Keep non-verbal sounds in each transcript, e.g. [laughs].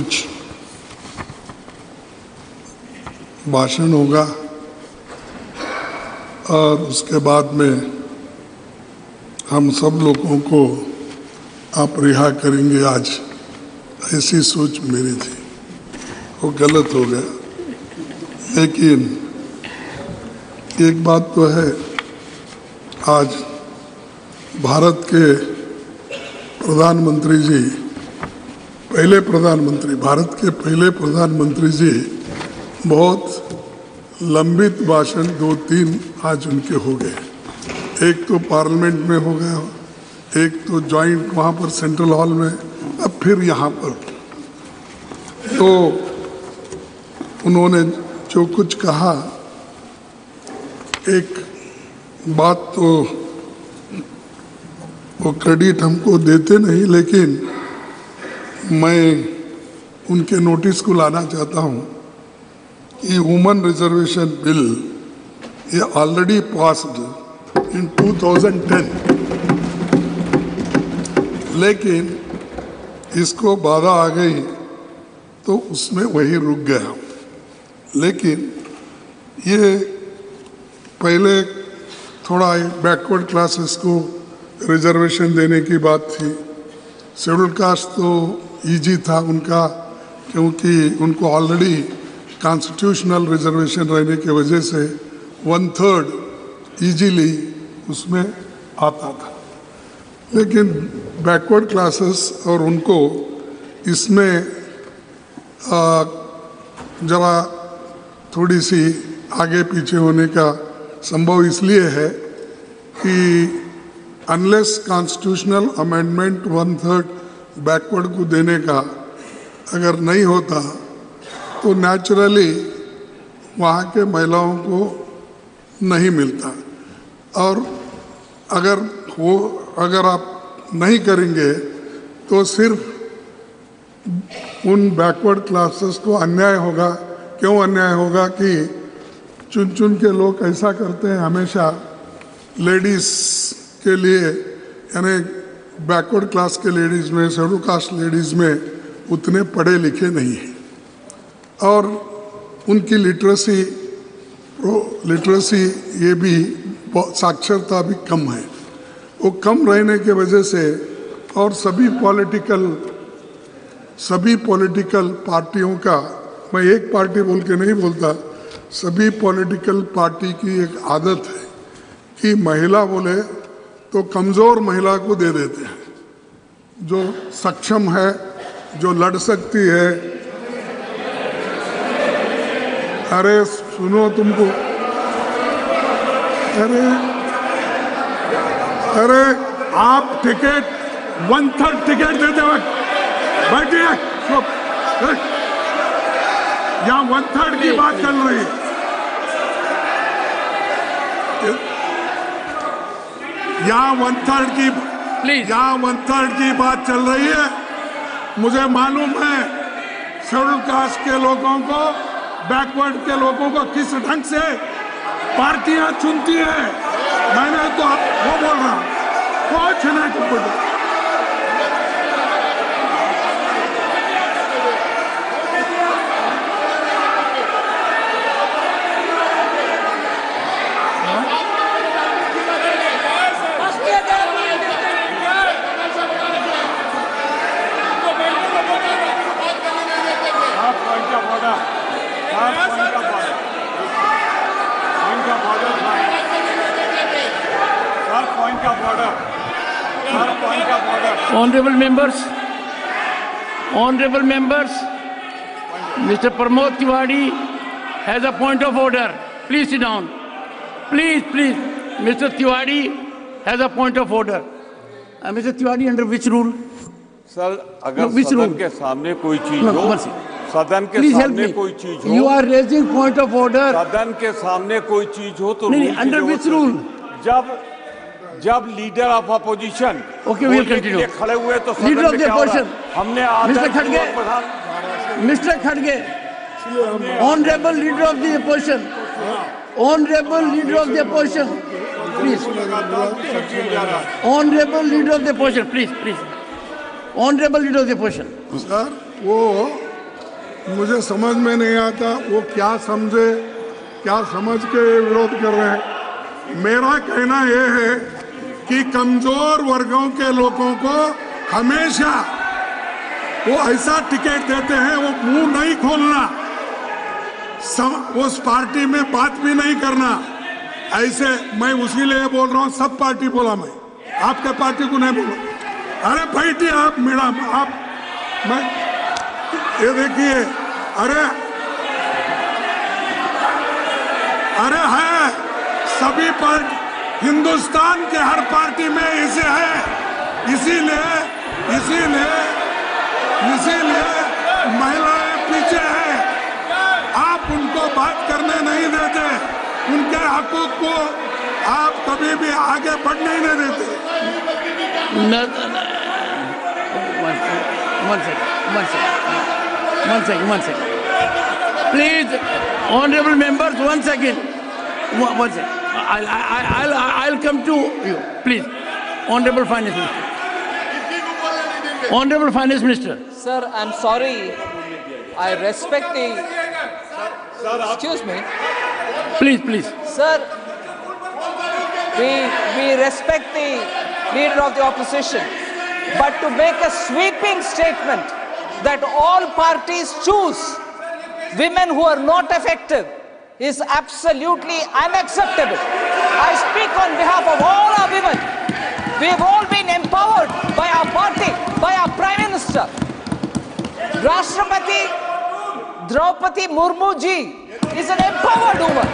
कुछ भाषण होगा और उसके बाद में हम सब लोगों को आप रिहा करेंगे आज। ऐसी सोच मेरी थी। वो गलत हो गया। लेकिन एक बात तो है, आज भारत के प्रधानमंत्री जी पहले प्रधानमंत्री, भारत के पहले प्रधानमंत्री जी बहुत लंबित भाषण दो तीन आज उनके हो गए। एक तो पार्लियामेंट में हो गया, एक तो जॉइंट वहाँ पर सेंट्रल हॉल में, अब फिर यहाँ पर। तो उन्होंने जो कुछ कहा, एक बात तो वो क्रेडिट हमको देते नहीं, लेकिन मैं उनके नोटिस को लाना चाहता हूँ कि वुमन रिजर्वेशन बिल ये ऑलरेडी पास्ड इन 2010 लेकिन इसको बाधा आ गई तो उसमें वही रुक गया। लेकिन ये पहले थोड़ा बैकवर्ड क्लासेस को रिजर्वेशन देने की बात थी। शेड्यूल कास्ट तो इजी था उनका, क्योंकि उनको ऑलरेडी कॉन्स्टिट्यूशनल रिजर्वेशन रहने की वजह से वन थर्ड ईजीली उसमें आता था। लेकिन बैकवर्ड क्लासेस और उनको इसमें जरा थोड़ी सी आगे पीछे होने का संभव इसलिए है कि unless constitutional amendment one third backward को देने का अगर नहीं होता तो नेचुरली वहाँ के महिलाओं को नहीं मिलता। और अगर वो अगर आप नहीं करेंगे तो सिर्फ़ उन बैकवर्ड क्लासेस को अन्याय होगा। क्यों अन्याय होगा कि चुन चुन के लोग ऐसा करते हैं हमेशा लेडीज़ के लिए, यानी बैकवर्ड क्लास के लेडीज़ में शेड्यूल कास्ट लेडीज़ में उतने पढ़े लिखे नहीं हैं। और उनकी लिटरेसी लिटरेसी ये भी साक्षरता भी कम है। वो कम रहने के वजह से और सभी पॉलिटिकल सभी पॉलिटिकल पार्टियों का, मैं एक पार्टी बोल के नहीं बोलता, सभी पॉलिटिकल पार्टी की एक आदत है कि महिला बोले तो कमज़ोर महिला को दे देते हैं। जो सक्षम है जो लड़ सकती है। अरे सुनो तुमको। अरे अरे आप टिकट वन थर्ड टिकट देते वक्त बैठिए यहाँ वन थर्ड की बात चल रही है। यहाँ वन थर्ड की प्लीज़ यहाँ वन थर्ड की बात चल रही है। मुझे मालूम है शेड्यूल कास्ट के लोगों को बैकवर्ड के लोगों को किस ढंग से पार्टियाँ चुनती है। मैंने तो वो बोल रहा हूँ। कुछ नहीं तुमको Sir, point of order. Sir, point of order. Point of order, sir. Sir, point of order. Sir, point of order. Honorable members, honorable members, Mr. Pramod Tiwari has a point of order. Please sit down. Please, please. Mr. Tiwari has a point of order. Uh, Mr. Tiwari, under which rule? Sir अगर No, सदन rule? के सामने कोई चीज़ No, हो सदन के Please सामने कोई चीज़ हो, You are raising point of order. सदन के सामने कोई चीज़ हो तो नहीं, under which rule? जब जब लीडर ऑफ़ अपोजिशन खड़े हुए तो लीडर ऑफ़ अपोजिशन हमने मिस्टर खड़गे मिस्टर खड़गे honourable leader of the opposition honourable leader of the opposition please honourable leader of the opposition please please honourable leader of the opposition sir वो मुझे समझ में नहीं आता वो क्या समझे क्या समझ के विरोध कर रहे हैं। मेरा कहना यह है कि कमज़ोर वर्गों के लोगों को हमेशा वो ऐसा टिकट देते हैं वो मुँह नहीं खोलना। सम, उस पार्टी में बात भी नहीं करना। ऐसे मैं उसी लिए बोल रहा हूँ सब पार्टी बोला मैं। आपके पार्टी को नहीं बोला। अरे बैठिए आप मैडम आप मैं ये देखिए अरे अरे है सभी पार्टी हिंदुस्तान के हर पार्टी में इसे है। इसीलिए इसीलिए इसीलिए महिलाएँ पीछे हैं। आप उनको बात करने नहीं देते। उनके हकूक को आप कभी भी आगे बढ़ने नहीं देते। Please honourable members one second one second I'll, I, I'll, I'll come to you. Please, honorable finance minister. Honorable finance minister. Sir, I'm sorry. I respect the. Excuse me. Please, please. Sir, we, we respect the leader of the opposition. But to make a sweeping statement that all parties choose women who are not effective is absolutely unacceptable. I speak on behalf of all our women. We have all been empowered by our party, by our Prime Minister. Rashtrapati Draupadi Murmu ji is an empowered woman.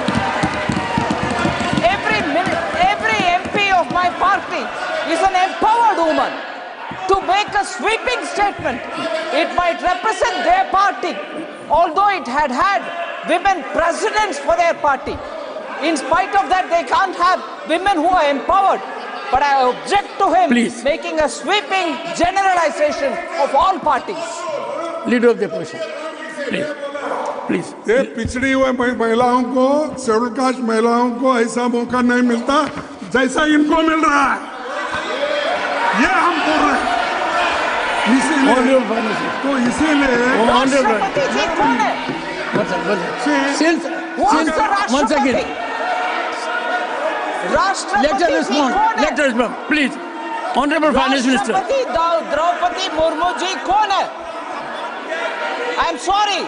Every, every MP of my party is an empowered woman. To make a sweeping statement, it might represent their party, although it had had women presidents for their party. In spite of that, they can't have women who are empowered. But I object to him Please. making a sweeping generalization of all parties. Leader of the opposition. Please, please. ये पिछड़ी हुए महि- महिलाओं को schedule caste महिलाओं को ऐसा मौका नहीं मिलता जैसा इनको मिल रहा है ये हम बोल रहे हैं इसीलिए Honorable finance minister. तो इसीलिए Honorable. राष्ट्रपति जी कौन है? One second, one second. See, Since, Who is since, the once Rashtrapati? again, let राष्ट्रपति her जी respond. कौन है? Let her respond, please. Honorable finance minister. राष्ट्रपति द्रौ- द्रौपदी मुर्मू जी कौन है I am sorry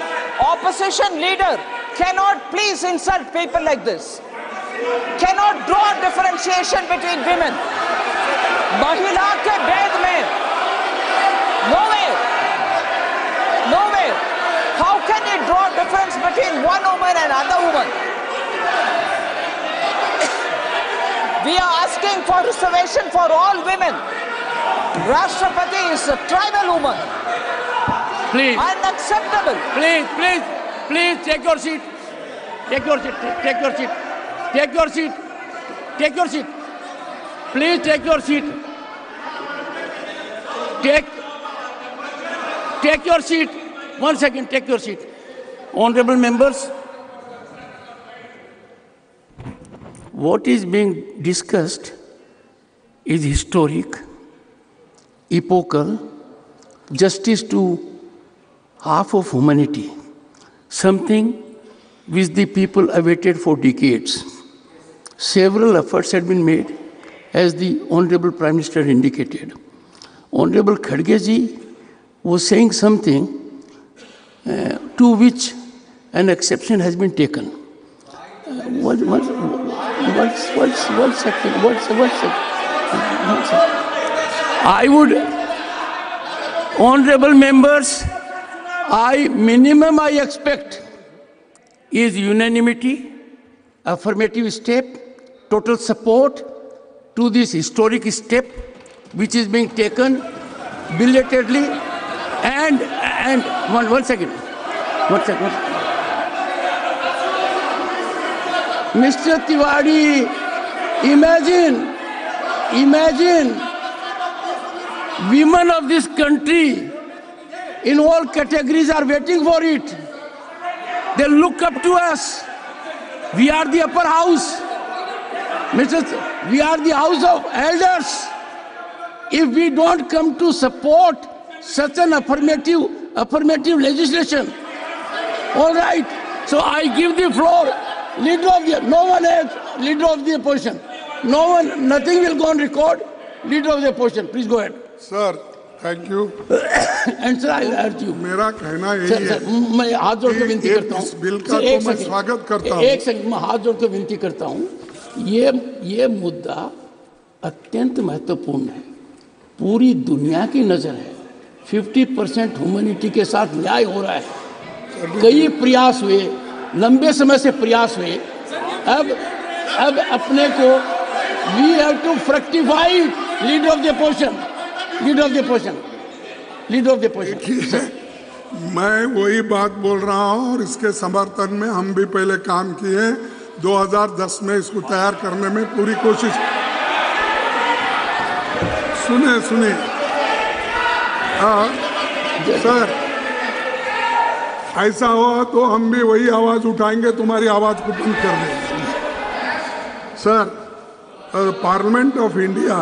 opposition leader cannot please insult people like this cannot draw differentiation between women महिला के भेद में no way no way how can you draw difference between one woman and another woman we are asking for reservation for all women Rashtrapati is a tribal woman Please, unacceptable please, please, please take your seat. Take your seat. Take your seat. Take your seat. Take your seat. Please take your seat. Take, take your seat. One second, take your seat. Honorable members, what is being discussed is historic, epochal, justice to half of humanity, something which the people awaited for decades. Several efforts had been made, as the Honorable Prime Minister indicated. Honorable Khadge ji was saying something uh, to which an exception has been taken. Uh, what, what, what's, what's, what's, one second. One second. I would, honorable members, I minimum I expect is unanimity, affirmative step, total support to this historic step which is being taken belatedly and and one one second. One second. Mr. Tiwari, imagine, imagine women of this country in all categories are waiting for it. They look up to us. We are the upper house. Mr. We are the house of elders. If we don't come to support such an affirmative, affirmative legislation, All right. So I give the floor. Leader of the no one else. Leader of the opposition. No one. Nothing will go on record. Leader of the opposition. Please go ahead. Sir thank you And sir, I urge you. मेरा कहना यही है मैं हाथ जोड़ के विनती करता हूँ बिल का तो मैं स्वागत करता हूँ। एक सेकंड मैं हाथ जोड़ के विनती करता हूँ ये ये मुद्दा अत्यंत महत्वपूर्ण है पूरी दुनिया की नज़र है 50 परसेंट ह्यूमनिटी के साथ न्याय हो रहा है। कई प्रयास हुए, लंबे समय से प्रयास हुए। अब अब अपने को we have to fructify leader of the portion leader of the portion leader of the portion मैं वही बात बोल रहा हूँ और इसके समर्थन में हम भी पहले काम किए 2010 में इसको तैयार करने में पूरी कोशिश। सुने सुने। हाँ सर ऐसा हुआ तो हम भी वही आवाज़ उठाएँगे, तुम्हारी आवाज़ को बंद कर देंगे। Sir Parliament of India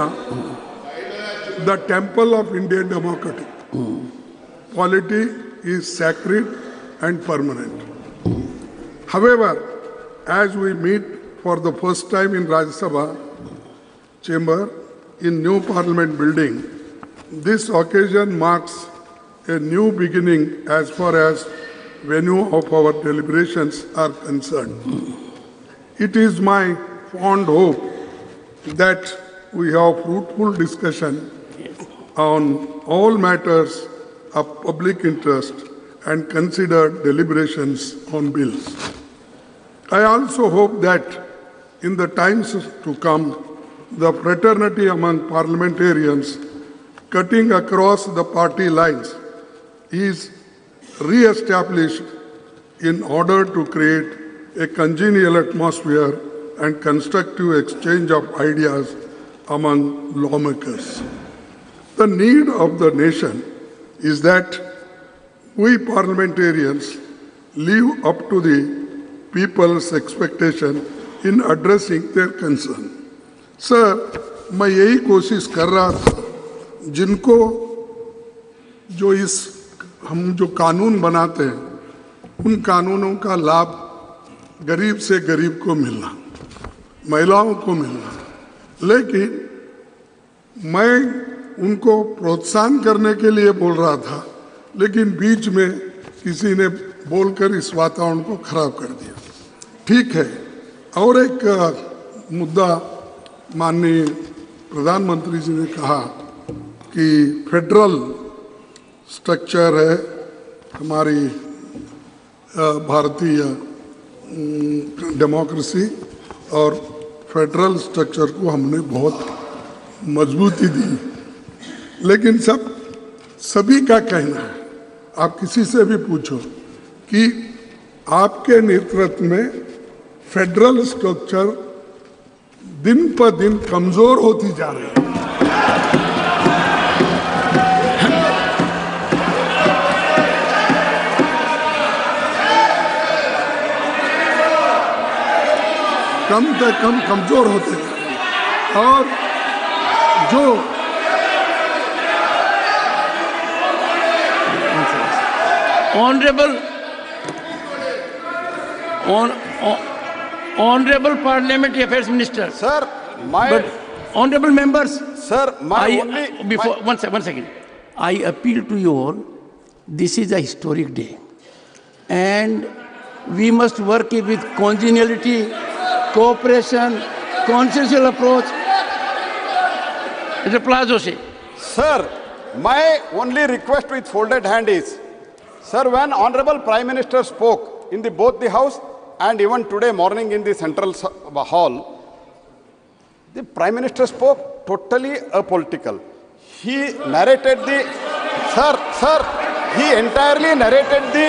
the temple of Indian democratic polity is sacred and permanent however as we meet for the first time in Rajya Sabha chamber in new parliament building this occasion marks a new beginning as far as venue of our deliberations are concerned. It is my fond hope that we have fruitful discussion on all matters of public interest and consider deliberations on bills. I also hope that in the times to come, the fraternity among parliamentarians cutting across the party lines is re-established in order to create a congenial atmosphere and constructive exchange of ideas among lawmakers. The need of the nation is that we parliamentarians live up to the people's expectation in addressing their concern. Sir मैं यही कोशिश कर रहा था जिनको जो इस, हम जो कानून बनाते हैं, उन कानूनों का लाभ गरीब से गरीब को मिलना, महिलाओं को मिलना। लेकिन मैं उनको प्रोत्साहन करने के लिए बोल रहा था, लेकिन बीच में किसी ने बोलकर इस वातावरण को खराब कर दिया। ठीक है, और एक, मुद्दा माननीय प्रधानमंत्री जी ने कहा कि फेडरल स्ट्रक्चर है, हमारी भारतीय डेमोक्रेसी और फेडरल स्ट्रक्चर को हमने बहुत मजबूती दी। लेकिन सब, सभी का कहना है, आप किसी से भी पूछो कि आपके नेतृत्व में फेडरल स्ट्रक्चर दिन पर दिन कमज़ोर होती जा रही है। कम से कम कमज़ोर होते जा और जो honourable honourable parliamentary affairs minister sir but honourable members sir I before one one second I appeal to you all this is a historic day and we must work with congeniality cooperation, consensual approach. Mr. Plazo say. Sir, my only request with folded hand is, sir, when Honorable Prime Minister spoke in the both the House and even today morning in the Central uh, Hall, the Prime Minister spoke totally apolitical. He narrated the, sir, sir, he entirely narrated the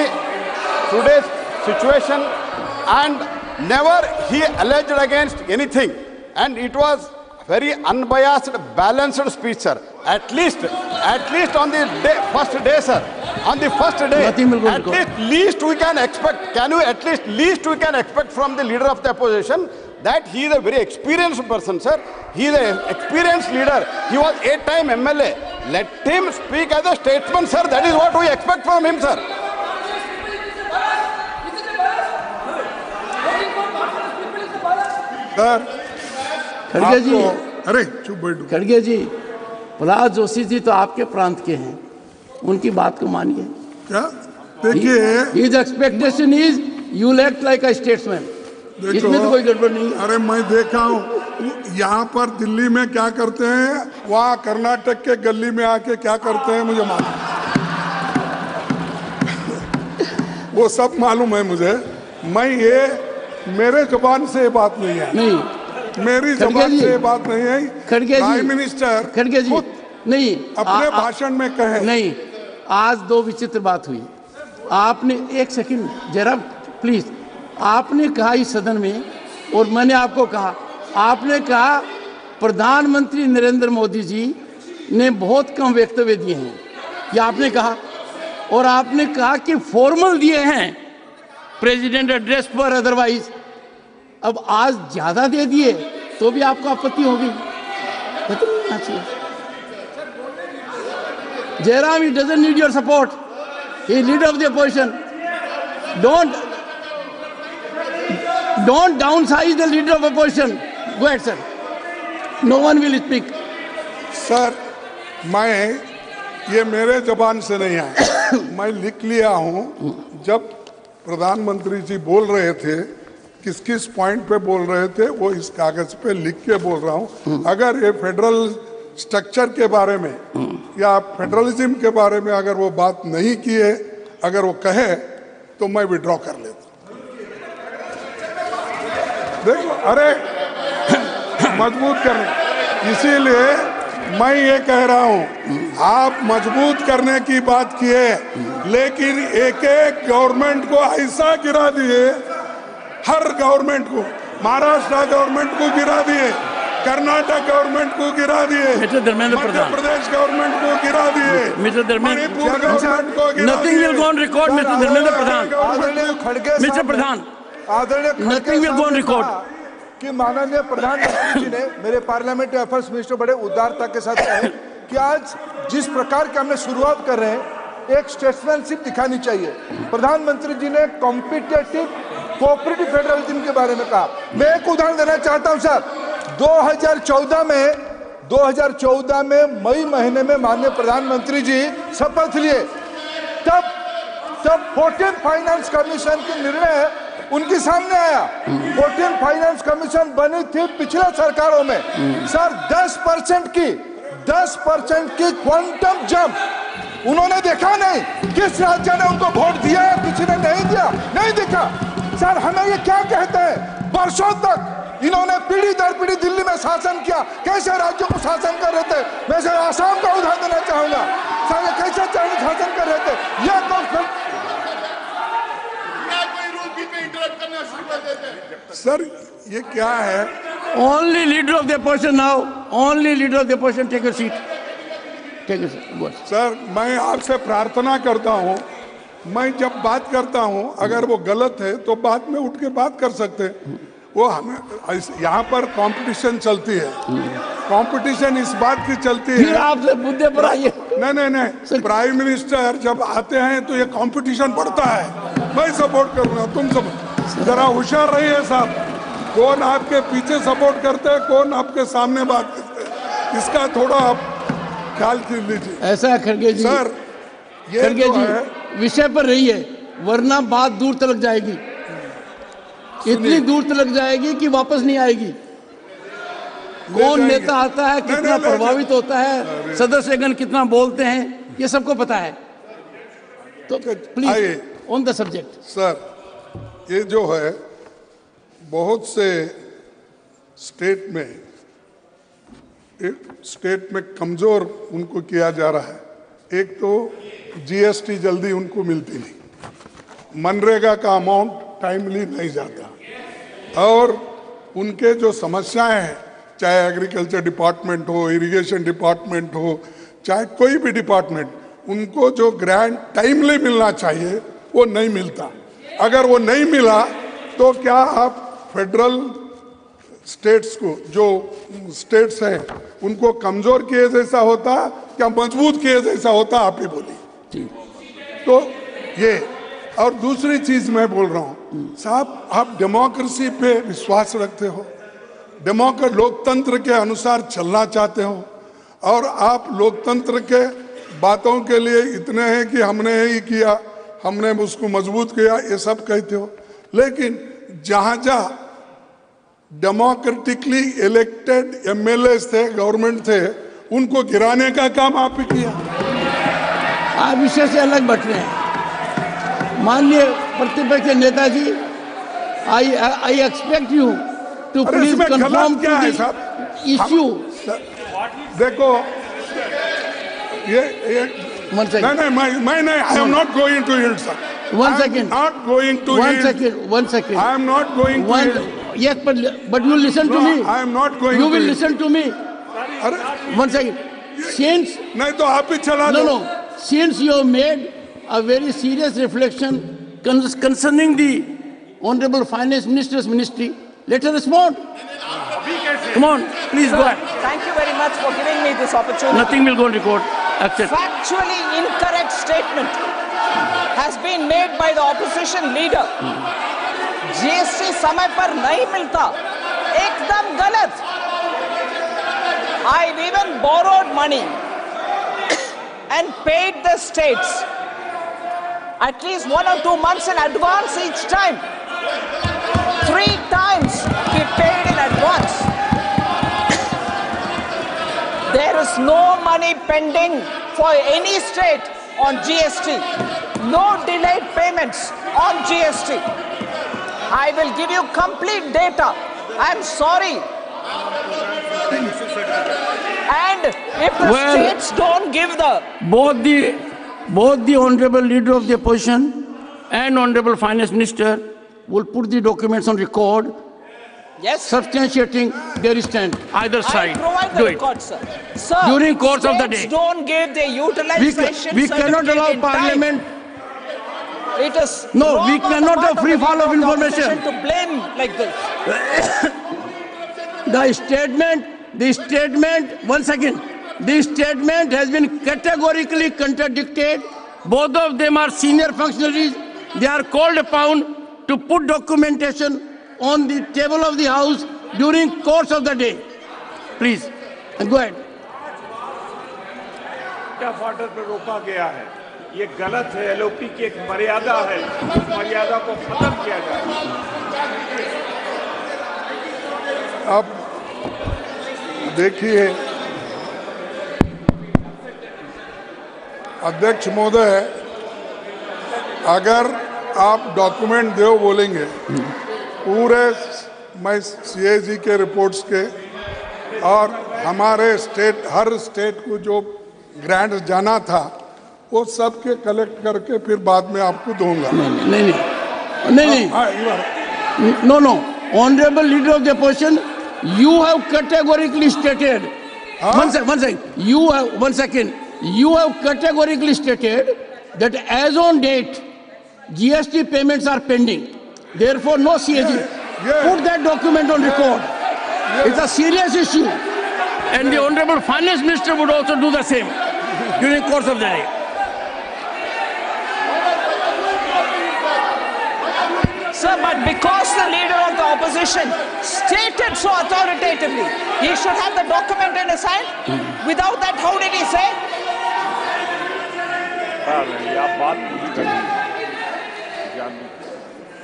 today's situation and never he alleged against anything. And it was very unbiased, balanced speech, sir. At least, at least on the day, first day, sir. On the first day, Nothing will go at least, least we can expect. Can you at least, least we can expect from the leader of the opposition that he is a very experienced person, sir. He is an experienced leader. He was eight-time MLA. Let him speak as a statesman, sir. That is what we expect from him, sir. Sir खड़गे जी। अरे चुप बैठो खड़गे जी प्रहलाद जोशी जी तो आपके प्रांत के हैं। उनकी बात को मानिए। क्या? देखिए। Is you will act like a statesman. देखो। इसमें तो कोई गड़बड़ नहीं अरे मैं देखा हूँ। यहाँ पर दिल्ली में क्या करते हैं वहाँ कर्नाटक के गली में आके क्या करते हैं मुझे मालूम [laughs] वो सब मालूम है मुझे। मैं ये मेरे ज़ुबान से ये बात नहीं है। नहीं। मेरी ज़ुबान से ये बात नहीं है। खड़गे जी। मिनिस्टर खड़गे जी। नहीं अपने भाषण में कहे। नहीं आज दो विचित्र बात हुई। आपने एक सेकंड जरा प्लीज़ आपने कहा इस सदन में और मैंने आपको कहा आपने कहा प्रधानमंत्री नरेंद्र मोदी जी ने बहुत कम वक्तव्य दिए हैं। ये आपने कहा और आपने कहा कि फॉर्मल दिए हैं। प्रेसिडेंट एड्रेस पर अदरवाइज़ अब आज ज़्यादा दे दिए तो भी आपको आपत्ति होगी। Jairam he doesn't need your support he lead of the opposition don't don't downsize the leader of opposition go at sir no one will speak sir मैं ये मेरे जबान से नहीं आया। [coughs] मैं लिख लिया हूँ जब प्रधानमंत्री जी बोल रहे थे किस किस पॉइंट पे बोल रहे थे वो इस कागज़ पे लिख के बोल रहा हूँ। अगर ये फेडरल स्ट्रक्चर के बारे में या फेडरलिज्म के बारे में अगर वो बात नहीं किए अगर वो कहे तो मैं विड्रॉ कर लेता। देखो अरे [coughs] मज़बूत करने। इसीलिए मैं ये कह रहा हूँ आप मज़बूत करने की बात किए लेकिन एक एक गवर्नमेंट को ऐसा गिरा दिए हर गवर्नमेंट को महाराष्ट्र गवर्नमेंट को गिरा दिए कर्नाटक गवर्नमेंट को गिरा दिए मिस्टर धर्मेंद्र प्रधान। प्रदेश गवर्नमेंट को गिरा दिए मिस्टर धर्मेंद्र- मणिपुर गवर्नमेंट को गिरा Nothing will go on record, Dharmendra Pradhan. Mister Pradhan, आदरणीय खड़गे Nothing will साहब कि माननीय प्रधानमंत्री जी ने मेरे पार्लियामेंट्री अफेयर्स मिनिस्टर बड़े उदारता के साथ कहे कि आज जिस प्रकार के हमने शुरुआत कर रहे हैं, एक स्टेट्समैनशिप दिखानी चाहिए। प्रधानमंत्री जी ने कॉम्पिटेटिव कोऑपरेटिव फेडरलिज्म के बारे में कहा। मैं एक उदाहरण देना चाहता हूँ, सर। 2014 में 2014 में मई महीने में माननीय प्रधानमंत्री जी शपथ लिए। तब तब फोर्टीन फाइनेंस कमीशन की निर्णय उनके सामने आया। फोर्टीन फाइनेंस कमीशन बनी थी पिछले सरकारों में। सर 10 परसेंट की 10 परसेंट की क्वांटम जंप उन्होंने देखा नहीं किस राज्य ने उनको वोट दिया या किसी ने नहीं दिया, नहीं देखा। सर हमें ये क्या कहते हैं? वर्षों तक इन्होंने पीढ़ी दर पीढ़ी दिल्ली में शासन किया। कैसे राज्यों को शासन कर रहे थे? मैं सर आसाम का उदाहरण देना चाहूँगा। सर कैसे शासन कर रहे थे? यह सर ये क्या है? Only leader of the opposition now only leader of the opposition take seat take sir मैं आपसे प्रार्थना करता हूँ। मैं जब बात करता हूँ अगर वो गलत है तो बाद में उठ के बात कर सकते हैं। वो हमें यहाँ पर कंपटीशन चलती है। कंपटीशन इस बात की चलती फिर है। आपसे मुद्दे पर आइए। नहीं नहीं नहीं। प्राइम मिनिस्टर जब आते हैं तो ये कंपटीशन बढ़ता है। मैं सपोर्ट करूँगा तुम सब। जरा होशियार रहिए साहब। कौन आपके पीछे सपोर्ट करते हैं कौन आपके सामने बात करते हैं? इसका थोड़ा आप ख्याल कर लीजिए। ऐसा खड़गे जी। सर ये खड़गे जो विषय पर रहिए वरना बात दूर तक जाएगी। इतनी दूर तक जाएगी कि वापस नहीं आएगी। कौन। नेता आता है कितना प्रभावित होता है सदस्यगण कितना बोलते हैं ये सबको पता है। तो please on the subject sir ये जो है बहुत से स्टेट में एक स्टेट में कमज़ोर उनको किया जा रहा है। एक तो जीएसटी जल्दी उनको मिलती नहीं। मनरेगा का अमाउंट टाइमली नहीं जाता। और उनके जो समस्याएँ हैं चाहे एग्रीकल्चर डिपार्टमेंट हो इरिगेशन डिपार्टमेंट हो चाहे कोई भी डिपार्टमेंट उनको जो ग्रांट टाइमली मिलना चाहिए वो नहीं मिलता। अगर वो नहीं मिला तो क्या आप फेडरल स्टेट्स को जो स्टेट्स हैं उनको कमज़ोर किए जैसा होता क्या मज़बूत किए जैसा होता आप ही बोलिए। तो ये और दूसरी चीज़ मैं बोल रहा हूँ, साहब, आप डेमोक्रेसी पे विश्वास रखते हो। डेमोक्रेट लोकतंत्र के अनुसार चलना चाहते हो। और आप लोकतंत्र के बातों के लिए इतने हैं कि हमने ही किया, हमने उसको मज़बूत किया, ये सब कहते हो। लेकिन जहाँ जहाँ डेमोक्रेटिकली इलेक्टेड एमएलए थे, गवर्नमेंट थे, उनको गिराने का काम आप ही किया। आप विषय से अलग बट रहे हैं। माननीय प्रतिपक्ष Netaji I I expect you to please confirm क्या है साहब इश्यू देखो ये ये One second. नहीं नहीं मैं मैं नहीं I am not going to hit sir One second. Not going to One hit second, one second. I am not going to yes, but, but you listen to me. I am not going You will listen to me. अरे One second. Since, नहीं तो आप ही चला no, दो no, since you have made a very serious reflection con- concerning the Honorable Finance Minister's ministry, let her respond. Come on, please go ahead. Thank you very much for giving me this opportunity. Nothing will go on record. Accept. Factually incorrect statement has been made by the opposition leader. GST समय पर नहीं मिलता एकदम गलत I even borrowed money [coughs] and paid the states at least one or two months in advance each time. Three times we paid in advance. There is no money pending for any state on GST. No delayed payments on GST. I will give you complete data. I'm sorry. And if the Well- states don't give the Both the, both the Honorable Leader of the Opposition and Honorable Finance Minister will put the documents on record yes, substantiating their stand, either I side. provide Do the it. record, sir. Sir, During course of the day. don't give their We, utilization ca- we cannot allow in time. Parliament, It is No, we cannot have free the fall leader of information. To blame like this. [coughs] the statement, the statement, one second. The statement has been categorically contradicted. Both of them are senior functionaries. They are called upon to put documentation on the table of the House during course of the day. Please, and go ahead. क्या border पर रोका गया है ये गलत है LOP की एक मर्यादा है उस मर्यादा को खत्म किया जाए अब देखिए अध्यक्ष महोदय अगर आप डॉक्यूमेंट दो बोलेंगे पूरे मैं सी के रिपोर्ट्स के और हमारे स्टेट हर स्टेट को जो ग्रांड जाना था वो सब के कलेक्ट करके फिर बाद में आपको दूँगा। नहीं नहीं नहीं नहीं नहीं नहीं। No no honourable leader of the position you have categorically stated one second you have one second You have categorically stated that as on date, GST payments are pending. Therefore, no CAG. yeah. Put that document on record. It's a serious issue. And the Honorable Finance Minister would also do the same during the course of the day. Sir, but because the leader of the opposition stated so authoritatively, he should have the document in his hand. Mm. Without that, how did he say?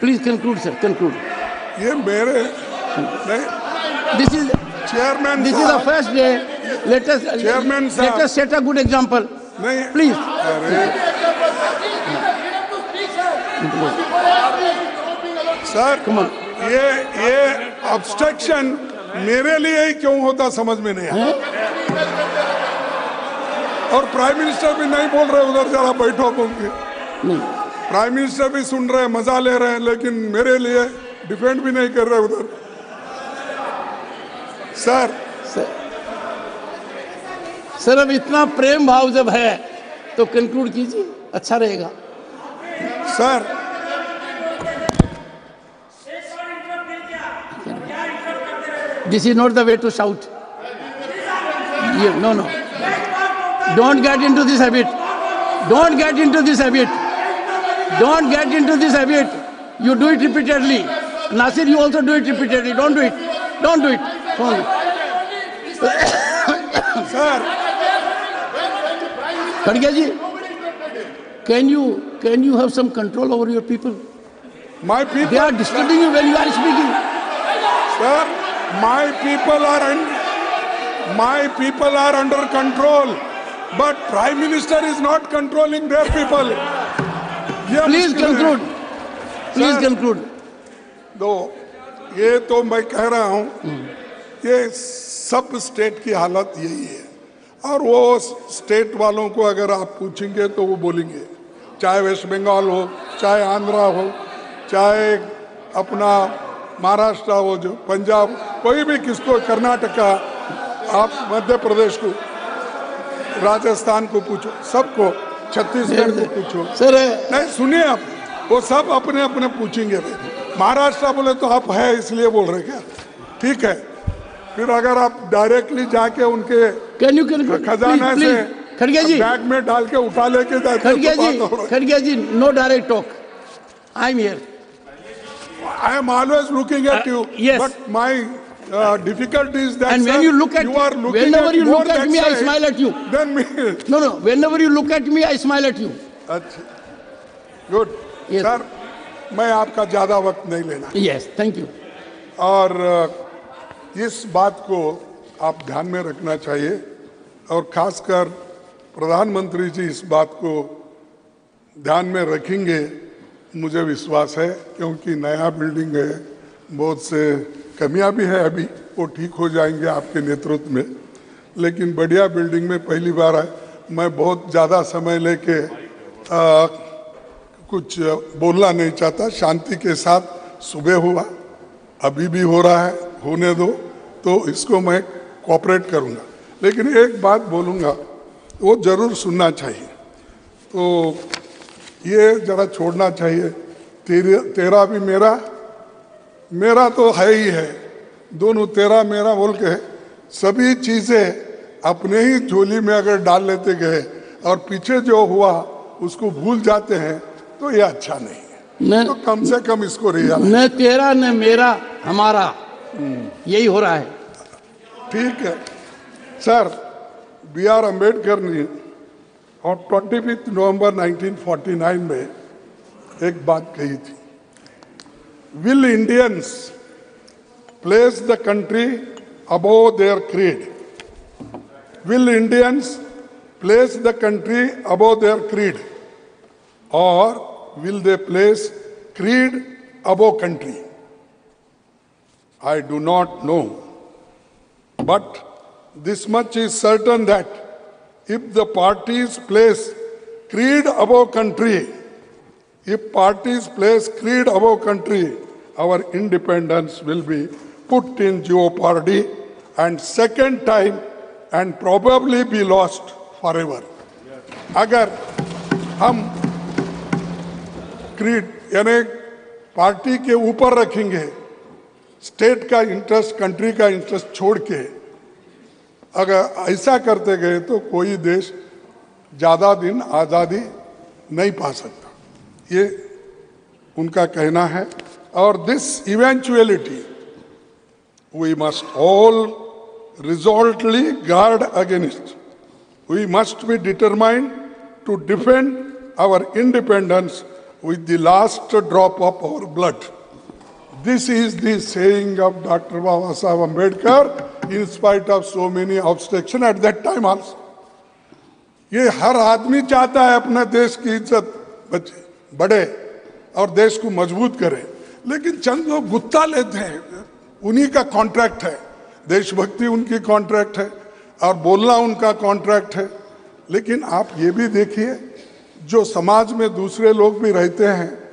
Please conclude sir conclude ये मेरे this is chairman this is the first day latest chairman latest set a good example नहीं। Please sir ये ये obstruction मेरे लिए ही क्यों होता समझ में नहीं आया और प्राइम मिनिस्टर भी नहीं बोल रहे उधर जरा बैठो बोल के नहीं। प्राइम मिनिस्टर भी सुन रहे हैं मज़ा ले रहे हैं लेकिन मेरे लिए डिफेंड भी नहीं कर रहे उधर। सर सर सर अब इतना प्रेम भाव जब है तो कंक्लूड कीजिए अच्छा रहेगा। Sir this is not the way to. Yeah, no no. Don't get into this habit. Don't get into this habit. Don't get into this habit. You do it repeatedly. Nasir, you also do it repeatedly. Don't do it. Don't do it. Don't. [coughs] Sir. Kadgaji, can you, can you have some control over your people? My people. They are disturbing you when you are speaking. Sir, my people are, un- my people are under control. But Prime Minister is not controlling their people. ये Please conclude. Please Sir. conclude. दो ये तो मैं कह रहा हूँ ये सब स्टेट की हालत यही है और वो स्टेट वालों को अगर आप पूछेंगे तो वो बोलेंगे चाहे वेस्ट बंगाल हो चाहे आंध्रा हो चाहे अपना महाराष्ट्र हो जो पंजाब कोई भी किसको कर्नाटका आप मध्य प्रदेश को राजस्थान को पूछो सबको छत्तीसगढ़ को पूछो सर नहीं सुनिए आप वो सब अपने अपने पूछेंगे भाई महाराष्ट्र बोले तो आप है इसलिए बोल रहे क्या ठीक है फिर अगर आप डायरेक्टली जाके उनके can you conclude? खजाना Please, say. Khadge ji, bag में डाल के उठा लेके जाते तो ji, बात हो रहा Khadge ji, no direct talk. I'm here. I am always looking at Uh, uh, is that And when you look at- you are looking whenever at you look at me, I smile at you. than me No, no. Whenever you look at me, I smile at you. अच्छा good Yes. Sir मैं आपका ज़्यादा वक्त नहीं लेना Yes, thank you. और इस बात को आप ध्यान में रखना चाहिए और खासकर प्रधानमंत्री जी इस बात को ध्यान में रखेंगे मुझे विश्वास है क्योंकि नया बिल्डिंग है बहुत से कमियाँ भी है अभी, वो ठीक हो जाएँगे आपके नेतृत्व में। लेकिन बढ़िया बिल्डिंग में पहली बार है मैं बहुत ज़्यादा समय लेके कुछ बोलना नहीं चाहता। शांति के साथ सुबह हुआ, अभी भी हो रहा है, होने दो तो इसको मैं कॉपरेट करूँगा। लेकिन एक बात बोलूँगा, वो ज़रूर सुनना चाहिए। तो ये जरा छोड़ना चाहिए। तेरा भी मेरा मेरा तो है ही है। दोनों तेरा मेरा बोल के सभी चीज़ें अपने ही झोली में अगर डाल लेते गए और पीछे जो हुआ उसको भूल जाते हैं तो ये अच्छा नहीं है। तो कम से कम इसको रियल न तेरा न मेरा हमारा। यही हो रहा है। ठीक है। सर बी आर अंबेडकर ने और ट्वेंटी फिफ्थ नवंबर 1949 में एक बात कही थी। will Indians place the country above their creed? Will Indians place the country above their creed? Or will they place creed above country? I do not know. But this much is certain that if the parties place creed above country, if parties place creed above country, our independence will be put in jeopardy and second time and probably be lost forever. अगर हम creed यानी party के ऊपर रखेंगे state का interest country का interest छोड़ के अगर ऐसा करते गए तो कोई देश ज़्यादा दिन आज़ादी नहीं पा सकता ये उनका कहना है, और this eventuality we must all resolutely guard against we must be determined to defend our independence with the last drop of our blood this is the saying of doctor Baba Sahab Ambedkar in spite of so many obstruction at that time also ये हर आदमी चाहता है अपने देश की इज़्ज़त बचे। बढ़े और देश को मज़बूत करे। लेकिन चंद लोग गुत्ता लेते हैं। उन्हीं का कॉन्ट्रैक्ट है। देशभक्ति उनकी कॉन्ट्रैक्ट है और बोलना उनका कॉन्ट्रैक्ट है। लेकिन आप ये भी देखिए, जो समाज में दूसरे लोग भी रहते हैं,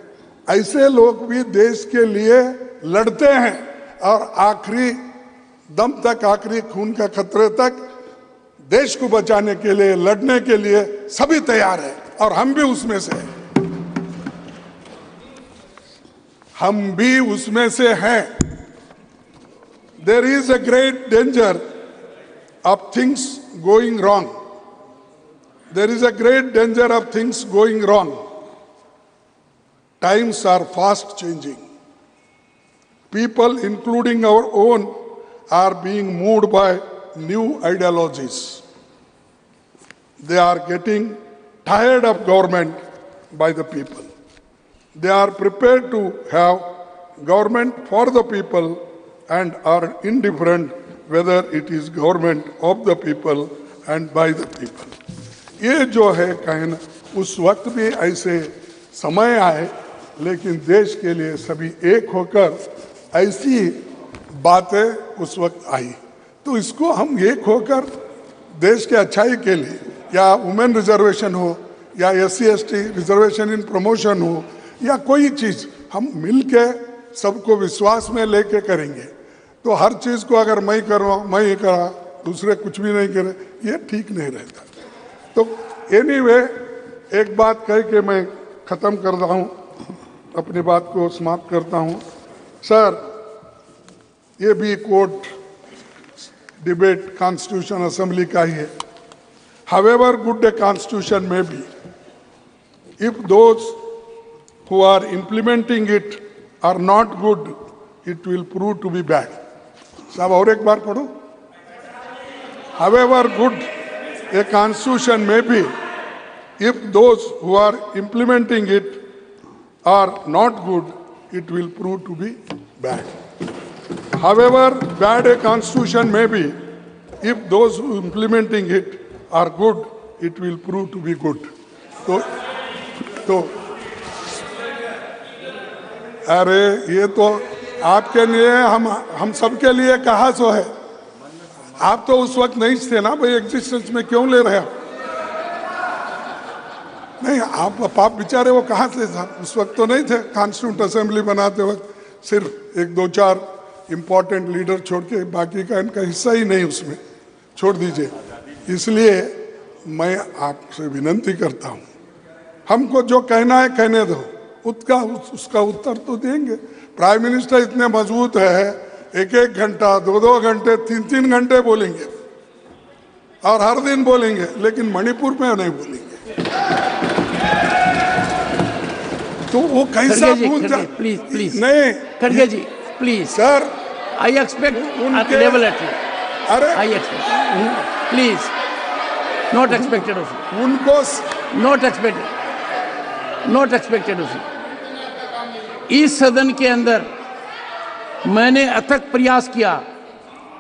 ऐसे लोग भी देश के लिए लड़ते हैं और आखिरी, दम तक, आखिरी खून का खतरे तक देश को बचाने के लिए, लड़ने के लिए सभी तैयार है और हम भी उसमें से हैं। हम भी उसमें से हैं there is a great danger of things going wrong. There is a great danger of things going wrong. Times are fast changing. People, including our own are being moved by new ideologies. They are getting tired of government by the people. They are prepared to have government for the people and are indifferent whether it is government of the people and by the people. ये जो है कहना उस वक्त भी ऐसे समय आए लेकिन देश के लिए सभी एक होकर ऐसी बातें उस वक्त आई तो इसको हम एक होकर देश के अच्छाई के लिए या वुमेन रिजर्वेशन हो या S C reservation in promotion हो या कोई चीज़ हम मिल के सबको विश्वास में लेके करेंगे। तो हर चीज़ को अगर मैं करूँ मैं ये करा दूसरे कुछ भी नहीं करे ये ठीक नहीं रहता। तो एनीवे एक बात कह के मैं खत्म कर रहा हूँ अपनी बात को समाप्त करता हूँ। सर ये भी कोर्ट डिबेट कॉन्स्टिट्यूशन असेंबली का ही है। Good a constitution may be, if those who are implementing it are not good, it will prove to be bad. साहब और एक बार पढ़ो However good a constitution may be, if those who are implementing it are not good, it will prove to be bad. However bad a constitution may be, if those who implementing it are good, it will prove to be good. तो तो अरे, ये तो आपके लिए हम हम सबके लिए कहा सो है। आप तो उस वक्त नहीं थे ना भाई एग्जिस्टेंस में क्यों ले रहे हो नहीं, आप आप बेचारे वो कहाँ थे? साहब उस वक्त तो नहीं थे कॉन्स्टिट्यूंट असेंबली बनाते वक्त सिर्फ़ एक, दो, चार इम्पोर्टेंट लीडर छोड़ के बाकी का इनका हिस्सा ही नहीं उसमें। छोड़ दीजिए। इसलिए मैं आपसे विनंती करता हूँ, हमको जो कहना है, कहने दो। उसका उसका उत्तर तो देंगे प्राइम मिनिस्टर इतने मज़बूत है एक एक घंटा दो दो घंटे तीन तीन घंटे बोलेंगे और हर दिन बोलेंगे लेकिन मणिपुर में नहीं बोलेंगे तो वो कैसा खड़गे जी, भूल जा खड़गे, please, please. नहीं खड़गे ji please sir I expect उनके- at you. अरे expect. Please. Not expected of you. उनको not expected not expected of you. इस सदन के अंदर मैंने अथक प्रयास किया।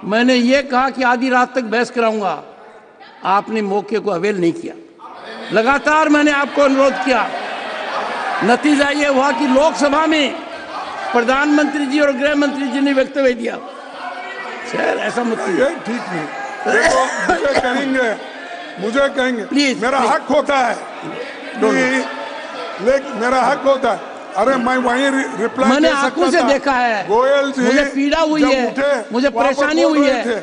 मैंने ये कहा कि आधी रात तक बहस कराऊँगा। आपने मौके को अवेल नहीं किया। लगातार मैंने आपको अनुरोध किया। नतीजा ये हुआ कि लोकसभा में प्रधानमंत्री जी और गृह मंत्री जी ने वक्तव्य दिया। सर ऐसा मत ठीक नहीं। देखो मुझे कहेंगे मुझे कहेंगे Please, मेरा. हक होता है लेकिन मेरा हक होता है। अरे मैं वहीं रिप्लाई मैंने आँखों से देखा है। गोयल जी मुझे पीड़ा हुई है। मुझे परेशानी हुई है।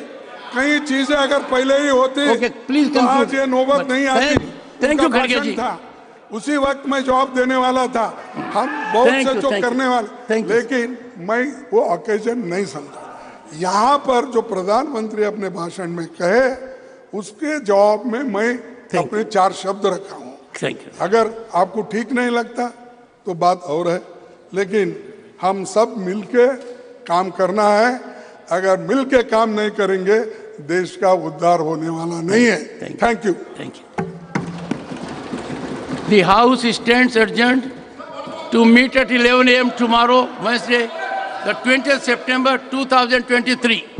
कई चीज़ें अगर पहले ही होती Okay, please तो आज ये नौबत नहीं आती। उनका you, खड़गे जी। था। उसी वक्त मैं जवाब देने वाला था। हम बहुत से जो करने वाले लेकिन मैं वो ओकेजन नहीं समझा। यहाँ पर जो प्रधानमंत्री अपने भाषण में कहे उसके जवाब में मैं अपने चार शब्द रखा हूँ। अगर आपको ठीक नहीं लगता तो बात और है लेकिन हम सब मिलके काम करना है अगर मिलके काम नहीं करेंगे देश का उद्धार होने वाला नहीं है Thank you. Thank you The House stands adjourned to meet at 11 a.m. tomorrow, Wednesday, the 20th September 2023.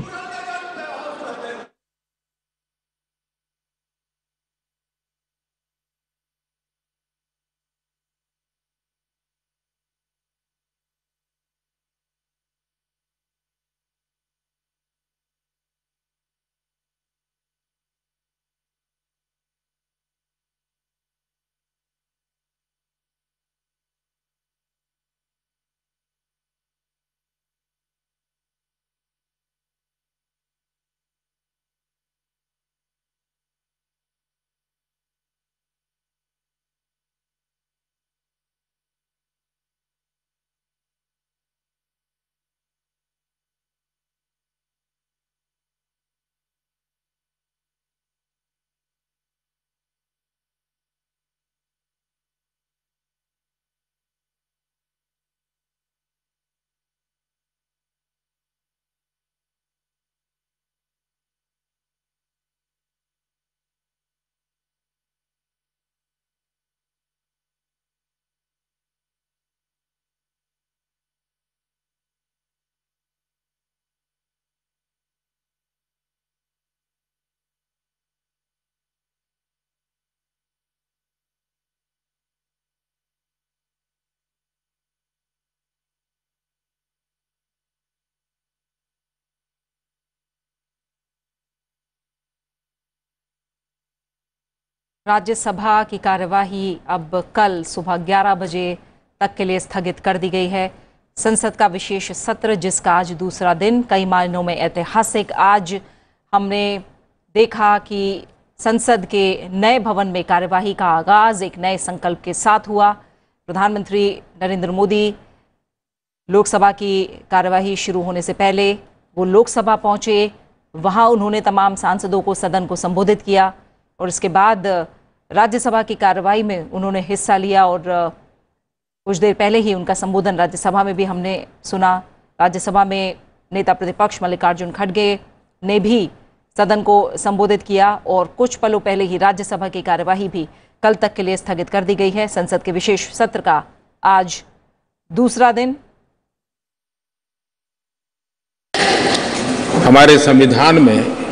Rajya Sabha की कार्यवाही अब कल सुबह 11 बजे तक के लिए स्थगित कर दी गई है। संसद का विशेष सत्र, जिसका आज दूसरा दिन, कई मायनों में ऐतिहासिक। आज हमने देखा कि संसद के नए भवन में कार्यवाही का आगाज़ एक नए संकल्प के साथ हुआ। प्रधानमंत्री नरेंद्र मोदी, लोकसभा की कार्यवाही शुरू होने से पहले वो लोकसभा पहुँचे। वहाँ उन्होंने तमाम सांसदों को सदन को संबोधित किया। और इसके बाद राज्यसभा की कार्यवाही में उन्होंने हिस्सा लिया और कुछ देर पहले ही उनका संबोधन राज्यसभा में भी हमने सुना। राज्यसभा में नेता प्रतिपक्ष मल्लिकार्जुन खड़गे ने भी सदन को संबोधित किया और कुछ पलों पहले ही राज्यसभा की कार्यवाही भी कल तक के लिए स्थगित कर दी गई है। संसद के विशेष सत्र का आज दूसरा दिन। हमारे संविधान में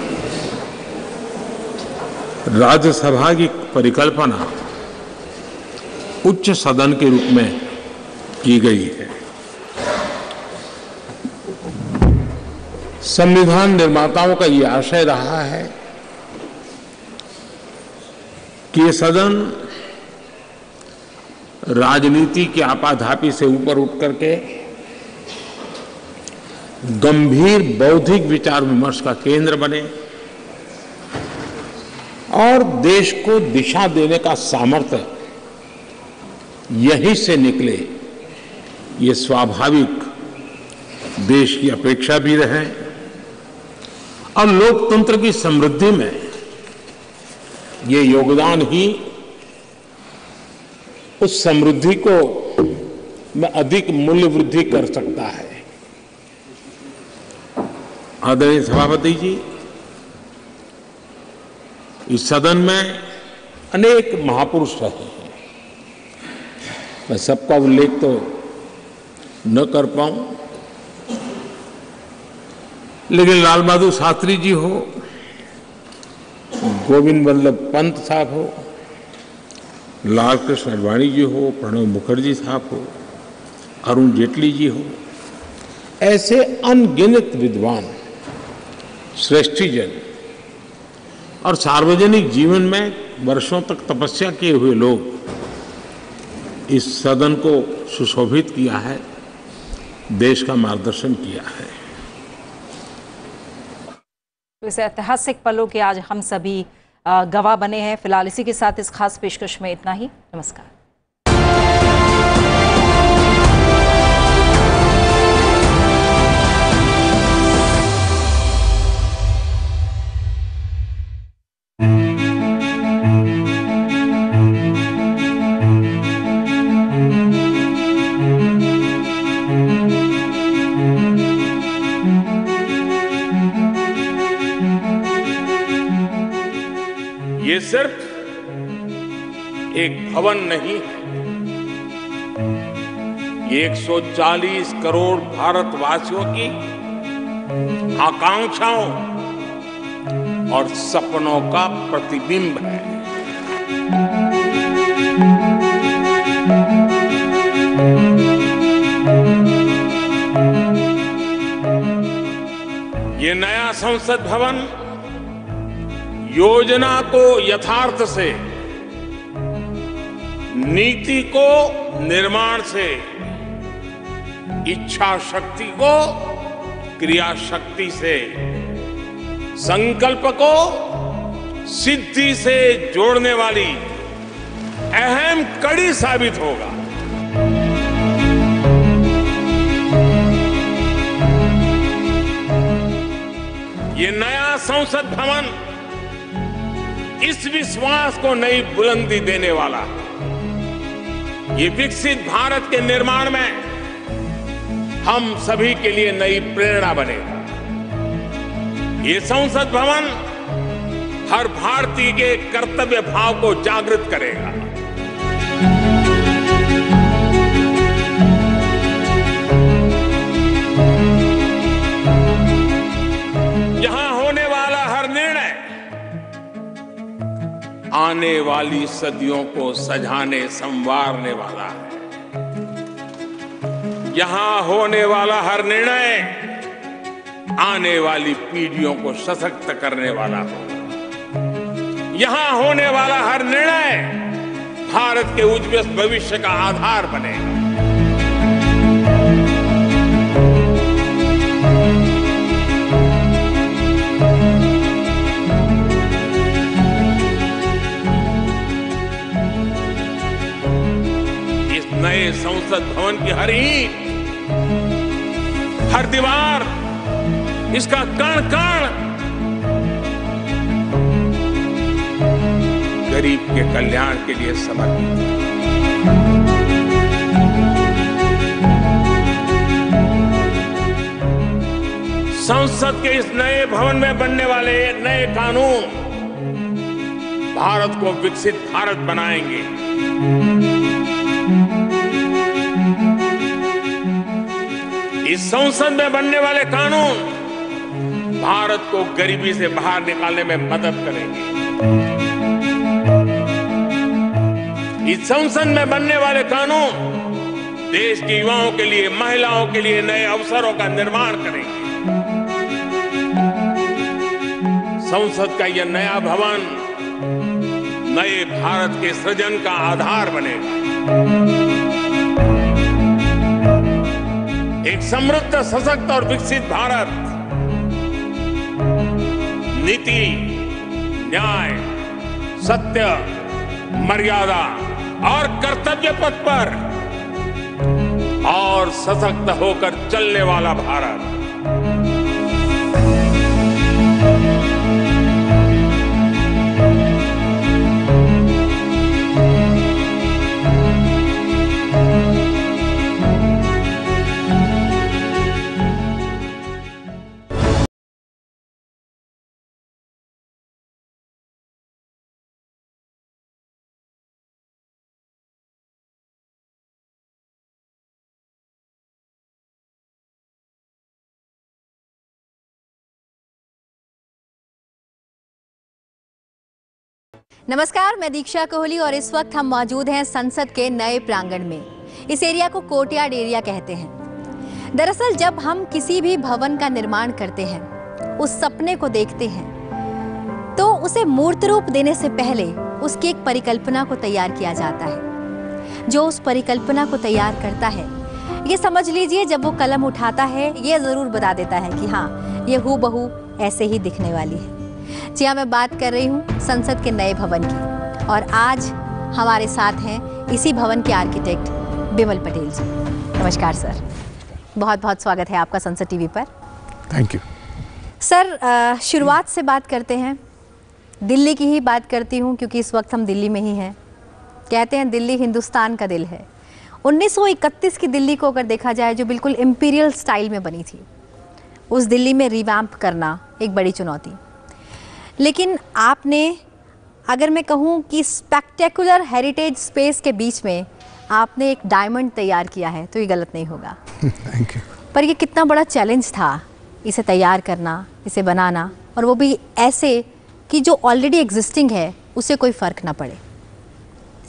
राज्यसभा की परिकल्पना उच्च सदन के रूप में की गई है। संविधान निर्माताओं का ये आशय रहा है कि ये सदन राजनीति की आपाधापी से ऊपर उठ करके गंभीर बौद्धिक विचार विमर्श का केंद्र बने। और देश को दिशा देने का सामर्थ्य यहीं से निकले, ये स्वाभाविक देश की अपेक्षा भी रहे। और लोकतंत्र की समृद्धि में ये योगदान ही उस समृद्धि को में अधिक मूल्य वृद्धि कर सकता है। आदरणीय सभापति जी इस सदन में अनेक महापुरुष रहे हैं। मैं सबका उल्लेख तो न कर पाऊँ। लेकिन लाल बहादुर शास्त्री जी हो, गोविंद वल्लभ पंत साहब हो, लाल कृष्ण अडवाणी जी हो प्रणब मुखर्जी साहब हो, अरुण जेटली जी हो, ऐसे अनगिनत विद्वान श्रेष्ठीजन और सार्वजनिक जीवन में वर्षों तक तपस्या किए हुए लोग इस सदन को सुशोभित किया है, देश का मार्गदर्शन किया है। तो इस ऐतिहासिक पलों के आज हम सभी गवाह बने हैं। फ़िलहाल इसी के साथ इस खास पेशकश में इतना ही। नमस्कार। ये सिर्फ़ एक भवन नहीं है। ये 140 करोड़ भारतवासियों की आकांक्षाओं और सपनों का प्रतिबिंब है। ये नया संसद भवन योजना को यथार्थ से, नीति को निर्माण से इच्छा शक्ति को क्रिया शक्ति से संकल्प को सिद्धि से जोड़ने वाली अहम कड़ी साबित होगा। ये नया संसद भवन इस विश्वास को नई बुलंदी देने वाला है। ये विकसित भारत के निर्माण में हम सभी के लिए नई प्रेरणा बनेगा। ये संसद भवन हर भारतीय के कर्तव्य भाव को जागृत करेगा। यहाँ होने वाला हर निर्णय आने वाली सदियों को सजाने संवारने वाला है। यहाँ होने वाला हर निर्णय आने वाली पीढ़ियों को सशक्त करने वाला हो। यहाँ होने वाला हर निर्णय भारत के उज्जवल भविष्य का आधार बनेगा। नए संसद भवन की हर ईंट, हर दीवार इसका कण कण गरीब के कल्याण के लिए समर्पित। संसद के इस नए भवन में बनने वाले नए कानून भारत को विकसित भारत बनाएँगे। इस संसद में बनने वाले कानून भारत को गरीबी से बाहर निकालने में मदद करेंगे। इस संसद में बनने वाले कानून देश के युवाओं के लिए, महिलाओं के लिए नए अवसरों का निर्माण करेंगे। संसद का यह नया भवन नए भारत के सृजन का आधार बनेगा। एक समृद्ध, सशक्त और विकसित भारत नीति न्याय सत्य मर्यादा और कर्तव्य पथ पर और सशक्त होकर चलने वाला भारत। नमस्कार, मैं दीक्षा कोहली और इस वक्त हम मौजूद हैं संसद के नए प्रांगण में। इस एरिया को कोर्टयार्ड एरिया कहते हैं। दरअसल, जब हम किसी भी भवन का निर्माण करते हैं, उस सपने को देखते हैं तो उसे मूर्त रूप देने से पहले उसकी एक परिकल्पना को तैयार किया जाता है। जो उस परिकल्पना को तैयार करता है, ये समझ लीजिए, जब वो कलम उठाता है, ये ज़रूर बता देता है कि हाँ ये हु बहू ऐसे ही दिखने वाली है। जी हाँ मैं बात कर रही हूँ संसद के नए भवन की। और आज हमारे साथ हैं इसी भवन के आर्किटेक्ट बिमल पटेल जी। नमस्कार सर। बहुत बहुत स्वागत है आपका संसद टीवी पर। थैंक यू सर शुरुआत से बात करते हैं। दिल्ली की ही बात करती हूँ क्योंकि इस वक्त हम दिल्ली में ही हैं। कहते हैं दिल्ली हिंदुस्तान का दिल है। 1931 की दिल्ली को अगर देखा जाए जो बिल्कुल इम्पीरियल स्टाइल में बनी थी उस दिल्ली में रिवैम्प करना एक बड़ी चुनौती। लेकिन आपने अगर मैं कहूँ कि स्पेक्टेकुलर हेरिटेज स्पेस के बीच में आपने एक डायमंड तैयार किया है तो ये गलत नहीं होगा। [laughs] थैंक यू पर ये कितना बड़ा चैलेंज था इसे तैयार करना इसे बनाना और वो भी ऐसे कि जो ऑलरेडी एग्जिस्टिंग है उसे कोई फ़र्क ना पड़े।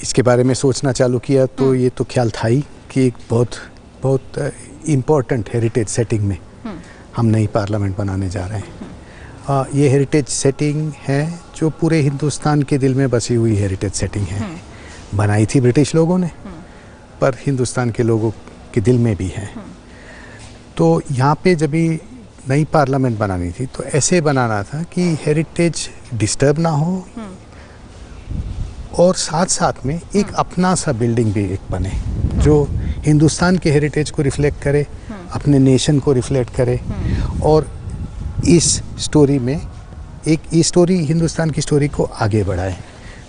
इसके बारे में सोचना चालू किया तो ये तो ख्याल था ही कि एक बहुत बहुत इम्पोर्टेंट हेरिटेज सेटिंग में हम नई पार्लियामेंट बनाने जा रहे हैं। आ, ये हेरिटेज सेटिंग है जो पूरे हिंदुस्तान के दिल में बसी हुई हेरिटेज सेटिंग है। बनाई थी ब्रिटिश लोगों ने पर हिंदुस्तान के लोगों के दिल में भी है। तो यहाँ पे जब भी नई पार्लियामेंट बनानी थी तो ऐसे बनाना था कि हेरिटेज डिस्टर्ब ना हो। और साथ साथ में एक अपना सा बिल्डिंग भी एक बने जो हिंदुस्तान के हेरिटेज को रिफ्लेक्ट करे अपने नेशन को रिफ्लेक्ट करे और इस स्टोरी में एक ये स्टोरी हिंदुस्तान की स्टोरी को आगे बढ़ाए।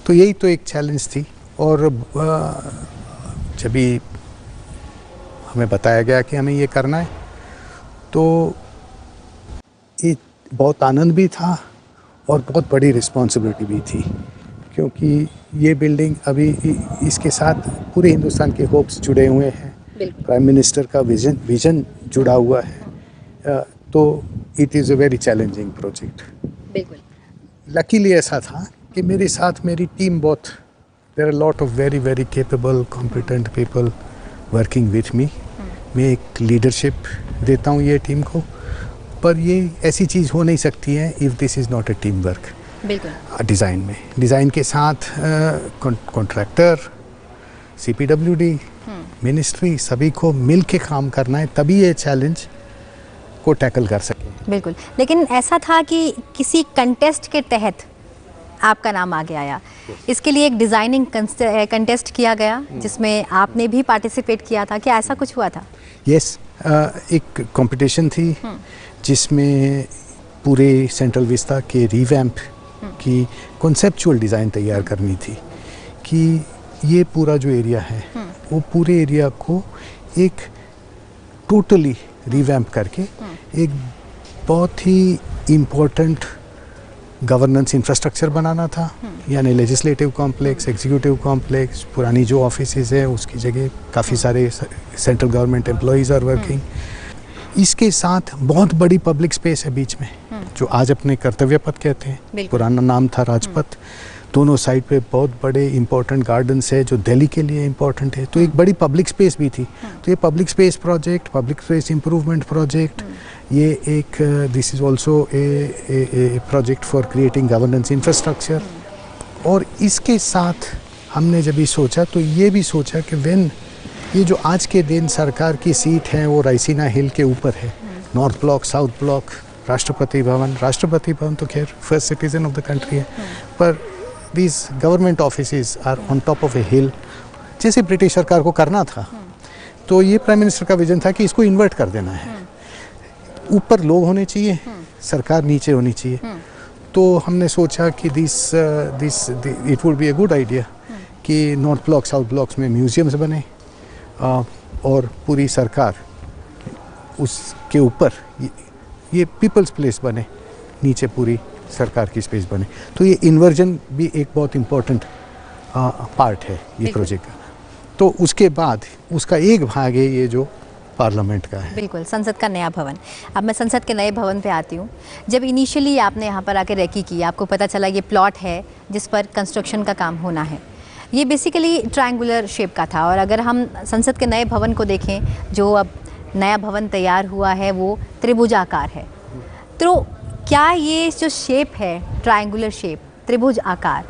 तो यही तो एक चैलेंज थी और जब भी हमें बताया गया कि हमें ये करना है तो ये बहुत आनंद भी था और बहुत बड़ी रिस्पॉन्सिबिलिटी भी थी क्योंकि ये बिल्डिंग अभी इसके साथ पूरे हिंदुस्तान के होप्स जुड़े हुए हैं। प्राइम मिनिस्टर का विजन विजन जुड़ा हुआ है। तो it is a very challenging project बिल्कुल। लकीली ऐसा था कि मेरे साथ मेरी टीम बहुत देर are lot of very very capable competent people working with me मैं एक लीडरशिप देता हूँ ये टीम को पर ये ऐसी चीज़ हो नहीं सकती है if this is not a team work बिल्कुल डिज़ाइन में। डिज़ाइन के साथ contractor C P W D ministry सभी को मिल के काम करना है तभी ये चैलेंज को टैकल कर सके। बिल्कुल। लेकिन ऐसा था कि किसी कंटेस्ट के तहत आपका नाम आगे आया इसके लिए एक डिज़ाइनिंग कंटेस्ट किया गया जिसमें आपने भी पार्टिसिपेट किया था। क्या ऐसा कुछ हुआ था? यस yes, एक कंपटीशन थी जिसमें पूरे सेंट्रल विस्ता के रिवैम्प की कॉन्सेप्चुअल डिज़ाइन तैयार करनी थी कि ये पूरा जो एरिया है वो पूरे एरिया को एक टोटली रिवैम्प करके एक बहुत ही इम्पोर्टेंट गवर्नेंस इंफ्रास्ट्रक्चर बनाना था। यानी लेजिस्लेटिव कॉम्प्लेक्स एग्जीक्यूटिव कॉम्प्लेक्स पुरानी जो ऑफिसेज है उसकी जगह काफ़ी सारे central government employees are working इसके साथ बहुत बड़ी पब्लिक स्पेस है बीच में जो आज अपने कर्तव्य पथ कहते हैं। पुराना नाम था राजपथ। दोनों साइड पे बहुत बड़े इंपॉर्टेंट गार्डन्स है जो दिल्ली के लिए इंपॉर्टेंट है। तो एक बड़ी पब्लिक स्पेस भी थी। तो ये public space project public space improvement project ये एक this is also a project for creating governance infrastructure और इसके साथ हमने जब ये सोचा तो ये भी सोचा कि वेन ये जो आज के दिन सरकार की सीट है वो रायसीना हिल के ऊपर है। North Block south block Rashtrapati Bhavan. राष्ट्रपति भवन तो खैर first citizen of the country है। पर these government office are on top of a hill जैसे ब्रिटिश सरकार को करना था तो ये प्राइम मिनिस्टर का विजन था कि इसको इन्वर्ट कर देना है। ऊपर लोग होने चाहिए सरकार नीचे होनी चाहिए। तो हमने सोचा कि this this it would be a good idea कि नॉर्थ ब्लॉक साउथ ब्लॉक्स में म्यूजियम्स बने अ, और पूरी सरकार उसके ऊपर ये पीपल्स प्लेस बने नीचे पूरी सरकार की स्पेस बने। तो ये इन्वर्जन भी एक बहुत इम्पोर्टेंट पार्ट है ये प्रोजेक्ट का। तो उसके बाद उसका एक भाग है ये जो पार्लियामेंट का है। बिल्कुल संसद का नया भवन। अब मैं संसद के नए भवन पे आती हूँ। जब इनिशियली आपने यहाँ पर आके रेकी की आपको पता चला ये प्लॉट है जिस पर कंस्ट्रक्शन का काम होना है। ये बेसिकली ट्रायंगुलर शेप का था और अगर हम संसद के नए भवन को देखें जो अब नया भवन तैयार हुआ है वो त्रिभुजाकार है। तो क्या ये जो शेप है ट्रायंगुलर शेप त्रिभुज आकार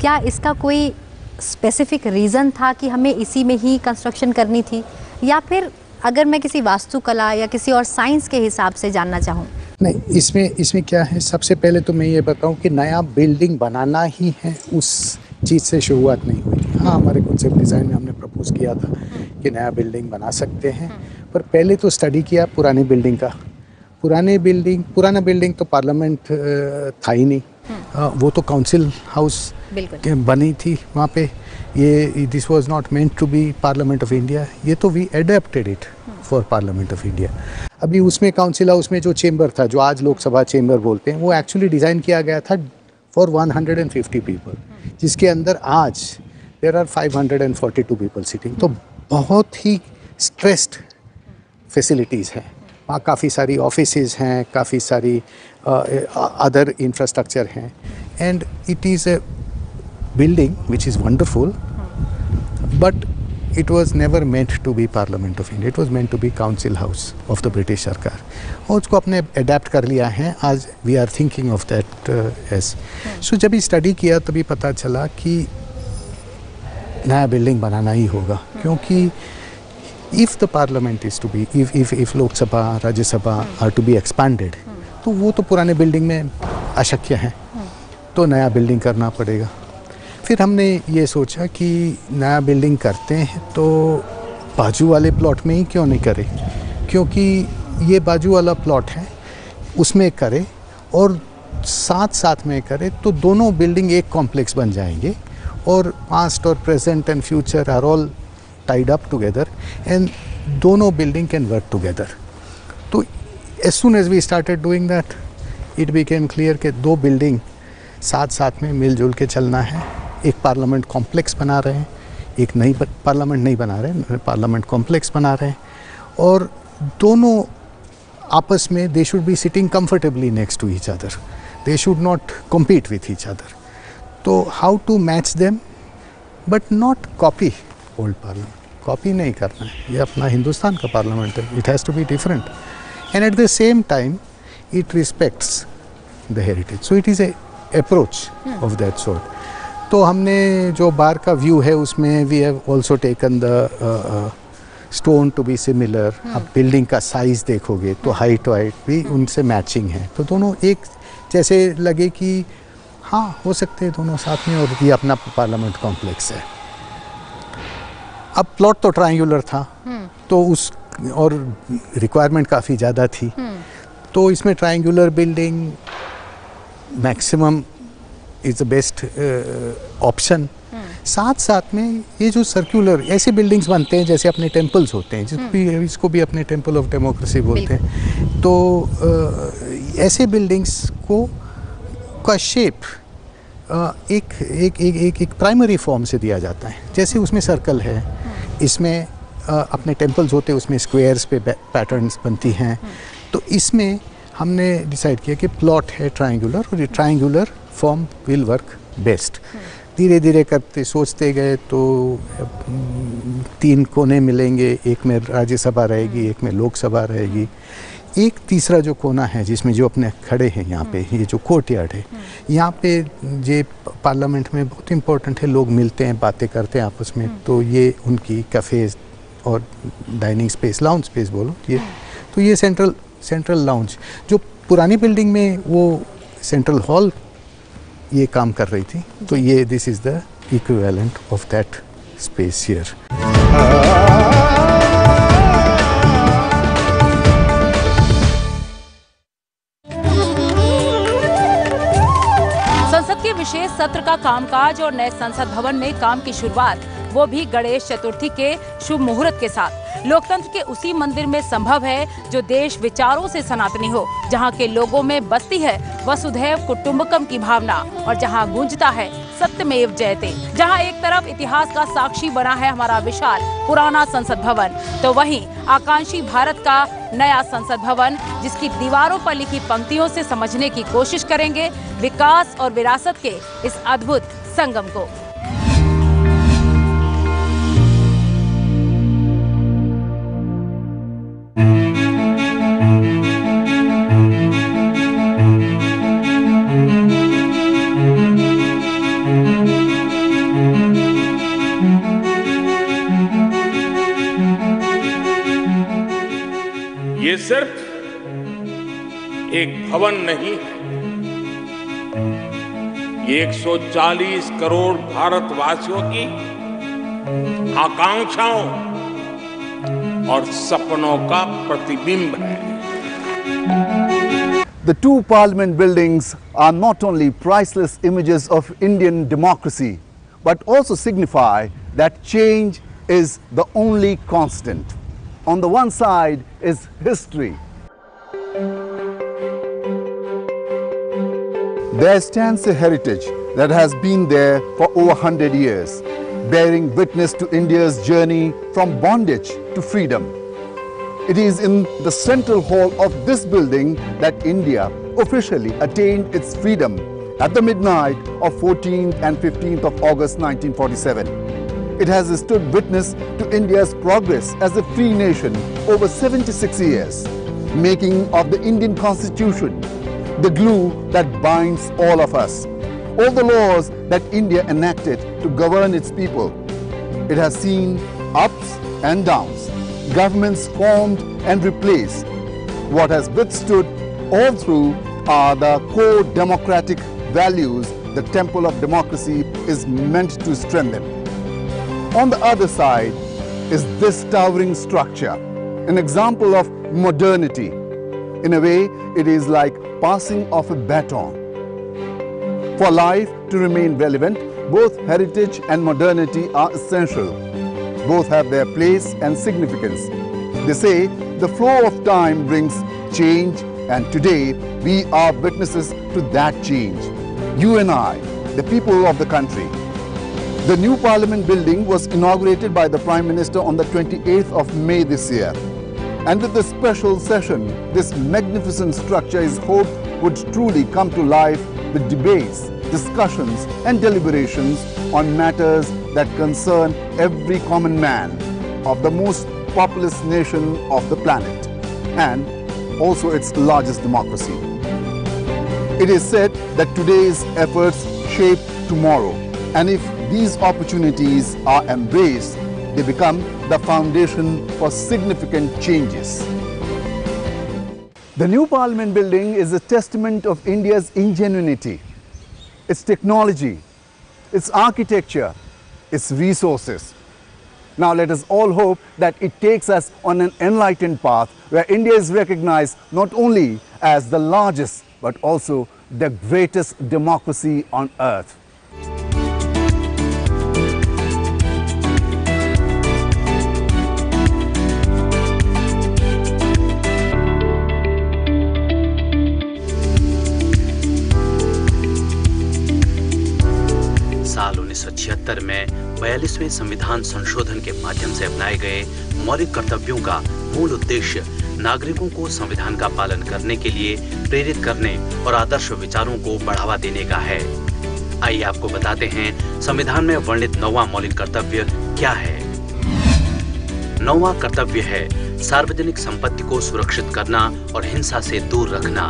क्या इसका कोई स्पेसिफिक रीज़न था कि हमें इसी में ही कंस्ट्रक्शन करनी थी? या फिर अगर मैं किसी वास्तुकला या किसी और साइंस के हिसाब से जानना चाहूँ? नहीं इसमें इसमें क्या है? सबसे पहले तो मैं ये बताऊँ कि नया बिल्डिंग बनाना ही है उस चीज़ से शुरुआत नहीं हुई। थी हाँ हमारे कॉन्सेप्ट डिज़ाइन में हमने प्रपोज किया था कि नया बिल्डिंग बना सकते हैं पर पहले तो स्टडी किया पुरानी बिल्डिंग का। पुराने बिल्डिंग पुराना बिल्डिंग तो पार्लियामेंट था ही नहीं। अ, वो तो काउंसिल हाउस बनी थी वहाँ पे। ये this was not meant to be Parliament of India ये तो we adapted it for Parliament of India अभी उसमें काउंसिल हाउस में जो चेंबर था जो आज लोकसभा चेंबर बोलते हैं वो एक्चुअली डिज़ाइन किया गया था फॉर 150 पीपल जिसके अंदर आज देर आर 542 पीपल सिटिंग तो बहुत ही स्ट्रेस्ड फैसिलिटीज़ हैं। वहाँ काफ़ी सारी ऑफिसेज हैं, काफ़ी सारी अदर इंफ्रास्ट्रक्चर हैं। And it is a building which is wonderful but it was never meant to be Parliament of India it was meant to be council house of the British सरकार और उसको अपने adapt कर लिया है। आज we are thinking of that as so जब ही स्टडी किया, तभी पता चला कि नया बिल्डिंग बनाना ही होगा। क्योंकि. If the parliament is to be if if if Lok Sabha Rajya Sabha are to be expanded तो वो तो पुराने बिल्डिंग में अशक्य है। तो नया बिल्डिंग करना पड़ेगा। फिर हमने ये सोचा कि नया बिल्डिंग करते हैं तो बाजू वाले प्लॉट में ही क्यों नहीं करें? क्योंकि ये बाजू वाला प्लॉट है, उसमें करें और साथ साथ में करें तो दोनों बिल्डिंग एक कॉम्प्लेक्स बन जाएँगे और पास्ट और present and future are all tied up together and दोनों बिल्डिंग कैन वर्क टुगेदर तो as soon as we started doing that it became clear कि दो बिल्डिंग साथ साथ में मिलजुल के चलना है। एक पार्लियामेंट कॉम्प्लेक्स बना रहे हैं, एक नई पार्लियामेंट नहीं बना रहे पार्लियामेंट कॉम्प्लेक्स बना रहे हैं। और दोनों आपस में they should be sitting comfortably next to each other they should not compete with each other तो how to match them but not copy old Parliament copy नहीं करना है। ये अपना हिंदुस्तान का पार्लियामेंट है। It has to be different and at the same time it respects the heritage. So it is a approach of that sort तो हमने जो बार का व्यू है उसमें we have also taken the stone to be similar आप building का size देखोगे तो हाइट वाइट भी उनसे मैचिंग है। तो दोनों एक जैसे लगे कि हाँ हो सकते हैं दोनों साथ में और ये अपना पार्लियामेंट कॉम्प्लेक्स है। अब प्लॉट तो ट्रायंगुलर था। तो उस और रिक्वायरमेंट काफ़ी ज़्यादा थी। तो इसमें triangular building maximum is the best option साथ साथ में ये जो सर्कुलर ऐसे बिल्डिंग्स बनते हैं जैसे अपने टेम्पल्स होते हैं जिसको भी इसको भी अपने टेंपल ऑफ़ डेमोक्रेसी बोलते हैं। तो अ, ऐसे बिल्डिंग्स को का शेप एक एक एक एक एक प्राइमरी फॉर्म से दिया जाता है। जैसे उसमें सर्कल है इसमें अ, अपने टेम्पल्स होते हैं उसमें स्क्वायर्स पे पैटर्न्स बनती हैं। तो इसमें हमने डिसाइड किया कि प्लॉट है ट्रायंगुलर और ये triangular form will work best धीरे धीरे करते सोचते गए तो तीन कोने मिलेंगे एक में राज्यसभा रहेगी एक में लोकसभा रहेगी। एक तीसरा जो कोना है जिसमें जो अपने खड़े हैं यहाँ पे ये जो कोर्ट यार्ड है यहाँ पे ये पार्लियामेंट में बहुत इम्पोर्टेंट है लोग मिलते हैं बातें करते हैं आपस में तो ये उनकी कैफ़ेज और डाइनिंग स्पेस लाउंज स्पेस बोलो ये तो ये सेंट्रल सेंट्रल लाउंज जो पुरानी बिल्डिंग में वो सेंट्रल हॉल ये काम कर रही थी तो ये this is the equivalent of that space here सत्र का कामकाज और नए संसद भवन में काम की शुरुआत, वो भी गणेश चतुर्थी के शुभ मुहूर्त के साथ। लोकतंत्र के उसी मंदिर में संभव है जो देश विचारों से सनातनी हो, जहाँ के लोगों में बसती है, वसुधैव कुटुम्बकम की भावना, और जहाँ गूंजता है, सत्यमेव जयते। जहाँ एक तरफ़ इतिहास का साक्षी बना है हमारा विशाल, पुराना संसद भवन तो वहीं आकांक्षी भारत का नया संसद भवन, जिसकी दीवारों पर लिखी पंक्तियों से समझने की कोशिश करेंगे, विकास और विरासत के इस अद्भुत संगम को। सिर्फ़ एक भवन नहीं है ये 140 करोड़ भारतवासियों की आकांक्षाओं और सपनों का प्रतिबिंब है The two parliament buildings are not only priceless images of Indian democracy, but also signify that change is the only constant. On the one side is history. There stands a heritage that has been there for over 100 years, bearing witness to India's journey from bondage to freedom. It is in the central hall of this building that India officially attained its freedom at the midnight of 14th and 15th of August 1947. It has stood witness to India's progress as a free nation over 76 years, making of the Indian Constitution the glue that binds all of us. All the laws that India enacted to govern its people. It has seen ups and downs, governments formed and replaced. What has withstood all through are the core democratic values the temple of democracy is meant to strengthen. On the other side is this towering structure, an example of modernity. In a way, it is like passing of a baton. For life to remain relevant, both heritage and modernity are essential. Both have their place and significance. They say the flow of time brings change, and today we are witnesses to that change. You and I, the people of the country. The new Parliament building was inaugurated by the Prime Minister on the 28th of May this year. And with this special session, this magnificent structure is hoped would truly come to life with debates, discussions and deliberations on matters that concern every common man of the most populous nation of the planet and also its largest democracy. It is said that today's efforts shape tomorrow. And if these opportunities are embraced, they become the foundation for significant changes. The new Parliament building is a testament of India's ingenuity, its technology, its architecture, its resources. Now let us all hope that it takes us on an enlightened path where India is recognized not only as the largest but also the greatest democracy on earth. 1976 में बयालीसवें संविधान संशोधन के माध्यम से अपनाए गए मौलिक कर्तव्यों का मूल उद्देश्य नागरिकों को संविधान का पालन करने के लिए प्रेरित करने और आदर्श विचारों को बढ़ावा देने का है। आइए आपको बताते हैं संविधान में वर्णित नौवा मौलिक कर्तव्य क्या है। नौवा कर्तव्य है सार्वजनिक संपत्ति को सुरक्षित करना और हिंसा से दूर रखना।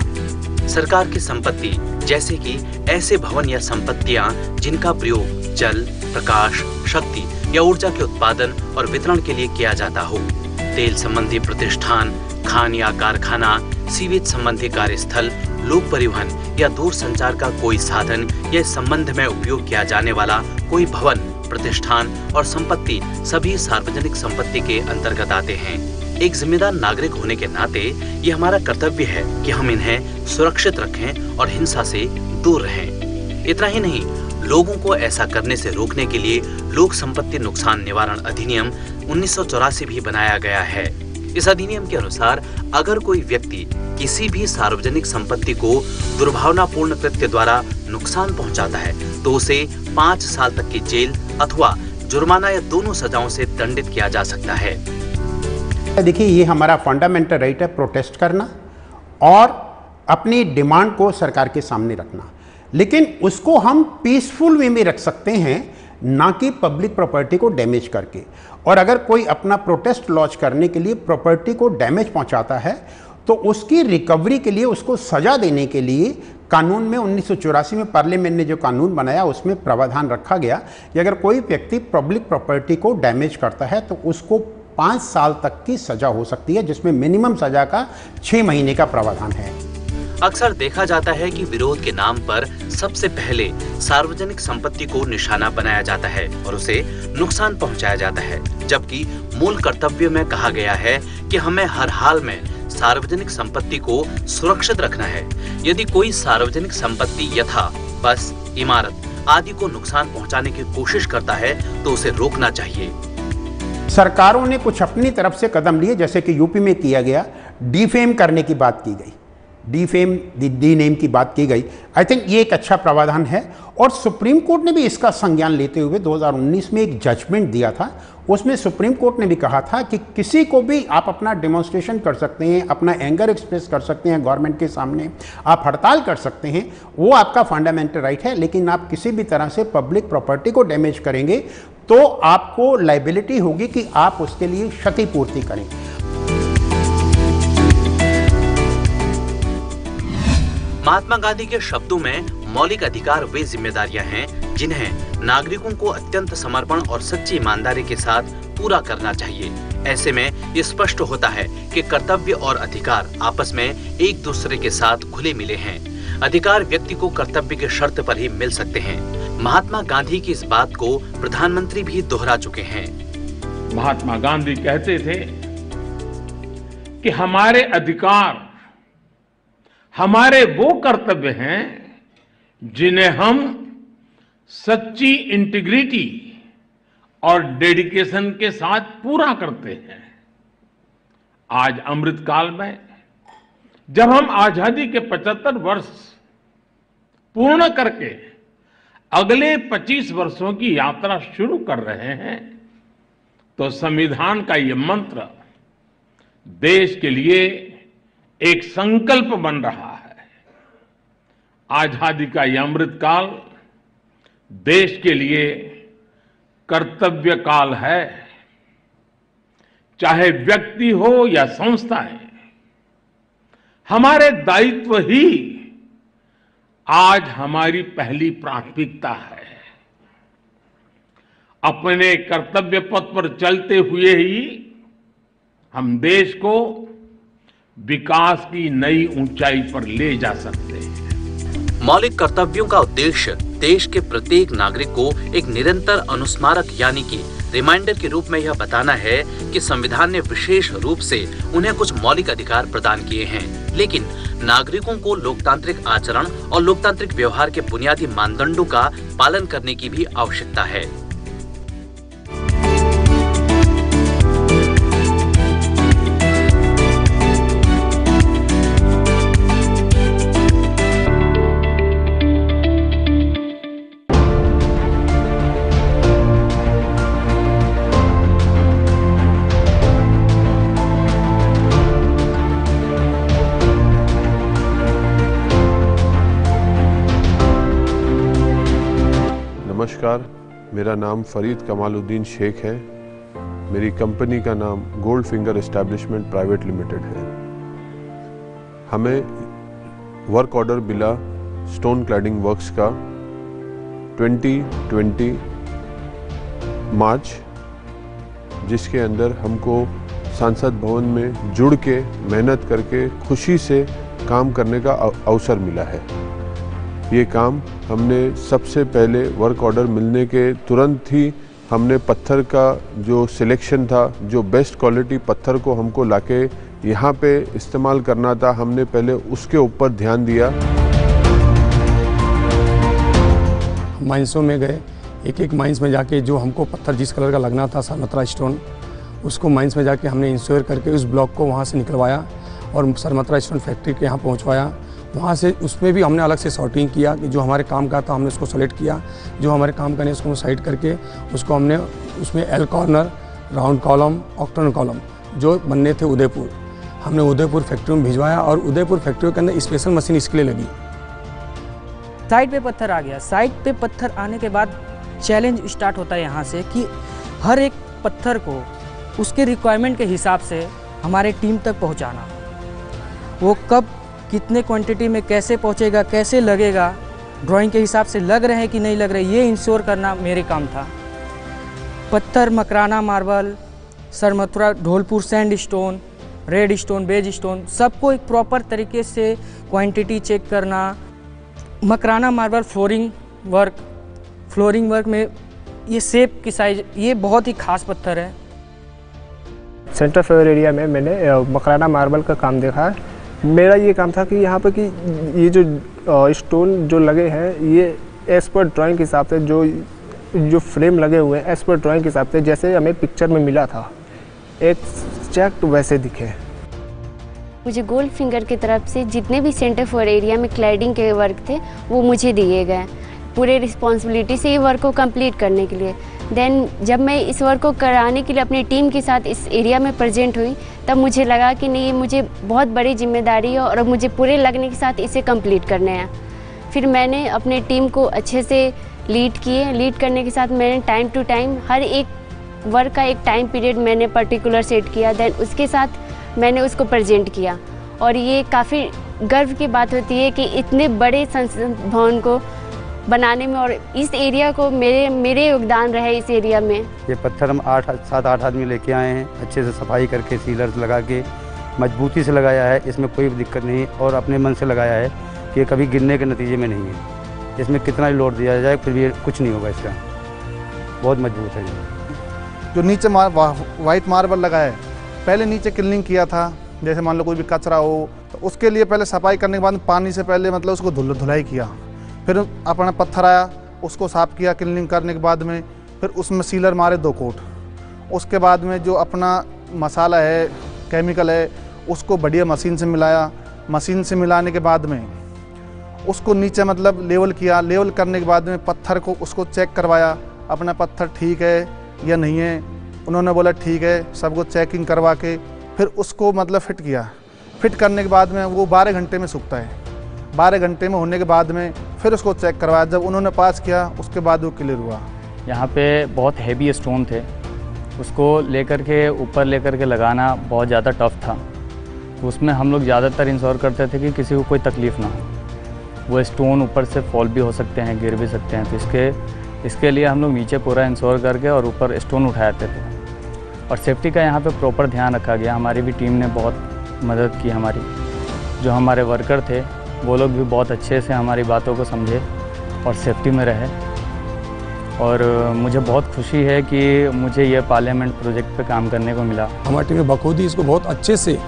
सरकार की संपत्ति, जैसे कि ऐसे भवन या संपत्तियाँ जिनका प्रयोग जल, प्रकाश, शक्ति या ऊर्जा के उत्पादन और वितरण के लिए किया जाता हो। तेल संबंधी प्रतिष्ठान, खान या कारखाना, सीवेज संबंधी कार्यस्थल, लोक परिवहन या दूर संचार का कोई साधन या संबंध में उपयोग किया जाने वाला कोई भवन, प्रतिष्ठान और संपत्ति सभी सार्वजनिक संपत्ति के अंतर्गत आते हैं। एक जिम्मेदार नागरिक होने के नाते ये हमारा कर्तव्य है कि हम इन्हें सुरक्षित रखें और हिंसा से दूर रहें। इतना ही नहीं, लोगों को ऐसा करने से रोकने के लिए लोक संपत्ति नुकसान निवारण अधिनियम उन्नीस सौ चौरासी भी बनाया गया है। इस अधिनियम के अनुसार, अगर कोई व्यक्ति किसी भी सार्वजनिक संपत्ति को दुर्भावनापूर्ण कृत्य द्वारा नुकसान पहुंचाता है तो उसे पाँच साल तक की जेल अथवा जुर्माना या दोनों सजाओं से दंडित किया जा सकता है। देखिए, ये हमारा फंडामेंटल राइट है प्रोटेस्ट करना और अपनी डिमांड को सरकार के सामने रखना। लेकिन उसको हम पीसफुल वे में रख सकते हैं, ना कि पब्लिक प्रॉपर्टी को डैमेज करके। और अगर कोई अपना प्रोटेस्ट लॉन्च करने के लिए प्रॉपर्टी को डैमेज पहुंचाता है तो उसकी रिकवरी के लिए, उसको सजा देने के लिए कानून में उन्नीस सौ चौरासी में पार्लियामेंट ने जो कानून बनाया, उसमें प्रावधान रखा गया कि अगर कोई व्यक्ति पब्लिक प्रॉपर्टी को डैमेज करता है तो उसको पाँच साल तक की सजा हो सकती है, जिसमें मिनिमम सजा का छः महीने का प्रावधान है। अक्सर देखा जाता है कि विरोध के नाम पर सबसे पहले सार्वजनिक संपत्ति को निशाना बनाया जाता है और उसे नुकसान पहुँचाया जाता है, जबकि मूल कर्तव्य में कहा गया है कि हमें हर हाल में सार्वजनिक संपत्ति को सुरक्षित रखना है। यदि कोई सार्वजनिक संपत्ति, यथा, बस, इमारत आदि को नुकसान पहुँचाने की कोशिश करता है तो उसे रोकना चाहिए। सरकारों ने कुछ अपनी तरफ़ से कदम लिए, जैसे कि यूपी में किया गया डीफेम करने की बात की गई। डीफेम, डी नेम की बात की गई। आई थिंक ये एक अच्छा प्रावधान है। और सुप्रीम कोर्ट ने भी इसका संज्ञान लेते हुए 2019 में एक जजमेंट दिया था। उसमें सुप्रीम कोर्ट ने भी कहा था कि किसी को भी आप अपना डेमोन्स्ट्रेशन कर सकते हैं, अपना एंगर एक्सप्रेस कर सकते हैं गवर्नमेंट के सामने। आप हड़ताल कर सकते हैं। वो आपका फंडामेंटल राइट है, लेकिन आप किसी भी तरह से पब्लिक प्रॉपर्टी को डैमेज करेंगे। तो आपको लाइबिलिटी होगी कि आप उसके लिए क्षतिपूर्ति करें। महात्मा गांधी के शब्दों में मौलिक अधिकार वे जिम्मेदारियाँ हैं, जिन्हें नागरिकों को अत्यंत समर्पण और सच्ची ईमानदारी के साथ पूरा करना चाहिए। ऐसे में ये स्पष्ट होता है कि कर्तव्य और अधिकार आपस में एक दूसरे के साथ खुले मिले हैं। अधिकार व्यक्ति को कर्तव्य के शर्त पर ही मिल सकते हैं। महात्मा गांधी की इस बात को प्रधानमंत्री भी दोहरा चुके हैं। महात्मा गांधी कहते थे कि हमारे अधिकार, हमारे वो कर्तव्य हैं जिन्हें हम सच्ची इंटीग्रिटी और डेडिकेशन के साथ पूरा करते हैं। आज अमृत काल में जब हम आज़ादी के 75 वर्ष पूर्ण करके अगले 25 वर्षों की यात्रा शुरू कर रहे हैं तो संविधान का ये मंत्र देश के लिए एक संकल्प बन रहा है। आज़ादी का यह अमृत काल देश के लिए कर्तव्य काल है। चाहे व्यक्ति हो या संस्थाएँ हमारे दायित्व ही आज हमारी पहली प्राथमिकता है। अपने कर्तव्य पथ पर चलते हुए ही हम देश को विकास की नई ऊंचाई पर ले जा सकते हैं। मौलिक कर्तव्यों का उद्देश्य देश के प्रत्येक नागरिक को एक निरंतर अनुस्मारक यानी कि रिमाइंडर के रूप में यह बताना है कि संविधान ने विशेष रूप से उन्हें कुछ मौलिक अधिकार प्रदान किए हैं, लेकिन नागरिकों को लोकतांत्रिक आचरण और लोकतांत्रिक व्यवहार के बुनियादी मानदंडों का पालन करने की भी आवश्यकता है। नमस्कार, मेरा नाम फरीद कमालुद्दीन शेख है। मेरी कंपनी का नाम Gold Finger Establishment Private Limited है। हमें वर्क ऑर्डर मिला स्टोन क्लैडिंग वर्क्स का। 2020 मार्च, जिसके अंदर हमको सांसद भवन में जुड़ के मेहनत करके खुशी से काम करने का अवसर मिला है। ये काम हमने सबसे पहले वर्क ऑर्डर मिलने के तुरंत ही हमने पत्थर का जो सिलेक्शन था, जो बेस्ट क्वालिटी पत्थर को हमको लाके यहाँ पे इस्तेमाल करना था, हमने पहले उसके ऊपर ध्यान दिया। माइंसों में गए। एक एक माइंस में जाके जो हमको पत्थर जिस कलर का लगना था सरमत्रा स्टोन उसको माइंस में जाके हमने इंश्योर करके उस ब्लॉक को वहाँ से निकलवाया और सरमत्रा स्टोन फैक्ट्री के यहाँ पहुँचवाया। वहाँ से उसमें भी हमने अलग से सॉर्टिंग किया कि जो हमारे काम का था हमने उसको सेलेक्ट किया। जो हमारे काम का नहीं उसको साइड करके उसको हमने उसमें L corner round column octagon column जो बनने थे उदयपुर। हमने उदयपुर फैक्ट्री में भिजवाया और उदयपुर फैक्ट्री के अंदर स्पेशल मशीन इसके लिए लगी। साइड पे पत्थर आ गया। साइड पे पत्थर आने के बाद चैलेंज स्टार्ट होता है यहाँ से कि हर एक पत्थर को उसके रिक्वायरमेंट के हिसाब से हमारे टीम तक पहुँचाना। वो कब कितने क्वांटिटी में कैसे पहुँचेगा, कैसे लगेगा ड्राइंग के हिसाब से लग रहे हैं कि नहीं लग रहे, ये इंश्योर करना मेरे काम था। पत्थर, Makrana marble Sarmathura, Dholpur sand stone red stone beige stone सबको एक प्रॉपर तरीके से क्वांटिटी चेक करना। Makrana marble flooring work flooring work में ये सेप की साइज़ ये बहुत ही खास पत्थर है। सेंटर फेवर एरिया में मैंने मकराना मार्बल का काम देखा है। मेरा ये काम था कि यहाँ पर कि ये जो स्टोन जो लगे हैं, ये एज पर ड्राइंग के हिसाब से जो जो फ्रेम लगे हुए हैं एज पर ड्राइंग के हिसाब से जैसे हमें पिक्चर में मिला था एक्जैक्ट वैसे दिखे। मुझे गोल्ड फिंगर की तरफ़ से जितने भी सेंटर फॉर एरिया में क्लाइडिंग के वर्क थे, वो मुझे दिए गए। पूरे रिस्पॉन्सिबिलिटी से ये वर्क को कंप्लीट करने के लिए। देन जब मैं इस वर्क को कराने के लिए अपनी टीम के साथ इस एरिया में प्रेजेंट हुई, तब मुझे लगा कि नहीं, ये मुझे बहुत बड़ी ज़िम्मेदारी है और मुझे पूरे लगने के साथ इसे कंप्लीट करने हैं। फिर मैंने अपने टीम को अच्छे से लीड किए। लीड करने के साथ मैंने टाइम टू टाइम हर एक वर्क का एक टाइम पीरियड मैंने पर्टिकुलर सेट किया। देन उसके साथ मैंने उसको प्रेजेंट किया। और ये काफ़ी गर्व की बात होती है कि इतने बड़े संसद भवन को बनाने में और इस एरिया को मेरे मेरे योगदान रहे इस एरिया में। ये पत्थर हम आठ सात आठ आदमी लेके आए हैं अच्छे से सफ़ाई करके सीलर्स लगा के मजबूती से लगाया है इसमें कोई दिक्कत नहीं और अपने मन से लगाया है कि ये कभी गिरने के नतीजे में नहीं है। इसमें कितना ही लोड दिया जाए फिर भी कुछ नहीं होगा इसका। बहुत मज़बूत है जो नीचे मार, वा, वाइट मार्बल लगा है पहले नीचे क्लीनिंग किया था जैसे मान लो कोई भी कचरा हो तो उसके लिए पहले सफ़ाई करने के बाद पानी से पहले मतलब उसको धुल धुलाई किया। फिर अपना पत्थर आया, उसको साफ़ किया क्लिनिंग करने के बाद में, फिर उसमें सीलर मारे दो कोट। उसके बाद में जो अपना मसाला है, केमिकल है, उसको बढ़िया मशीन से मिलाया। मशीन से मिलाने के बाद में उसको नीचे मतलब लेवल किया। लेवल करने के बाद में पत्थर को उसको चेक करवाया, अपना पत्थर ठीक है या नहीं है। उन्होंने बोला, ठीक है सबको चेकिंग करवा के। फिर उसको मतलब फिट किया। फिट करने के बाद में वो बारह घंटे में सूखता है। बारह घंटे में होने के बाद में फिर उसको चेक करवाया। जब उन्होंने पास किया, उसके बाद वो क्लियर हुआ। यहाँ पे बहुत हैवी स्टोन थे। उसको लेकर के, ऊपर लेकर के लगाना बहुत ज़्यादा टफ था। तो उसमें हम लोग ज़्यादातर इंश्योर करते थे कि किसी को कोई तकलीफ़ ना हो। वो स्टोन ऊपर से फॉल भी हो सकते हैं, गिर भी सकते हैं। तो इसके इसके लिए हम लोग नीचे पूरा इंश्योर करके और ऊपर स्टोन उठाते थे। और सेफ्टी का यहाँ पे प्रॉपर ध्यान रखा गया। हमारी भी टीम ने बहुत मदद की हमारी। जो हमारे वर्कर थे वो लोग भी बहुत अच्छे से हमारी बातों को समझे और सेफ्टी में रहे। और मुझे बहुत खुशी है कि मुझे ये पार्लियामेंट प्रोजेक्ट पे काम करने को मिला। हमारी टीम ने बखूबी इसको बहुत अच्छे से,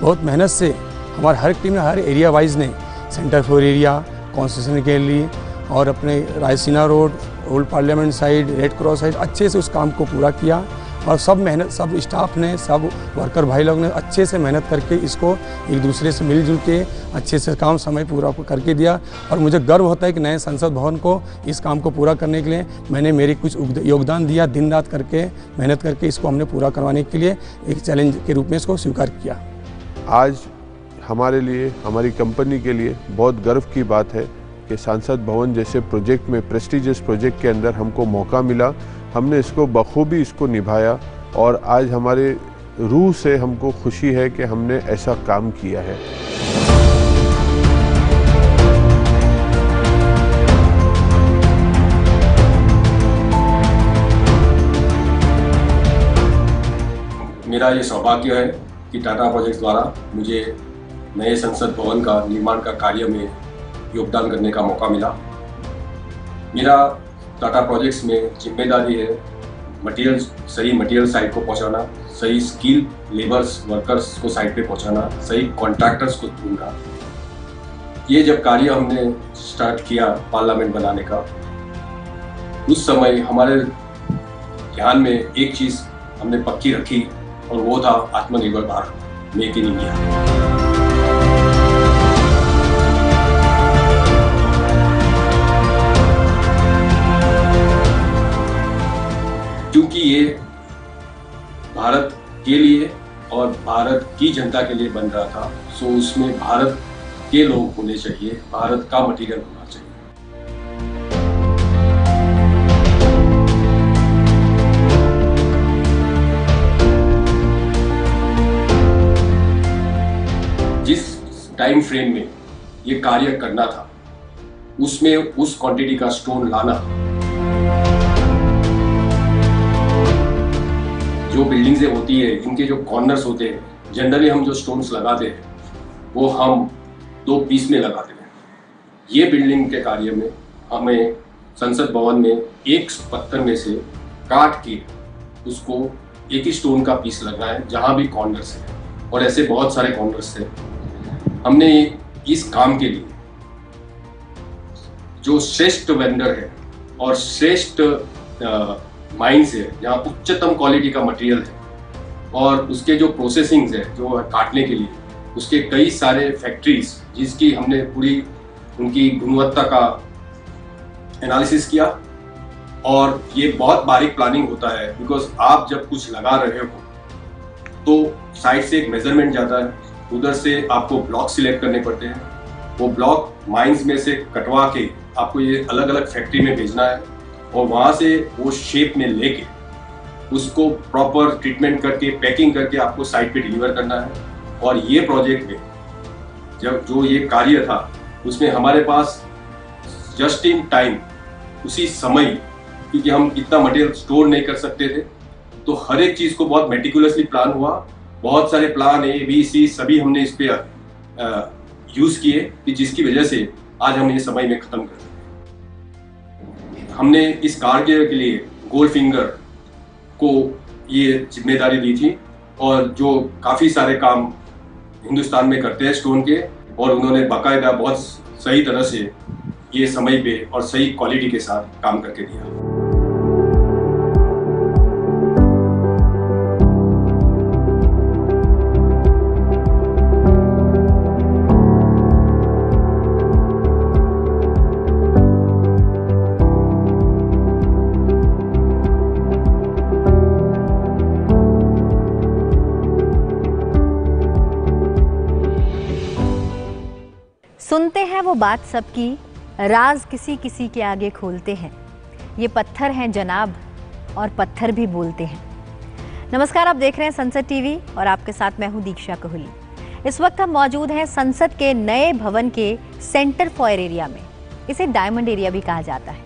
बहुत मेहनत से हमारे हर टीम ने हर एरिया वाइज ने सेंटर फ्लोर एरिया कॉन्स्टिट्यूशन के लिए और अपने Raisina Road old Parliament side red cross side अच्छे से उस काम को पूरा किया। और सब मेहनत, सब स्टाफ ने, सब वर्कर भाई लोग ने अच्छे से मेहनत करके इसको एक दूसरे से मिलजुल के अच्छे से काम समय पूरा करके दिया। और मुझे गर्व होता है कि नए संसद भवन को, इस काम को पूरा करने के लिए मैंने मेरी कुछ योगदान दिया, दिन रात करके, मेहनत करके इसको हमने पूरा करवाने के लिए एक चैलेंज के रूप में इसको स्वीकार किया। आज हमारे लिए, हमारी कंपनी के लिए बहुत गर्व की बात है कि सांसद भवन जैसे प्रोजेक्ट में प्रेस्टिजियस प्रोजेक्ट के अंदर हमको मौका मिला। हमने इसको बखूबी इसको निभाया और आज हमारे रूह से हमको खुशी है कि हमने ऐसा काम किया है। मेरा ये सौभाग्य है कि टाटा प्रोजेक्ट्स द्वारा मुझे नए संसद भवन का निर्माण का कार्य में योगदान करने का मौका मिला। मेरा टाटा प्रोजेक्ट्स में ज़िम्मेदारी है मटेरियल सही मटेरियल साइट को पहुंचाना, सही स्किल लेबर्स वर्कर्स को साइट पे पहुंचाना, सही कॉन्ट्रैक्टर्स को ढूंढना। ये जब कार्य हमने स्टार्ट किया पार्लियामेंट बनाने का, उस समय हमारे ध्यान में एक चीज़ हमने पक्की रखी और वो था आत्मनिर्भर भारत मेक इन इंडिया क्योंकि ये भारत के लिए और भारत की जनता के लिए बन रहा था सो उसमें भारत के लोग होने चाहिए, भारत का मटेरियल होना चाहिए। जिस टाइम फ्रेम में ये कार्य करना था, उसमें उस क्वांटिटी का स्टोन लाना जो बिल्डिंग्स होती है, इनके जो कॉर्नर्स होते हैं जनरली हम जो स्टोन्स लगाते हैं, वो हम दो पीस में लगाते हैं। ये बिल्डिंग के कार्य में हमें संसद भवन में एक पत्थर में से काट के उसको एक ही स्टोन का पीस लगना है, जहाँ भी कॉर्नर्स है। और ऐसे बहुत सारे कॉर्नर्स थे हमने इस काम के लिए जो श्रेष्ठ वेंडर है और श्रेष्ठ माइंस है जहाँ उच्चतम क्वालिटी का मटेरियल है। और उसके जो प्रोसेसिंग्स है, जो काटने के लिए, उसके कई सारे फैक्ट्रीज जिसकी हमने पूरी उनकी गुणवत्ता का एनालिसिस किया। और ये बहुत बारीक प्लानिंग होता है बिकॉज़ आप जब कुछ लगा रहे हो तो साइड से एक मेज़रमेंट जाता है। उधर से आपको ब्लॉक सिलेक्ट करने पड़ते हैं। वो ब्लॉक माइंस में से कटवा के आपको ये अलग अलग फैक्ट्री में भेजना है। और वहाँ से वो शेप में लेके उसको प्रॉपर ट्रीटमेंट करके पैकिंग करके आपको साइट पे डिलीवर करना है। और ये प्रोजेक्ट में जब जो ये कार्य था, उसमें हमारे पास जस्ट इन टाइम उसी समय, क्योंकि हम इतना मटेरियल स्टोर नहीं कर सकते थे तो हर एक चीज़ को बहुत मेटिकुलसली प्लान हुआ। बहुत सारे प्लान ए बी सी सभी हमने इस पे यूज़ किए कि जिसकी वजह से आज हम ये समय में ख़त्म कर हमने इस कार्य के लिए गोल्ड फिंगर को ये ज़िम्मेदारी दी थी और जो काफ़ी सारे काम हिंदुस्तान में करते हैं स्टोन के और उन्होंने बाकायदा बहुत सही तरह से ये समय पे और सही क्वालिटी के साथ काम करके दिया। हैं वो बात सबकी। राज किसी किसी के आगे खोलते हैं। ये पत्थर हैं जनाब, और पत्थर भी बोलते हैं। नमस्कार, आप देख रहे हैं संसद टीवी, और आपके साथ मैं हूँ दीक्षा कोहली। इस वक्त हम मौजूद हैं संसद के नए भवन के सेंटर फॉयर एरिया में। इसे डायमंड एरिया भी कहा जाता है।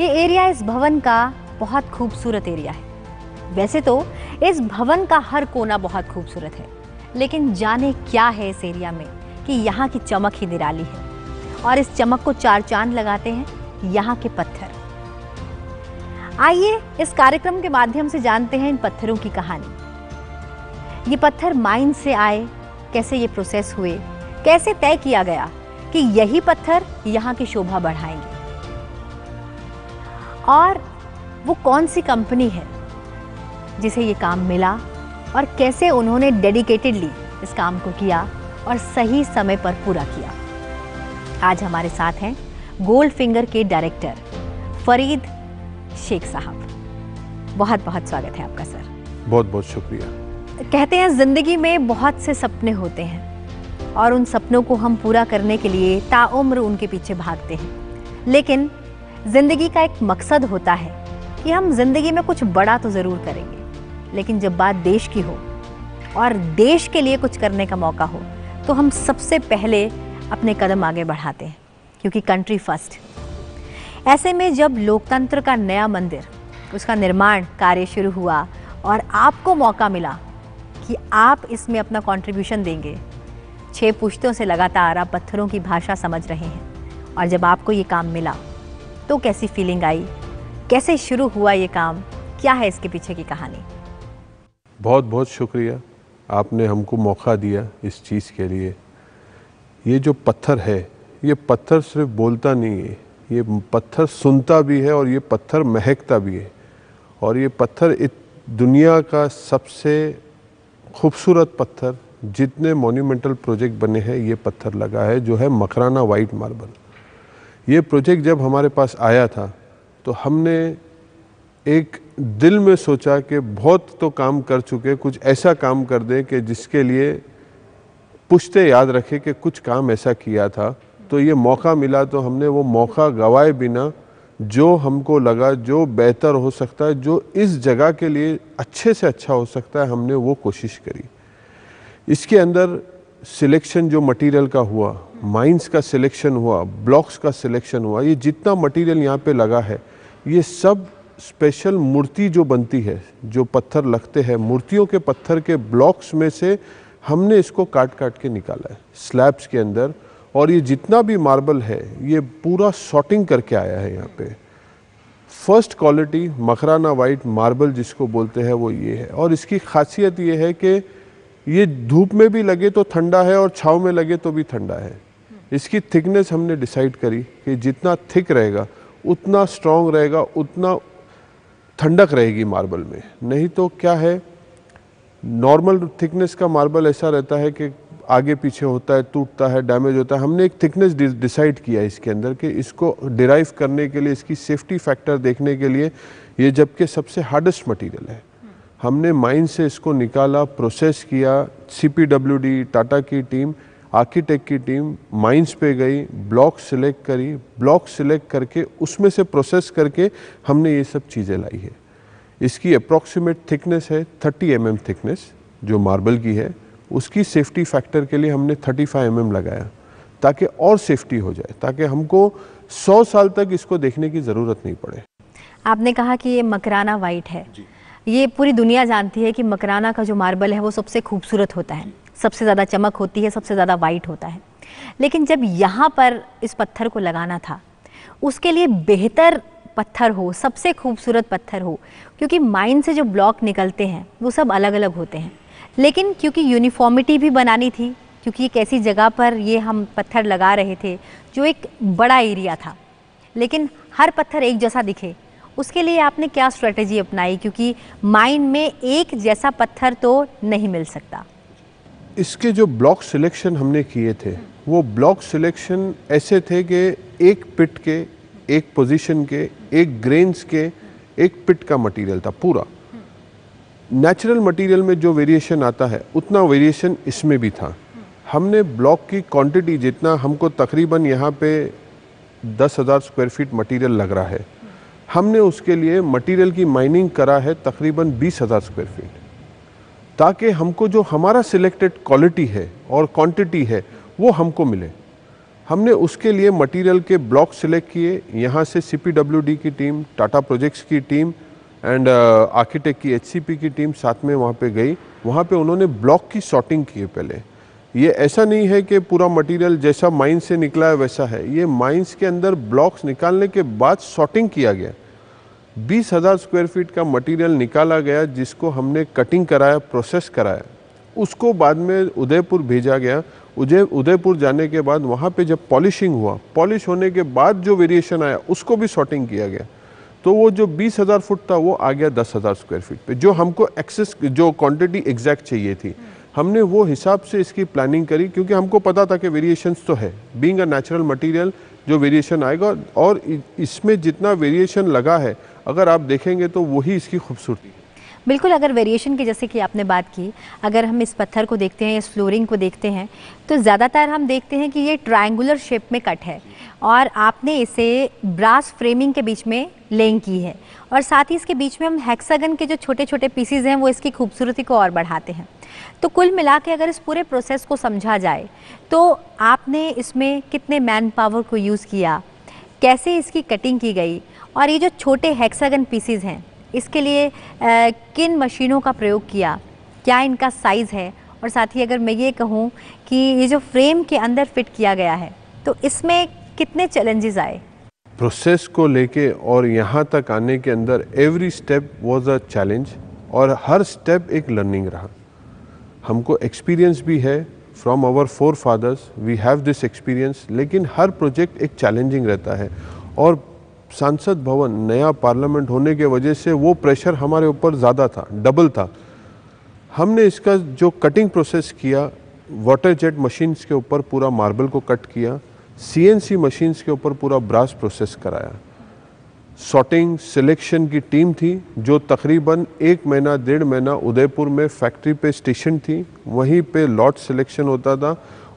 ये एरिया इस भवन का बहुत खूबसूरत एरिया है। वैसे तो इस भवन का हर कोना बहुत खूबसूरत है, लेकिन जाने क्या है इस एरिया में? कि यहाँ की चमक ही निराली है। और इस चमक को चार चाँद लगाते हैं, यहाँ के पत्थर। आइए इस कार्यक्रम के माध्यम से जानते हैं इन पत्थरों की कहानी। ये पत्थर माइन से आए, कैसे ये प्रोसेस हुए, कैसे तय किया गया कि यही पत्थर यहाँ की शोभा बढ़ाएँगे। और वो कौन सी कंपनी है, जिसे ये काम मिला और कैसे उन्होंने डेडिकेटेडली इस काम को किया? और सही समय पर पूरा किया। आज हमारे साथ हैं गोल्ड फिंगर के डायरेक्टर फरीद शेख साहब। बहुत बहुत स्वागत है आपका सर। बहुत बहुत शुक्रिया। कहते हैं ज़िंदगी में बहुत से सपने होते हैं और उन सपनों को हम पूरा करने के लिए ताउम्र उनके पीछे भागते हैं। लेकिन ज़िंदगी का एक मकसद होता है कि हम ज़िंदगी में कुछ बड़ा तो ज़रूर करेंगे लेकिन जब बात देश की हो और देश के लिए कुछ करने का मौका हो तो हम सबसे पहले अपने कदम आगे बढ़ाते हैं, क्योंकि कंट्री फ़र्स्ट ऐसे में जब लोकतंत्र का नया मंदिर, उसका निर्माण कार्य शुरू हुआ और आपको मौका मिला कि आप इसमें अपना कंट्रीब्यूशन देंगे छः पुश्तों से लगातार आप पत्थरों की भाषा समझ रहे हैं और जब आपको ये काम मिला तो कैसी फीलिंग आई? कैसे शुरू हुआ ये काम? क्या है इसके पीछे की कहानी? बहुत बहुत शुक्रिया। आपने हमको मौका दिया इस चीज़ के लिए। ये जो पत्थर है, ये पत्थर सिर्फ़ बोलता नहीं है, ये पत्थर सुनता भी है और ये पत्थर महकता भी है। और ये पत्थर इत, दुनिया का सबसे खूबसूरत पत्थर, जितने मोन्यूमेंटल प्रोजेक्ट बने हैं, ये पत्थर लगा है, जो है मकराना वाइट मार्बल ये प्रोजेक्ट जब हमारे पास आया था तो हमने एक दिल में सोचा कि बहुत तो काम कर चुके, कुछ ऐसा काम कर दें कि जिसके लिए पुश्ते याद रखे कि कुछ काम ऐसा किया था। तो ये मौका मिला तो हमने वो मौका गवाए बिना जो हमको लगा, जो बेहतर हो सकता है, जो इस जगह के लिए अच्छे से अच्छा हो सकता है, हमने वो कोशिश करी। इसके अंदर सिलेक्शन जो मटेरियल का हुआ, माइंस का सिलेक्शन हुआ, ब्लॉक्स का सिलेक्शन हुआ, ये जितना मटेरियल यहाँ पे लगा है, ये सब स्पेशल मूर्ति जो बनती है, जो पत्थर लगते हैं, मूर्तियों के पत्थर के ब्लॉक्स में से हमने इसको काट काट के निकाला है स्लैब्स के अंदर। और ये जितना भी मार्बल है, ये पूरा शॉर्टिंग करके आया है यहाँ पे। First quality Makrana white marble जिसको बोलते हैं, वो ये है। और इसकी खासियत ये है कि ये धूप में भी लगे तो ठंडा है और छाव में लगे तो भी ठंडा है। इसकी थिकनेस हमने डिसाइड करी कि जितना थिक रहेगा, उतना स्ट्रांग रहेगा, उतना ठंडक रहेगी मार्बल में। नहीं तो क्या है? नॉर्मल थिकनेस का मार्बल ऐसा रहता है कि आगे पीछे होता है, टूटता है, डैमेज होता है। हमने एक थिकनेस डिसाइड किया इसके अंदर कि इसको डिराइव करने के लिए, इसकी सेफ्टी फैक्टर देखने के लिए ये जबकि सबसे हार्डेस्ट मटेरियल है। हमने माइन से इसको निकाला, प्रोसेस किया सीपीडब्ल्यूडी टाटा की टीम आर्किटेक्ट की टीम माइंस पे गई ब्लॉक सिलेक्ट करी ब्लॉक सिलेक्ट करके उसमें से प्रोसेस करके हमने ये सब चीज़ें लाई है। इसकी अप्रॉक्सीमेट थिकनेस है 30 एम mm थिकनेस जो मार्बल की है उसकी सेफ्टी फैक्टर के लिए हमने 35 फाइव mm लगाया ताकि और सेफ्टी हो जाए ताकि हमको 100 साल तक इसको देखने की ज़रूरत नहीं पड़े। आपने कहा कि ये मकराना वाइट है। ये पूरी दुनिया जानती है कि मकराना का जो मार्बल है वो सबसे खूबसूरत होता है। सबसे ज़्यादा चमक होती है, सबसे ज़्यादा वाइट होता है। लेकिन जब यहाँ पर इस पत्थर को लगाना था, उसके लिए बेहतर पत्थर हो, सबसे खूबसूरत पत्थर हो, क्योंकि माइन से जो ब्लॉक निकलते हैं, वो सब अलग अलग होते हैं। लेकिन क्योंकि यूनिफॉर्मिटी भी बनानी थी, क्योंकि एक ऐसी जगह पर ये हम पत्थर लगा रहे थे, जो एक बड़ा एरिया था। लेकिन हर पत्थर एक जैसा दिखे। उसके लिए आपने क्या स्ट्रेटजी अपनाई? क्योंकि माइन में एक जैसा पत्थर तो नहीं मिल सकता। इसके जो ब्लॉक सिलेक्शन हमने किए थे, वो ब्लॉक सिलेक्शन ऐसे थे कि एक पिट के, एक पोजीशन के, एक ग्रेन्स के, एक पिट का मटेरियल था पूरा। नेचुरल मटेरियल में जो वेरिएशन आता है, उतना वेरिएशन इसमें भी था। हमने ब्लॉक की क्वांटिटी जितना हमको तकरीबन यहाँ पे दस हज़ार स्क्वायर फीट मटेरियल लग रहा है, हमने उसके लिए मटेरियल की माइनिंग करा है तकरीबन बीस हज़ार स्क्वायर फीट ताकि हमको जो हमारा सिलेक्टेड क्वालिटी है और क्वांटिटी है, वो हमको मिले। हमने उसके लिए मटेरियल के ब्लॉक सिलेक्ट किए। यहाँ से सीपीडब्ल्यूडी की टीम टाटा प्रोजेक्ट्स की टीम एंड आर्किटेक्ट की एचसीपी की टीम साथ में वहाँ पे गई। वहाँ पे उन्होंने ब्लॉक की सॉर्टिंग की है पहले। ये ऐसा नहीं है कि पूरा मटेरियल जैसा माइन से निकला है, वैसा है। ये माइंस के अंदर ब्लॉक्स निकालने के बाद सॉर्टिंग किया गया। बीस हज़ार स्क्वायर फीट का मटेरियल निकाला गया जिसको हमने कटिंग कराया, प्रोसेस कराया। उसको बाद में उदयपुर भेजा गया। उदय, उदयपुर जाने के बाद वहाँ पे जब पॉलिशिंग हुआ, पॉलिश होने के बाद जो वेरिएशन आया, उसको भी सॉर्टिंग किया गया। तो वो जो बीस हज़ार फुट था, वो आ गया दस हज़ार स्क्वायर फीट पे, जो हमको एक्सेस, जो क्वांटिटी एग्जैक्ट चाहिए थी। हमने वो हिसाब से इसकी प्लानिंग करी, क्योंकि हमको पता था कि वेरिएशंस तो है। बीइंग अ नेचुरल मटेरियल जो वेरिएशन आएगा, और इसमें जितना वेरिएशन लगा है अगर आप देखेंगे तो वही इसकी खूबसूरती है। बिल्कुल, अगर वेरिएशन की जैसे कि आपने बात की, अगर हम इस पत्थर को देखते हैं इस फ्लोरिंग को देखते हैं तो ज़्यादातर हम देखते हैं कि ये ट्रायंगुलर शेप में कट है और आपने इसे ब्रास फ्रेमिंग के बीच में लेंग की है और साथ ही इसके बीच में हम हेक्सागन के जो छोटे छोटे पीसीज हैं, वो इसकी खूबसूरती को और बढ़ाते हैं। तो कुल मिला के अगर इस पूरे प्रोसेस को समझा जाए तो आपने इसमें कितने मैन पावर को यूज़ किया, कैसे इसकी कटिंग की गई और ये जो छोटे हेक्सागन पीसीज हैं इसके लिए आ, किन मशीनों का प्रयोग किया? क्या इनका साइज़ है? और साथ ही अगर मैं ये कहूँ कि ये जो फ्रेम के अंदर फिट किया गया है तो इसमें कितने चैलेंजेस आए? प्रोसेस को लेके और यहाँ तक आने के अंदर every step was a challenge और हर स्टेप एक लर्निंग रहा। हमको एक्सपीरियंस भी है from our forefathers we have this experience लेकिन हर प्रोजेक्ट एक चैलेंजिंग रहता है। और सांसद भवन नया पार्लियामेंट होने के वजह से वो प्रेशर हमारे ऊपर ज़्यादा था, डबल था। हमने इसका जो कटिंग प्रोसेस किया वाटर जेट मशीन्स के ऊपर पूरा मार्बल को कट किया सीएनसी मशीन्स के ऊपर पूरा ब्रास प्रोसेस कराया। सॉर्टिंग सिलेक्शन की टीम थी, जो तकरीबन एक महीना, डेढ़ महीना उदयपुर में फैक्ट्री पे स्टेशन थी, वहीं पे लॉट सिलेक्शन होता था।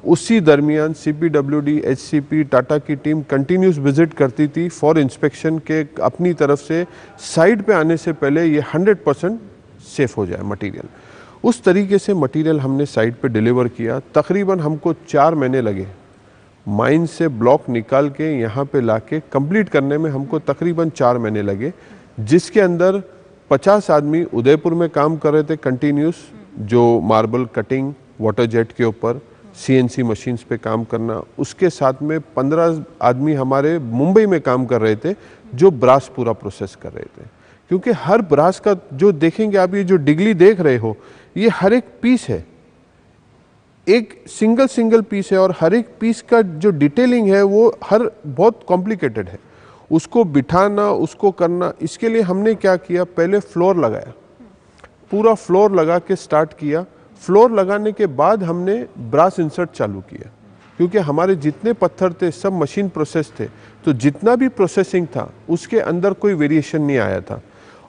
उसी दरमियान C P W D H C P Tata की टीम कंटिन्यूस विज़िट करती थी फॉर इंस्पेक्शन के अपनी तरफ़ से। साइड पे आने से पहले ये 100 परसेंट सेफ़ हो जाए मटेरियल उस तरीके से मटेरियल हमने साइड पे डिलीवर किया। तकरीबन हमको चार महीने लगे। माइन से ब्लॉक निकाल के यहाँ पे लाके कंप्लीट करने में हमको तकरीबन चार महीने लगे, जिसके अंदर 50 आदमी उदयपुर में काम कर रहे थे कंटिन्यूस जो मार्बल कटिंग वाटर जेट के ऊपर। सीएनसी मशीन्स पे काम करना, उसके साथ में 15 आदमी हमारे मुंबई में काम कर रहे थे, जो ब्रास पूरा प्रोसेस कर रहे थे। क्योंकि हर ब्रास का जो देखेंगे आप, ये जो डिग्ली देख रहे हो, ये हर एक पीस है। एक सिंगल सिंगल पीस है और हर एक पीस का जो डिटेलिंग है, वो हर बहुत कॉम्प्लिकेटेड है। उसको बिठाना, उसको करना, इसके लिए हमने क्या किया? पहले फ्लोर लगाया। पूरा फ्लोर लगा के स्टार्ट किया। फ्लोर लगाने के बाद हमने ब्रास इंसर्ट चालू किया। क्योंकि हमारे जितने पत्थर थे, सब मशीन प्रोसेस थे तो जितना भी प्रोसेसिंग था, उसके अंदर कोई वेरिएशन नहीं आया था।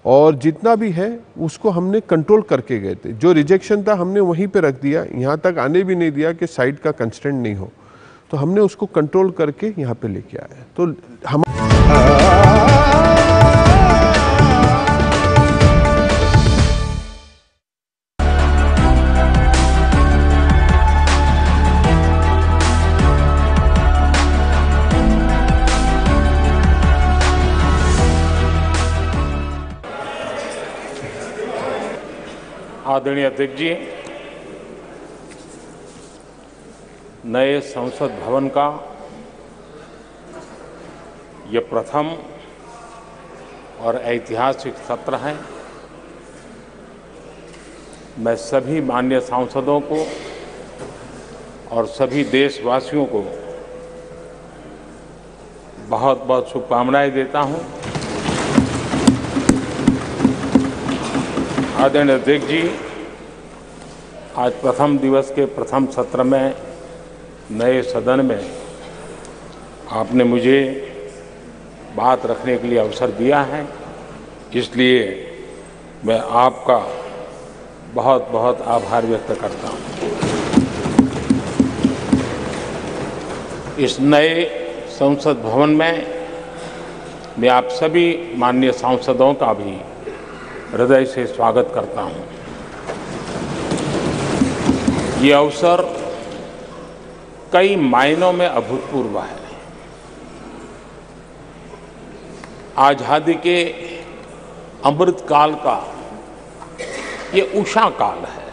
और जितना भी है, उसको हमने कंट्रोल करके गए थे। जो रिजेक्शन था, हमने वहीं पे रख दिया। यहाँ तक आने भी नहीं दिया कि साइड का कंस्टेंट नहीं हो। तो हमने उसको कंट्रोल करके यहाँ पे लेके आया। तो हम आदरणीय अध्यक्ष जी, नए संसद भवन का ये प्रथम और ऐतिहासिक सत्र है। मैं सभी मान्य सांसदों को और सभी देशवासियों को बहुत बहुत शुभकामनाएँ देता हूँ। आदरणीय अध्यक्ष जी आज प्रथम दिवस के प्रथम सत्र में, नए सदन में आपने मुझे बात रखने के लिए अवसर दिया है। इसलिए मैं आपका बहुत बहुत आभार व्यक्त करता हूँ। इस नए संसद भवन में मैं आप सभी माननीय सांसदों का भी हृदय से स्वागत करता हूँ। ये अवसर कई मायनों में अभूतपूर्व है। आज़ादी के अमृत काल का ये उषा काल है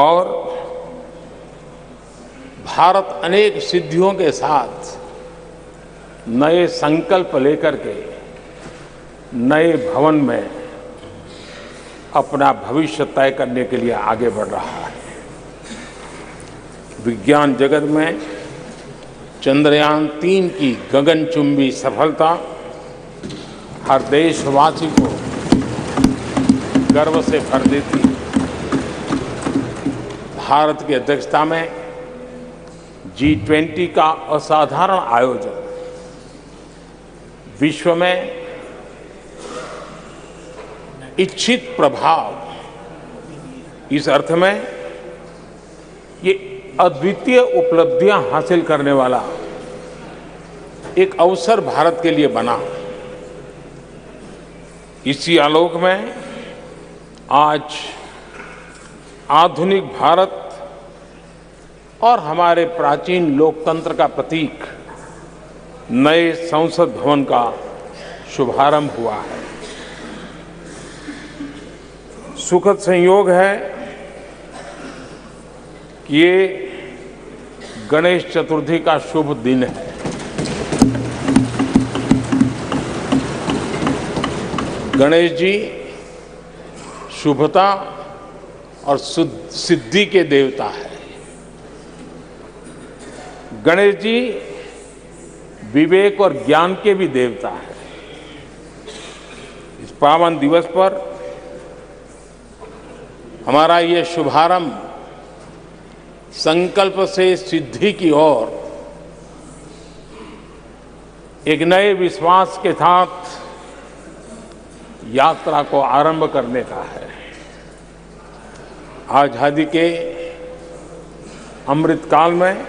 और भारत अनेक सिद्धियों के साथ नए संकल्प लेकर के नए भवन में अपना भविष्य तय करने के लिए आगे बढ़ रहा है। विज्ञान जगत में चंद्रयान तीन की गगनचुंबी सफलता, हर देशवासी को गर्व से भर देती भारत की अध्यक्षता में जी ट्वेंटी का असाधारण आयोजन, विश्व में इच्छित प्रभाव। इस अर्थ में ये अद्वितीय उपलब्धियाँ हासिल करने वाला एक अवसर भारत के लिए बना। इसी आलोक में आज आधुनिक भारत और हमारे प्राचीन लोकतंत्र का प्रतीक नए संसद भवन का शुभारंभ हुआ है। सुखद संयोग है कि ये गणेश चतुर्थी का शुभ दिन है। गणेश जी शुभता और सिद्धि के देवता है। गणेश जी विवेक और ज्ञान के भी देवता है। इस पावन दिवस पर हमारा ये शुभारंभ संकल्प से सिद्धि की ओर एक नए विश्वास के साथ यात्रा को आरंभ करने का है। आज़ादी के अमृत काल में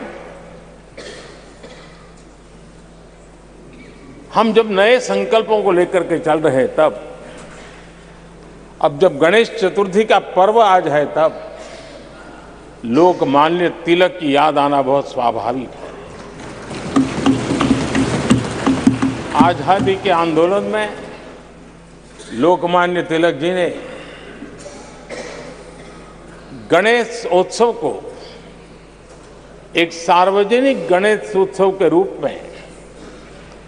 हम जब नए संकल्पों को लेकर के चल रहे तब अब जब गणेश चतुर्थी का पर्व आज है तब लोकमान्य तिलक की याद आना बहुत स्वाभाविक है। आज़ादी के आंदोलन में लोकमान्य तिलक जी ने गणेश उत्सव को एक सार्वजनिक गणेश उत्सव के रूप में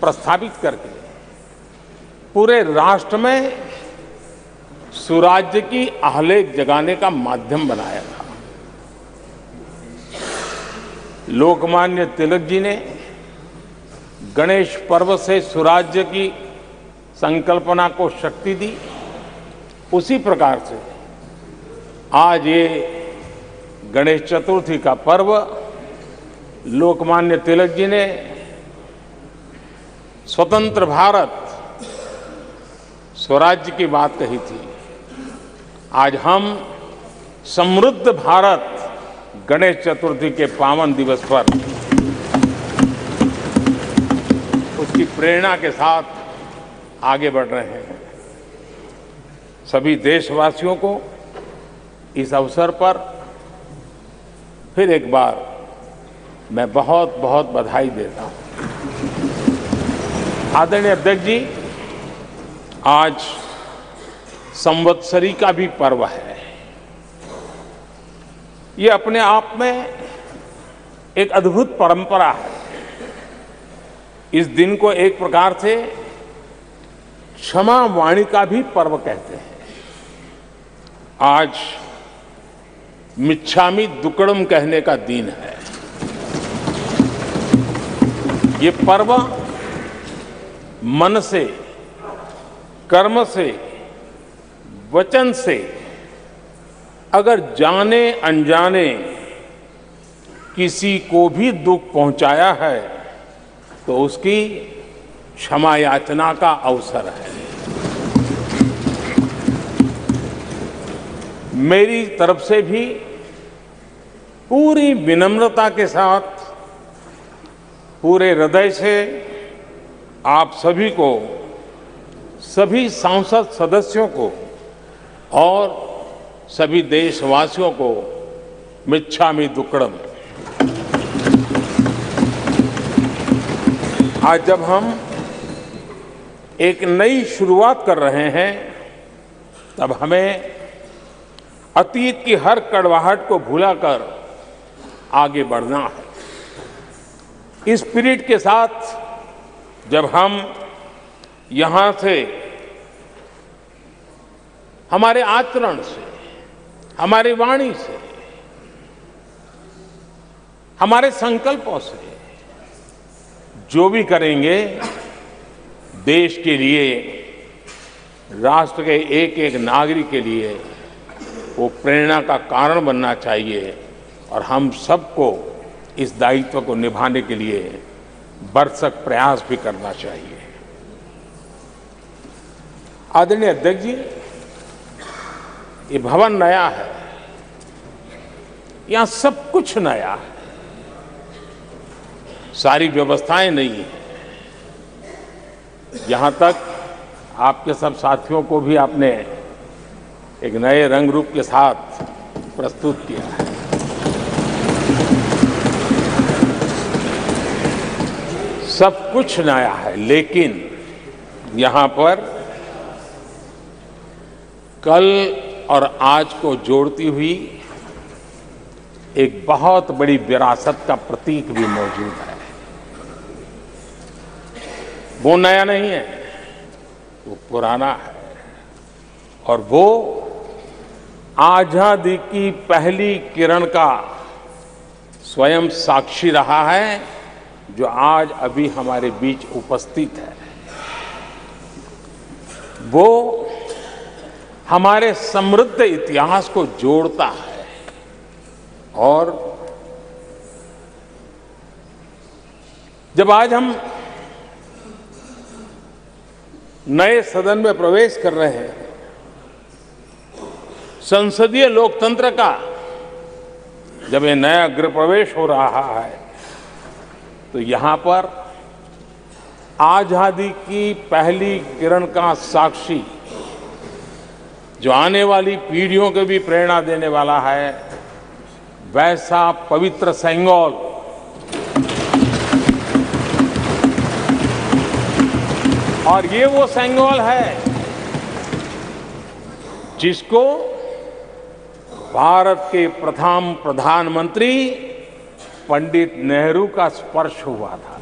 प्रस्तावित करके पूरे राष्ट्र में सुराज्य की आहलेख जगाने का माध्यम बनाया था। लोकमान्य तिलक जी ने गणेश पर्व से सुराज्य की संकल्पना को शक्ति दी। उसी प्रकार से आज ये गणेश चतुर्थी का पर्व लोकमान्य तिलक जी ने स्वतंत्र भारत, स्वराज्य की बात कही थी। आज हम समृद्ध भारत गणेश चतुर्थी के पावन दिवस पर उसकी प्रेरणा के साथ आगे बढ़ रहे हैं। सभी देशवासियों को इस अवसर पर फिर एक बार मैं बहुत बहुत बधाई देता हूँ। आदरणीय अध्यक्ष जी, आज संवत्सरी का भी पर्व है। ये अपने आप में एक अद्भुत परंपरा है। इस दिन को एक प्रकार से क्षमा वाणी का भी पर्व कहते हैं। आज मिच्छामी दुकड़म कहने का दिन है। ये पर्व मन से, कर्म से वचन से अगर जाने अनजाने किसी को भी दुख पहुँचाया है तो उसकी क्षमा याचना का अवसर है। मेरी तरफ़ से भी पूरी विनम्रता के साथ, पूरे हृदय से आप सभी को, सभी सांसद सदस्यों को और सभी देशवासियों को मिच्छामी दुक्कड़म। आज जब हम एक नई शुरुआत कर रहे हैं, तब हमें अतीत की हर कड़वाहट को भुलाकर आगे बढ़ना है। इस स्पिरिट के साथ जब हम यहाँ से हमारे आचरण से, हमारी वाणी से, हमारे संकल्पों से, जो भी करेंगे, देश के लिए, राष्ट्र के एक एक नागरिक के लिए, वो प्रेरणा का कारण बनना चाहिए और हम सबको इस दायित्व को निभाने के लिए बरसक प्रयास भी करना चाहिए। आदरणीय अध्यक्ष जी ये भवन नया है। यहाँ सब कुछ नया है। सारी व्यवस्थाएँ नहीं है। यहाँ तक आपके सब साथियों को भी आपने एक नए रंग रूप के साथ प्रस्तुत किया है। सब कुछ नया है, लेकिन यहाँ पर कल और आज को जोड़ती हुई एक बहुत बड़ी विरासत का प्रतीक भी मौजूद है। वो नया नहीं है, वो पुराना है। और वो आज़ादी की पहली किरण का स्वयं साक्षी रहा है, जो आज अभी हमारे बीच उपस्थित है। वो हमारे समृद्ध इतिहास को जोड़ता है। और जब आज हम नए सदन में प्रवेश कर रहे हैं, संसदीय लोकतंत्र का जब ये नया गृह प्रवेश हो रहा है तो यहाँ पर आज़ादी की पहली किरण का साक्षी जो आने वाली पीढ़ियों को भी प्रेरणा देने वाला है, वैसा पवित्र सेंगोल। और ये वो सेंगोल है जिसको भारत के प्रथम प्रधानमंत्री पंडित नेहरू का स्पर्श हुआ था।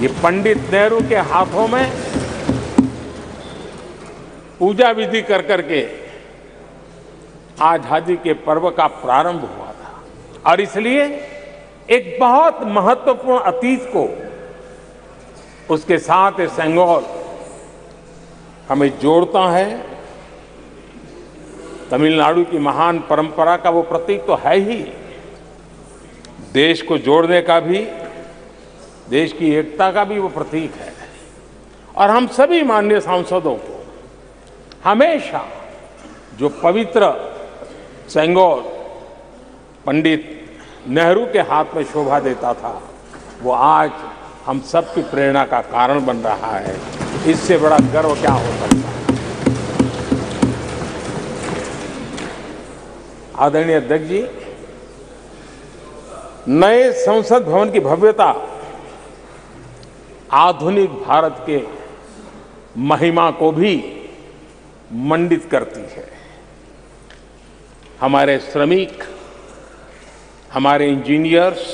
ये पंडित नेहरू के हाथों में पूजा विधि कर करके आज़ादी के पर्व का प्रारंभ हुआ था। और इसलिए एक बहुत महत्वपूर्ण अतीत को उसके साथ सेंगोल हमें जोड़ता है। तमिलनाडु की महान परंपरा का वो प्रतीक तो है ही। देश को जोड़ने का भी, देश की एकता का भी वो प्रतीक है। और हम सभी माननीय सांसदों को हमेशा जो पवित्र सेंगोल पंडित नेहरू के हाथ में शोभा देता था, वो आज हम सब की प्रेरणा का कारण बन रहा है। इससे बड़ा गर्व क्या हो सकता है? आदरणीय अध्यक्ष जी, नए संसद भवन की भव्यता आधुनिक भारत के महिमा को भी मंडित करती है। हमारे श्रमिक, हमारे इंजीनियर्स,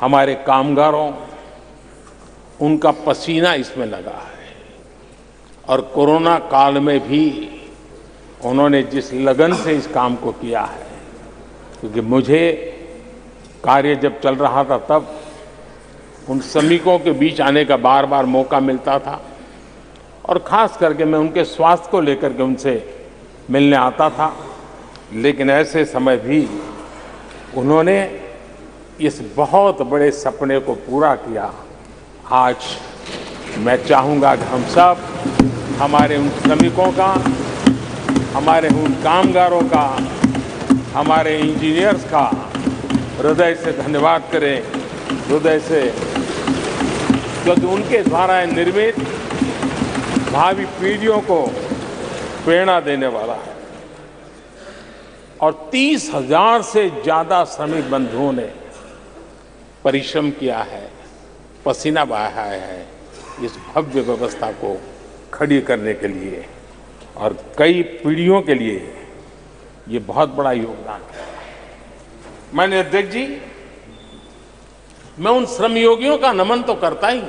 हमारे कामगारों, उनका पसीना इसमें लगा है। और कोरोना काल में भी उन्होंने जिस लगन से इस काम को किया है, क्योंकि मुझे कार्य जब चल रहा था तब उन श्रमिकों के बीच आने का बार बार मौका मिलता था। और ख़ास करके मैं उनके स्वास्थ्य को लेकर के उनसे मिलने आता था। लेकिन ऐसे समय भी उन्होंने इस बहुत बड़े सपने को पूरा किया। आज मैं चाहूँगा कि हम सब, हमारे उन श्रमिकों का, हमारे उन कामगारों का, हमारे इंजीनियर्स का हृदय से धन्यवाद करें। हृदय से, क्योंकि उनके द्वारा निर्मित भावी पीढ़ियों को प्रेरणा देने वाला है। और तीस हज़ार से ज़्यादा श्रमिक बंधुओं ने परिश्रम किया है, पसीना बहाया है इस भव्य व्यवस्था को खड़ी करने के लिए और कई पीढ़ियों के लिए ये बहुत बड़ा योगदान है। मैंने अध्यक्ष जी, मैं उन श्रमयोगियों का नमन तो करता ही।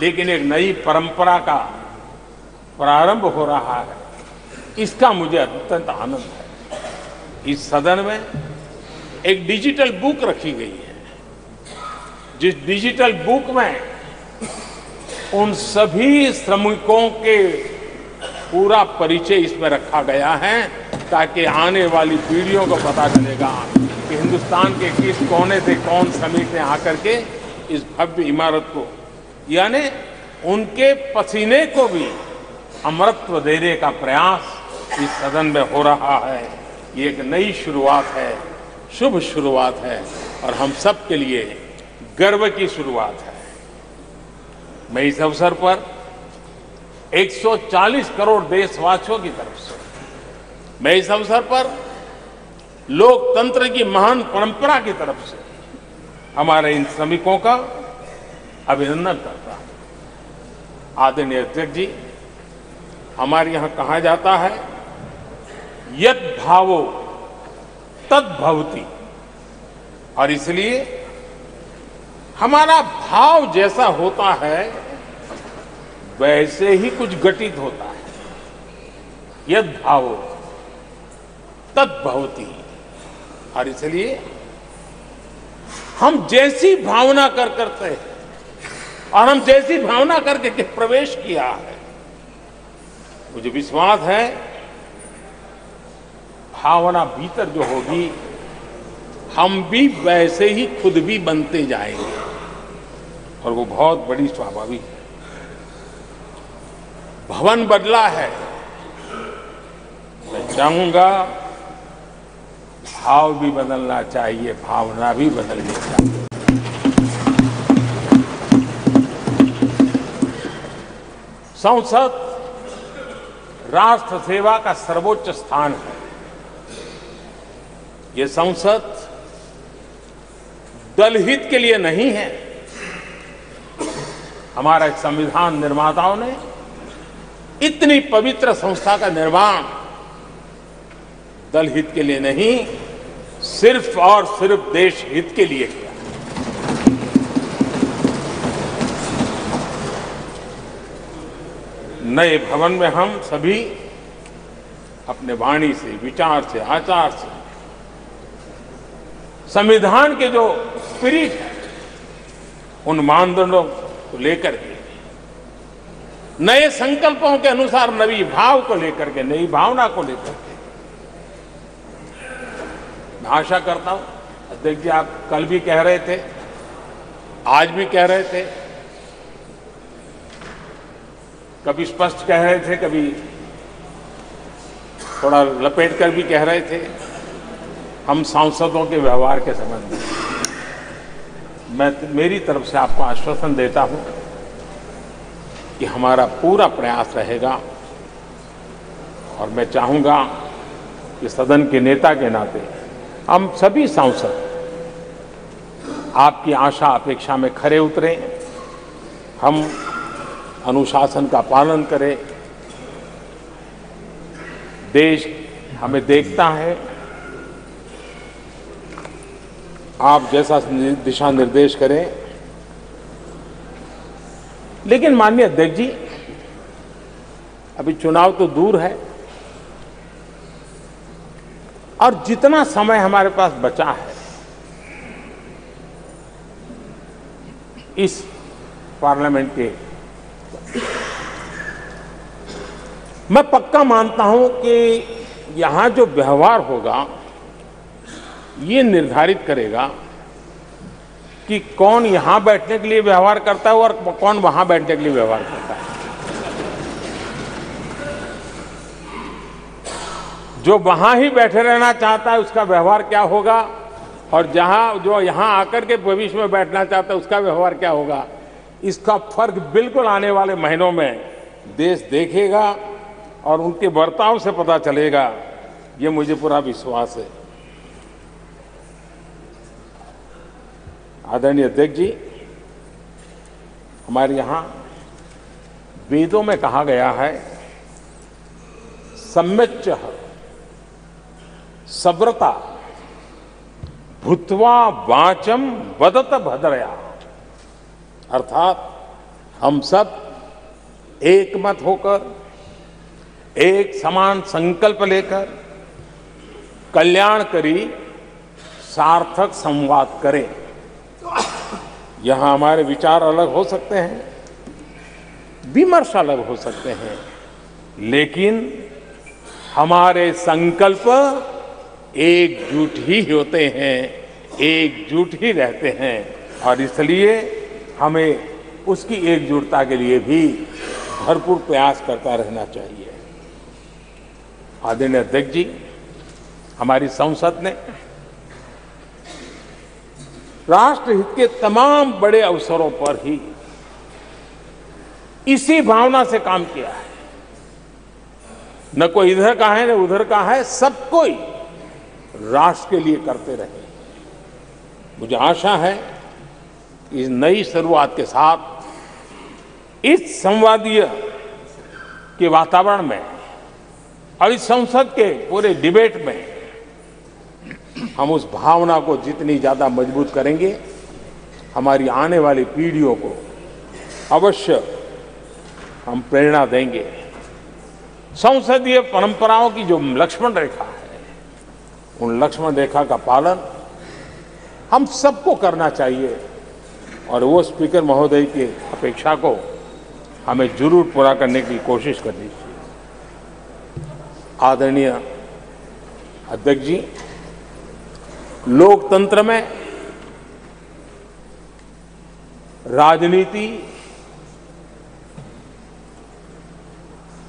लेकिन एक नई परंपरा का प्रारंभ हो रहा है। इसका मुझे अत्यंत आनंद है। इस सदन में एक डिजिटल बुक रखी गई है। जिस डिजिटल बुक में उन सभी श्रमिकों के पूरा परिचय इसमें रखा गया है, ताकि आने वाली पीढ़ियों को पता चलेगा कि हिंदुस्तान के किस कोने से कौन श्रमिक ने आकर के इस भव्य इमारत को यानी उनके पसीने को भी अमरत्व देने का प्रयास इस सदन में हो रहा है। ये एक नई शुरुआत है, शुभ शुरुआत है और हम सब के लिए गर्व की शुरुआत है। मैं इस अवसर पर 140 करोड़ देशवासियों की तरफ़ से, मैं इस अवसर पर लोकतंत्र की महान परंपरा की तरफ़ से, हमारे इन श्रमिकों का अभिनंदन करता हूँ। आदरणीय अध्यक्ष जी, हमारे यहाँ कहा जाता है, यद भावो तद भवती। और इसलिए हमारा भाव जैसा होता है, वैसे ही कुछ घटित होता है। यद भावो तद भवती। और इसलिए हम जैसी भावना कर करते हैं और हम जैसी भावना करके के प्रवेश किया है। मुझे विश्वास है, भावना भीतर जो होगी, हम भी वैसे ही खुद भी बनते जाएँगे। और वो बहुत बड़ी स्वाभाविक है। भवन बदला है। मैं चाहूँगा, भाव भी बदलना चाहिए, भावना भी बदलनी चाहिए। संसद राष्ट्र सेवा का सर्वोच्च स्थान है। ये संसद दलहित के लिए नहीं है। हमारे संविधान निर्माताओं ने इतनी पवित्र संस्था का निर्माण दल हित के लिए नहीं, सिर्फ़ और सिर्फ़ देश हित के लिए किया। नए भवन में हम सभी अपने वाणी से, विचार से, आचार से, संविधान के जो स्पिरिट है, उन मानदंडों को लेकर के, नए संकल्पों के अनुसार नवी भाव को लेकर के, नई भावना को लेकर के, मैं आशा करता हूँ, अध्यक्ष जी, आप कल भी कह रहे थे, आज भी कह रहे थे कभी स्पष्ट कह रहे थे, कभी थोड़ा लपेट कर भी कह रहे थे। हम सांसदों के व्यवहार के संबंध में। मैं मेरी तरफ़ से आपको आश्वासन देता हूँ कि हमारा पूरा प्रयास रहेगा और मैं चाहूँगा कि सदन के नेता के नाते हम सभी सांसद आपकी आशा अपेक्षा में खरे उतरें। हम अनुशासन का पालन करें। देश हमें देखता है। आप जैसा दिशा निर्देश करें। लेकिन माननीय अध्यक्ष जी, अभी चुनाव तो दूर है। और जितना समय हमारे पास बचा है, इस पार्लियामेंट के मैं पक्का मानता हूँ कि यहाँ जो व्यवहार होगा, ये निर्धारित करेगा कि कौन यहाँ बैठने के लिए व्यवहार करता है और कौन वहाँ बैठने के लिए व्यवहार करता है। जो वहाँ ही बैठे रहना चाहता है, उसका व्यवहार क्या होगा? और जहाँ, जो यहाँ आकर के भविष्य में बैठना चाहता है, उसका व्यवहार क्या होगा? इसका फ़र्क बिल्कुल आने वाले महीनों में देश देखेगा और उनके बर्ताव से पता चलेगा, ये मुझे पूरा विश्वास है। आदरणीय अध्यक्ष जी, हमारे यहाँ वेदों में कहा गया है सम्यच सब्रता भूतवा वाचम वदत भद्रया। अर्थात हम सब एक मत होकर एक समान संकल्प लेकर कल्याण करी, सार्थक संवाद करें। यहाँ हमारे विचार अलग हो सकते हैं, विमर्श अलग हो सकते हैं, लेकिन हमारे संकल्प एकजुट ही होते हैं, एकजुट ही रहते हैं, और इसलिए हमें उसकी एकजुटता के लिए भी भरपूर प्रयास करता रहना चाहिए। आदरणीय अध्यक्ष जी, हमारी संसद ने राष्ट्रहित के तमाम बड़े अवसरों पर ही इसी भावना से काम किया है। न कोई इधर का है, न उधर का है, सब कोई राष्ट्र के लिए करते रहे। मुझे आशा है इस नई शुरुआत के साथ इस संवादीय के वातावरण में और इस संसद के पूरे डिबेट में हम उस भावना को जितनी ज़्यादा मज़बूत करेंगे, हमारी आने वाली पीढ़ियों को अवश्य हम प्रेरणा देंगे। संसदीय परंपराओं की जो लक्ष्मण रेखा है, उन लक्ष्मण रेखा का पालन हम सबको करना चाहिए और वो स्पीकर महोदय की अपेक्षा को हमें ज़रूर पूरा करने की कोशिश करनी चाहिए। आदरणीय अध्यक्ष जी, लोकतंत्र में राजनीति,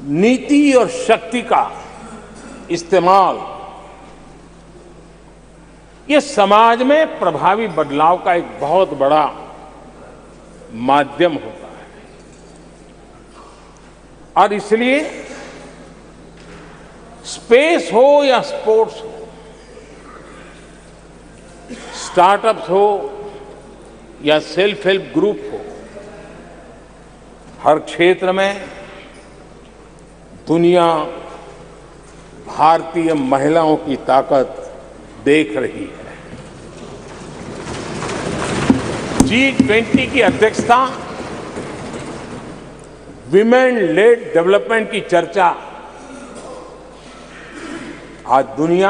नीति और शक्ति का इस्तेमाल, ये समाज में प्रभावी बदलाव का एक बहुत बड़ा माध्यम होता है। और इसलिए स्पेस हो या स्पोर्ट्स हो, स्टार्टअप्स हो या सेल्फ हेल्प ग्रुप हो, हर क्षेत्र में दुनिया भारतीय महिलाओं की ताकत देख रही है। जी ट्वेंटी की अध्यक्षता विमेन लेड डेवलपमेंट की चर्चा आज दुनिया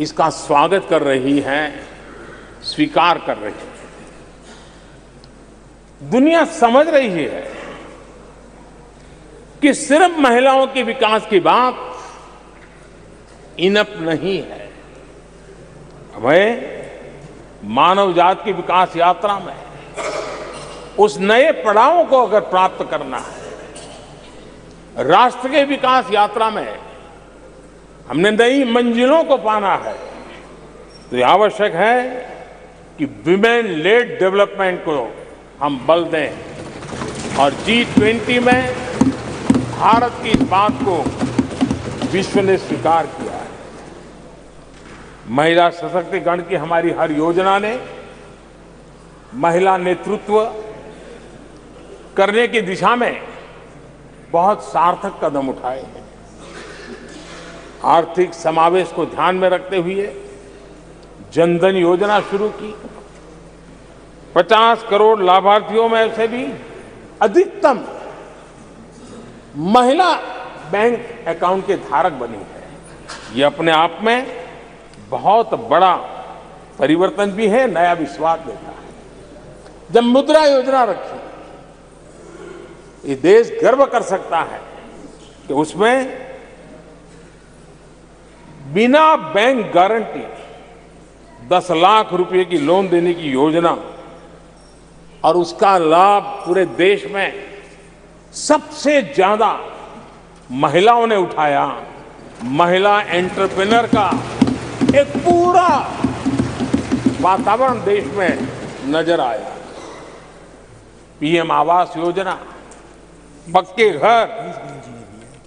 इसका स्वागत कर रही है, स्वीकार कर रही है। दुनिया समझ रही है कि सिर्फ़ महिलाओं के विकास की बात इनप नहीं है। हमें मानव जात की विकास यात्रा में उस नए पड़ाव को अगर प्राप्त करना है, राष्ट्र के विकास यात्रा में हमने नई मंजिलों को पाना है। तो ये आवश्यक है कि विमेन लेड डेवलपमेंट को हम बल दें। और जी ट्वेंटी में भारत की इस बात को विश्व ने स्वीकार किया है। महिला सशक्तिकरण की हमारी हर योजना ने महिला नेतृत्व करने की दिशा में बहुत सार्थक कदम उठाए हैं। आर्थिक समावेश को ध्यान में रखते हुए जनधन योजना शुरू की। 50 करोड़ लाभार्थियों में से भी अधिकतम महिला बैंक अकाउंट के धारक बनी है। ये अपने आप में बहुत बड़ा परिवर्तन भी है, नया विश्वास देता है। जब मुद्रा योजना रखी, ये देश गर्व कर सकता है कि उसमें बिना बैंक गारंटी 10 लाख रुपए की लोन देने की योजना और उसका लाभ पूरे देश में सबसे ज़्यादा महिलाओं ने उठाया, महिला एंटरप्रेनर का एक पूरा वातावरण देश में नज़र आया। पीएम आवास योजना, पक्के घर,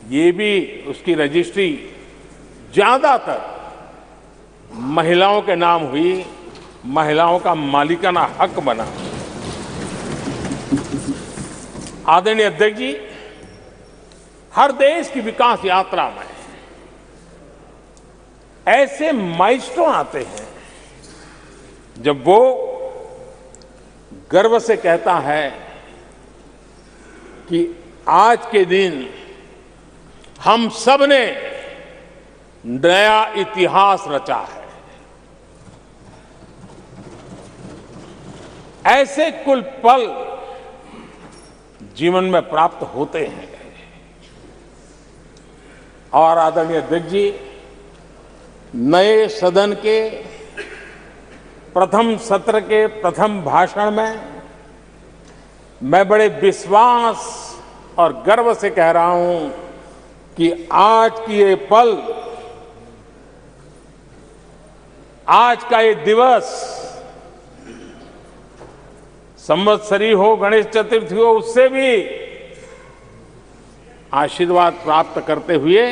ये भी उसकी रजिस्ट्री ज़्यादातर महिलाओं के नाम हुई, महिलाओं का मालिकाना हक बना। आदरणीय अध्यक्ष जी, हर देश की विकास यात्रा में ऐसे माइलस्टोन आते हैं, जब वो गर्व से कहता है कि आज के दिन हम सबने नया इतिहास रचा है। ऐसे कुल पल जीवन में प्राप्त होते हैं। और आदरणीय अध्यक्ष जी, नए सदन के, प्रथम सत्र के, प्रथम भाषण में मैं बड़े विश्वास और गर्व से कह रहा हूँ कि आज की ये पल आज का ये दिवस संवत्सरी हो, गणेश चतुर्थी हो, उससे भी आशीर्वाद प्राप्त करते हुए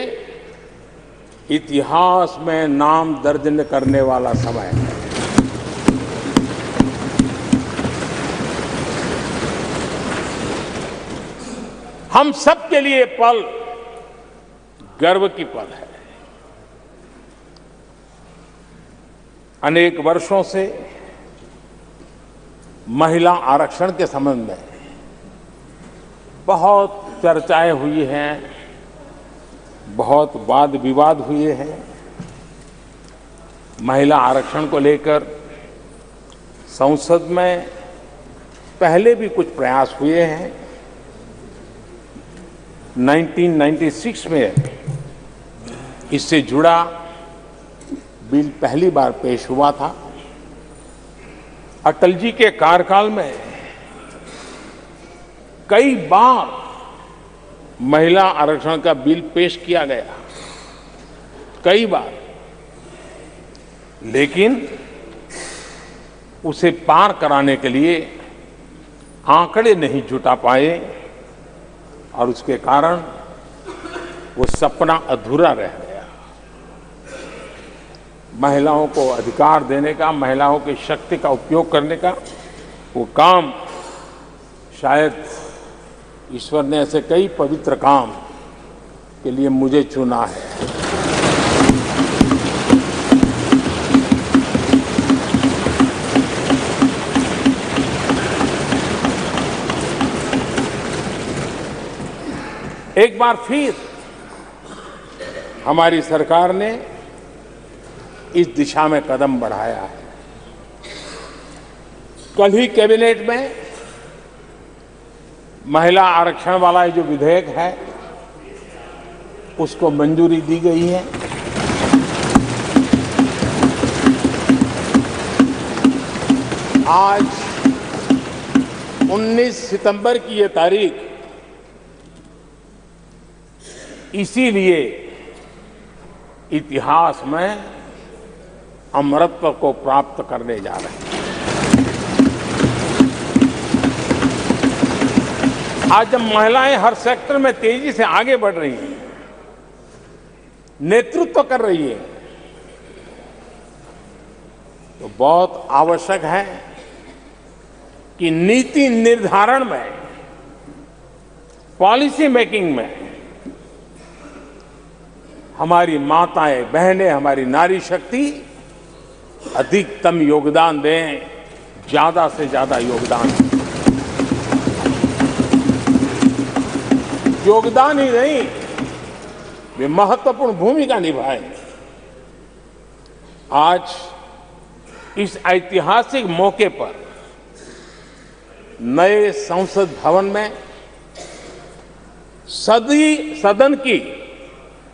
इतिहास में नाम दर्ज करने वाला समय। है हम सबके लिए पल गर्व की पल है। अनेक वर्षों से महिला आरक्षण के संबंध में बहुत चर्चाएँ हुई हैं, बहुत वाद विवाद हुए हैं। महिला आरक्षण को लेकर संसद में पहले भी कुछ प्रयास हुए हैं। 1996 में इससे जुड़ा बिल पहली बार पेश हुआ था। अटल जी के कार्यकाल में कई बार महिला आरक्षण का बिल पेश किया गया। कई बार। लेकिन उसे पार कराने के लिए आंकड़े नहीं जुटा पाए और उसके कारण वो सपना अधूरा रह गया। महिलाओं को अधिकार देने का, महिलाओं की शक्ति का उपयोग करने का वो काम शायद ईश्वर ने ऐसे कई पवित्र काम के लिए मुझे चुना है। एक बार फिर हमारी सरकार ने इस दिशा में कदम बढ़ाया है। कल ही कैबिनेट में महिला आरक्षण वाला जो विधेयक है, उसको मंजूरी दी गई है। आज 19 सितंबर की ये तारीख, इसीलिए इतिहास में अमरत्व को प्राप्त करने जा रहे हैं। आज जब महिलाएँ हर सेक्टर में तेज़ी से आगे बढ़ रही हैं, नेतृत्व कर रही है तो बहुत आवश्यक है कि नीति निर्धारण में, पॉलिसी मेकिंग में, हमारी माताएँ, बहनें, हमारी नारी शक्ति अधिकतम योगदान दें, ज़्यादा से ज़्यादा योगदान। योगदान ही नहीं, वे महत्वपूर्ण भूमिका निभाएँ। आज इस ऐतिहासिक मौके पर नए संसद भवन में सदी सदन की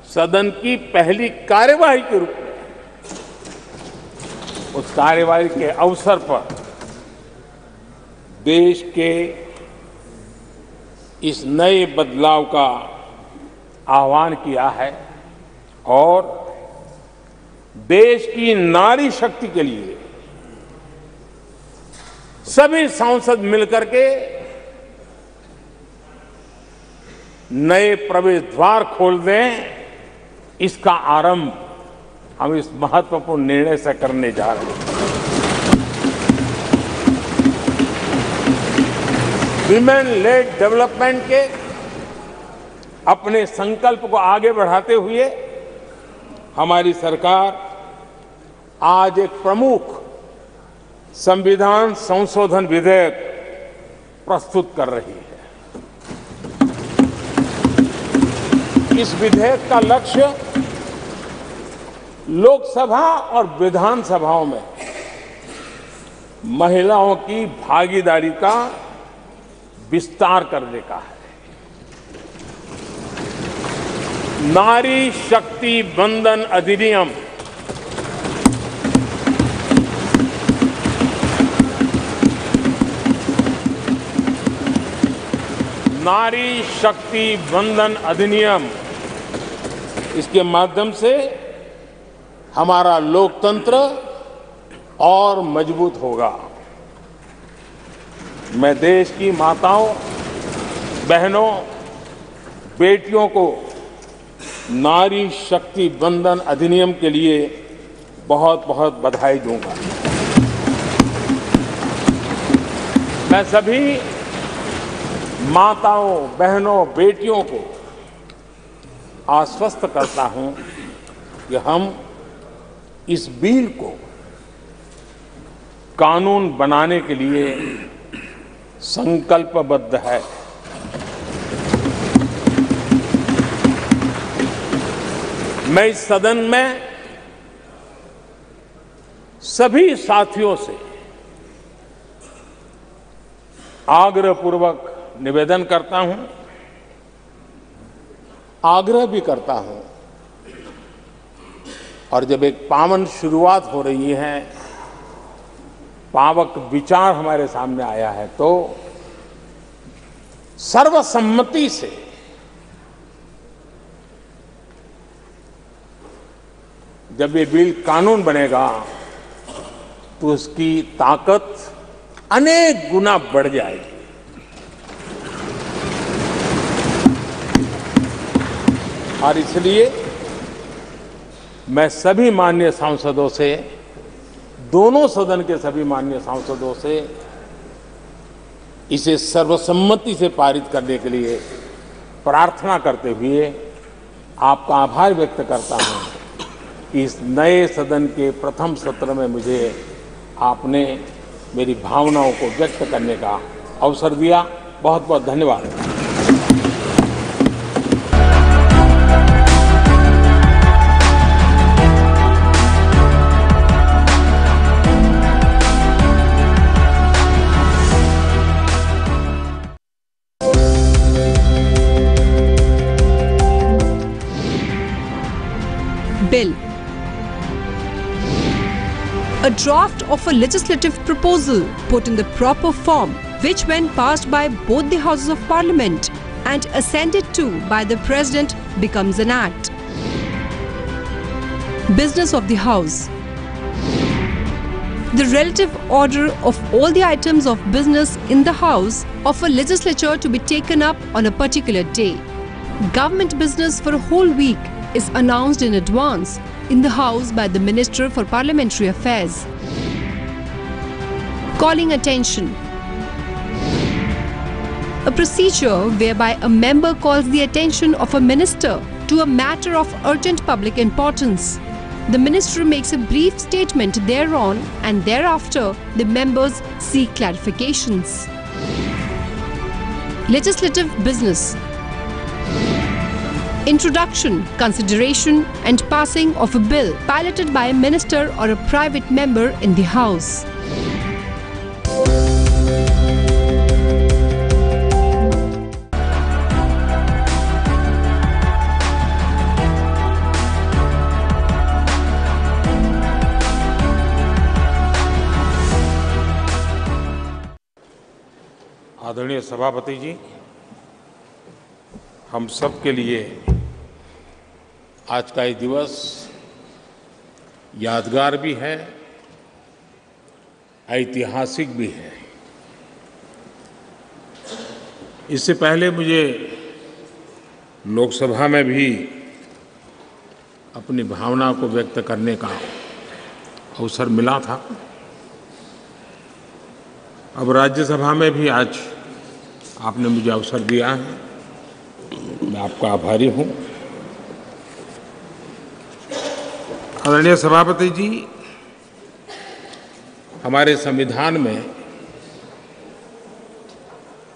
सदन की पहली कार्यवाही के रूप में उस कार्यवाही के अवसर पर देश के इस नए बदलाव का आह्वान किया है और देश की नारी शक्ति के लिए सभी सांसद मिलकर के नए प्रवेश द्वार खोल दें, इसका आरंभ हम इस महत्वपूर्ण निर्णय से करने जा रहे हैं। विमेन लेड डेवलपमेंट के अपने संकल्प को आगे बढ़ाते हुए हमारी सरकार आज एक प्रमुख संविधान संशोधन विधेयक प्रस्तुत कर रही है। इस विधेयक का लक्ष्य लोकसभा और विधानसभाओं में महिलाओं की भागीदारी का विस्तार करने का है। नारी शक्ति बंधन अधिनियम नारी शक्ति बंधन अधिनियम इसके माध्यम से हमारा लोकतंत्र और मज़बूत होगा। मैं देश की माताओं, बहनों, बेटियों को नारी शक्ति बंधन अधिनियम के लिए बहुत बहुत बधाई दूँगा। मैं सभी माताओं, बहनों, बेटियों को आश्वस्त करता हूँ कि हम इस बिल को कानून बनाने के लिए संकल्पबद्ध है। मैं इस सदन में सभी साथियों से आग्रहपूर्वक निवेदन करता हूँ, आग्रह भी करता हूँ और जब एक पावन शुरुआत हो रही है, पावक विचार हमारे सामने आया है तो सर्वसम्मति से जब ये बिल कानून बनेगा तो उसकी ताकत अनेक गुना बढ़ जाएगी। और इसलिए मैं सभी माननीय सांसदों से, दोनों सदन के सभी माननीय सांसदों से इसे सर्वसम्मति से पारित करने के लिए प्रार्थना करते हुए आपका आभार व्यक्त करता हूँ। कि इस नए सदन के प्रथम सत्र में मुझे आपने मेरी भावनाओं को व्यक्त करने का अवसर दिया। बहुत बहुत धन्यवाद। A draft of a legislative proposal put in the proper form, which, when passed by both the Houses of Parliament and assented to by the President, becomes an act. Business of the House. The relative order of all the items of business in the House of a legislature to be taken up on a particular day. Government business for a whole week is announced in advance in the House by the Minister for Parliamentary Affairs. Calling attention. A procedure whereby a member calls the attention of a minister to a matter of urgent public importance. The minister makes a brief statement thereon and thereafter the members seek clarifications. Legislative business Introduction, consideration, and passing of a bill piloted by a minister or a private member in the House. आदरणीय सभापति जी हम सब के लिए आज का ये दिवस यादगार भी है, ऐतिहासिक भी है। इससे पहले मुझे लोकसभा में भी अपनी भावना को व्यक्त करने का अवसर मिला था। अब राज्यसभा में भी आज आपने मुझे अवसर दिया है। मैं आपका आभारी हूँ। आदरणीय सभापति जी, हमारे संविधान में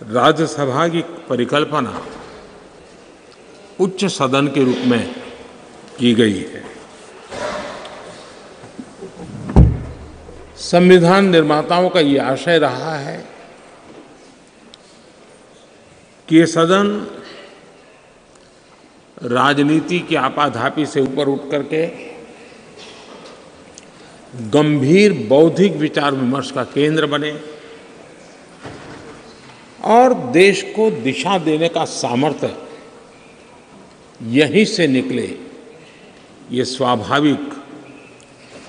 राज्यसभा की परिकल्पना उच्च सदन के रूप में की गई है। संविधान निर्माताओं का ये आशय रहा है कि ये सदन राजनीति की आपाधापी से ऊपर उठ करके गंभीर बौद्धिक विचार विमर्श का केंद्र बने और देश को दिशा देने का सामर्थ्य यहीं से निकले, ये स्वाभाविक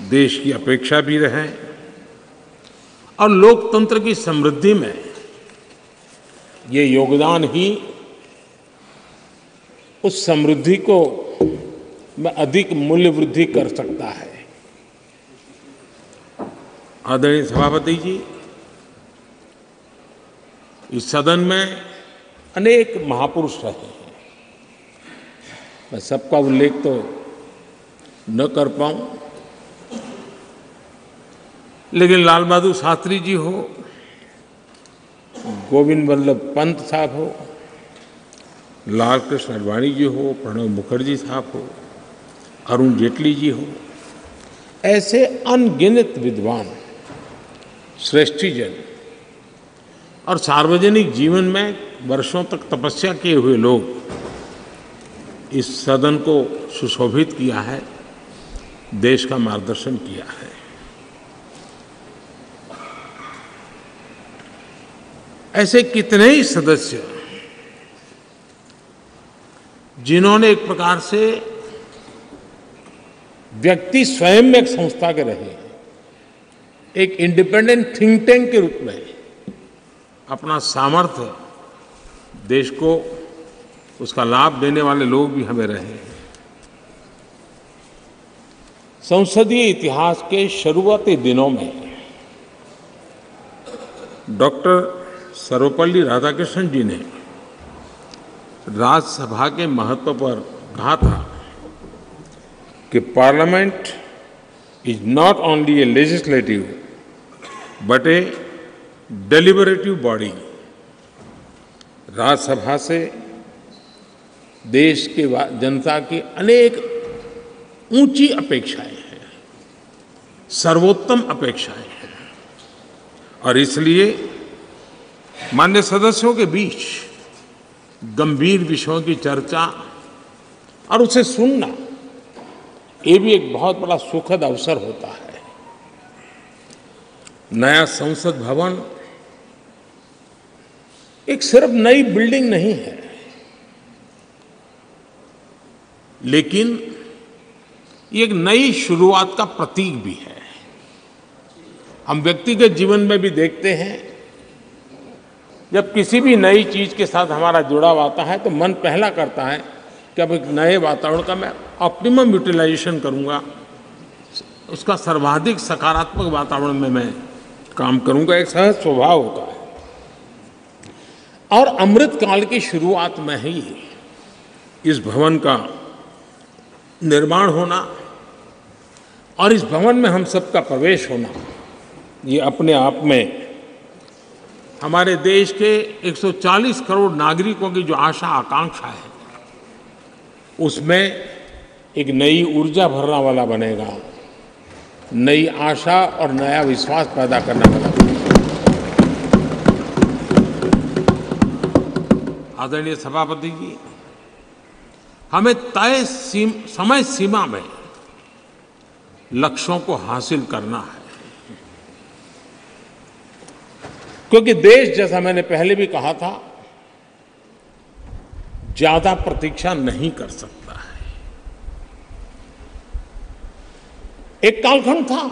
देश की अपेक्षा भी रहे और लोकतंत्र की समृद्धि में ये योगदान ही उस समृद्धि को में अधिक मूल्य वृद्धि कर सकता है। आदरणीय सभापति जी, इस सदन में अनेक महापुरुष रहे हैं। मैं सबका उल्लेख तो न कर पाऊँ, लेकिन लाल बहादुर शास्त्री जी हो, गोविंद वल्लभ पंत साहब हो, लाल कृष्ण अडवाणी जी हो प्रणब मुखर्जी साहब हो, अरुण जेटली जी हो, ऐसे अनगिनत विद्वान श्रेष्ठीजन और सार्वजनिक जीवन में वर्षों तक तपस्या किए हुए लोग इस सदन को सुशोभित किया है, देश का मार्गदर्शन किया है। ऐसे कितने ही सदस्य जिन्होंने एक प्रकार से व्यक्ति स्वयं में एक संस्था के रहे एक इंडिपेंडेंट थिंक टैंक के रूप में। अपना सामर्थ्य देश को उसका लाभ देने वाले लोग भी हमें रहे। हैं संसदीय इतिहास के शुरुआती दिनों में डॉक्टर सर्वपल्ली राधाकृष्णन जी ने राज्यसभा के महत्व पर कहा था कि parliament is not only a legislative but a deliberative body Rajya Sabha से देश के जनता की अनेक ऊँची अपेक्षाएँ हैं, सर्वोत्तम अपेक्षाएँ हैं। और इसलिए मान्य सदस्यों के बीच गंभीर विषयों की चर्चा और उसे सुनना, ये भी एक बहुत बड़ा सुखद अवसर होता है। नया संसद भवन, एक सिर्फ़ नई बिल्डिंग नहीं है। लेकिन ये एक नई शुरुआत का प्रतीक भी है। हम व्यक्तिगत जीवन में भी देखते हैं, जब किसी भी नई चीज़ के साथ हमारा जुड़ाव आता है तो मन पहला करता है कि अब एक नए वातावरण का मैं ऑप्टिमम यूटिलाइजेशन करूँगा। उसका सर्वाधिक सकारात्मक वातावरण में मैं काम करूँगा, एक सहज स्वभाव होता है। और अमृत काल की शुरुआत में ही इस भवन का निर्माण होना और इस भवन में हम सबका प्रवेश होना, ये अपने आप में हमारे देश के 140 करोड़ नागरिकों की जो आशा, आकांक्षा है, उसमें एक नई ऊर्जा भरने वाला बनेगा। नई आशा और नया विश्वास पैदा करने वाला आदरणीय सभापति जी हमें तय सीम, समय सीमा में लक्ष्यों को हासिल करना है। क्योंकि देश जैसा मैंने पहले भी कहा था ज़्यादा प्रतीक्षा नहीं कर सकता। एक कालखंड था,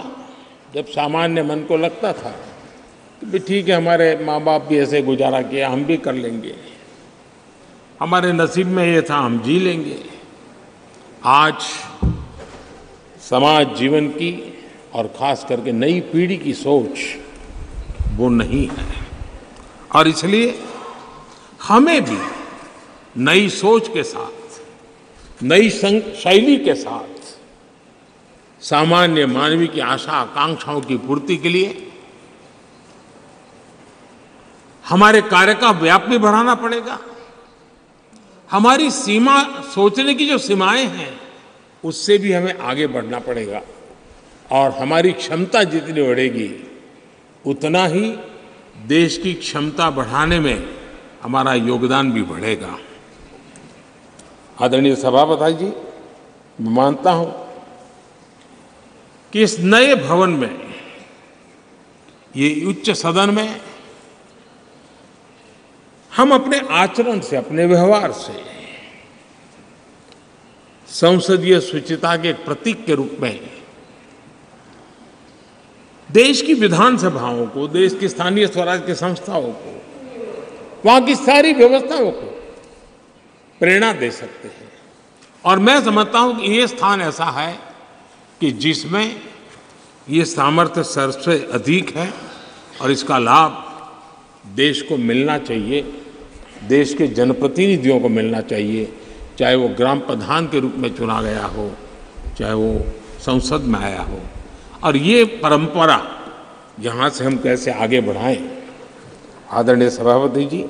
जब सामान्य मन को लगता था कि भी ठीक है, हमारे माँ बाप भी ऐसे गुजारा किया हम भी कर लेंगे। हमारे नसीब में ये था, हम जी लेंगे। आज समाज जीवन की और खास करके नई पीढ़ी की सोच वो नहीं है। और इसलिए हमें भी नई सोच के साथ, नई शैली के साथ सामान्य मानवीय की आशा आकांक्षाओं की पूर्ति के लिए हमारे कार्य का व्याप भी बढ़ाना पड़ेगा। हमारी सीमा, सोचने की जो सीमाएँ हैं, उससे भी हमें आगे बढ़ना पड़ेगा और हमारी क्षमता जितनी बढ़ेगी, उतना ही देश की क्षमता बढ़ाने में हमारा योगदान भी बढ़ेगा। आदरणीय सभापति जी, मैं मानता हूँ कि इस नए भवन में, ये उच्च सदन में, हम अपने आचरण से, अपने व्यवहार से, संसदीय शुचिता के प्रतीक के रूप में, देश की विधानसभाओं को, देश की स्थानीय स्वराज की संस्थाओं को, वहाँ की सारी व्यवस्थाओं को प्रेरणा दे सकते हैं। और मैं समझता हूँ कि ये स्थान ऐसा है कि जिसमें ये सामर्थ्य सबसे अधिक है और इसका लाभ देश को मिलना चाहिए, देश के जनप्रतिनिधियों को मिलना चाहिए, चाहे वो ग्राम प्रधान के रूप में चुना गया हो, चाहे वो संसद में आया हो। और ये परंपरा यहाँ से हम कैसे आगे बढ़ाएँ? आदरणीय सभापति जी,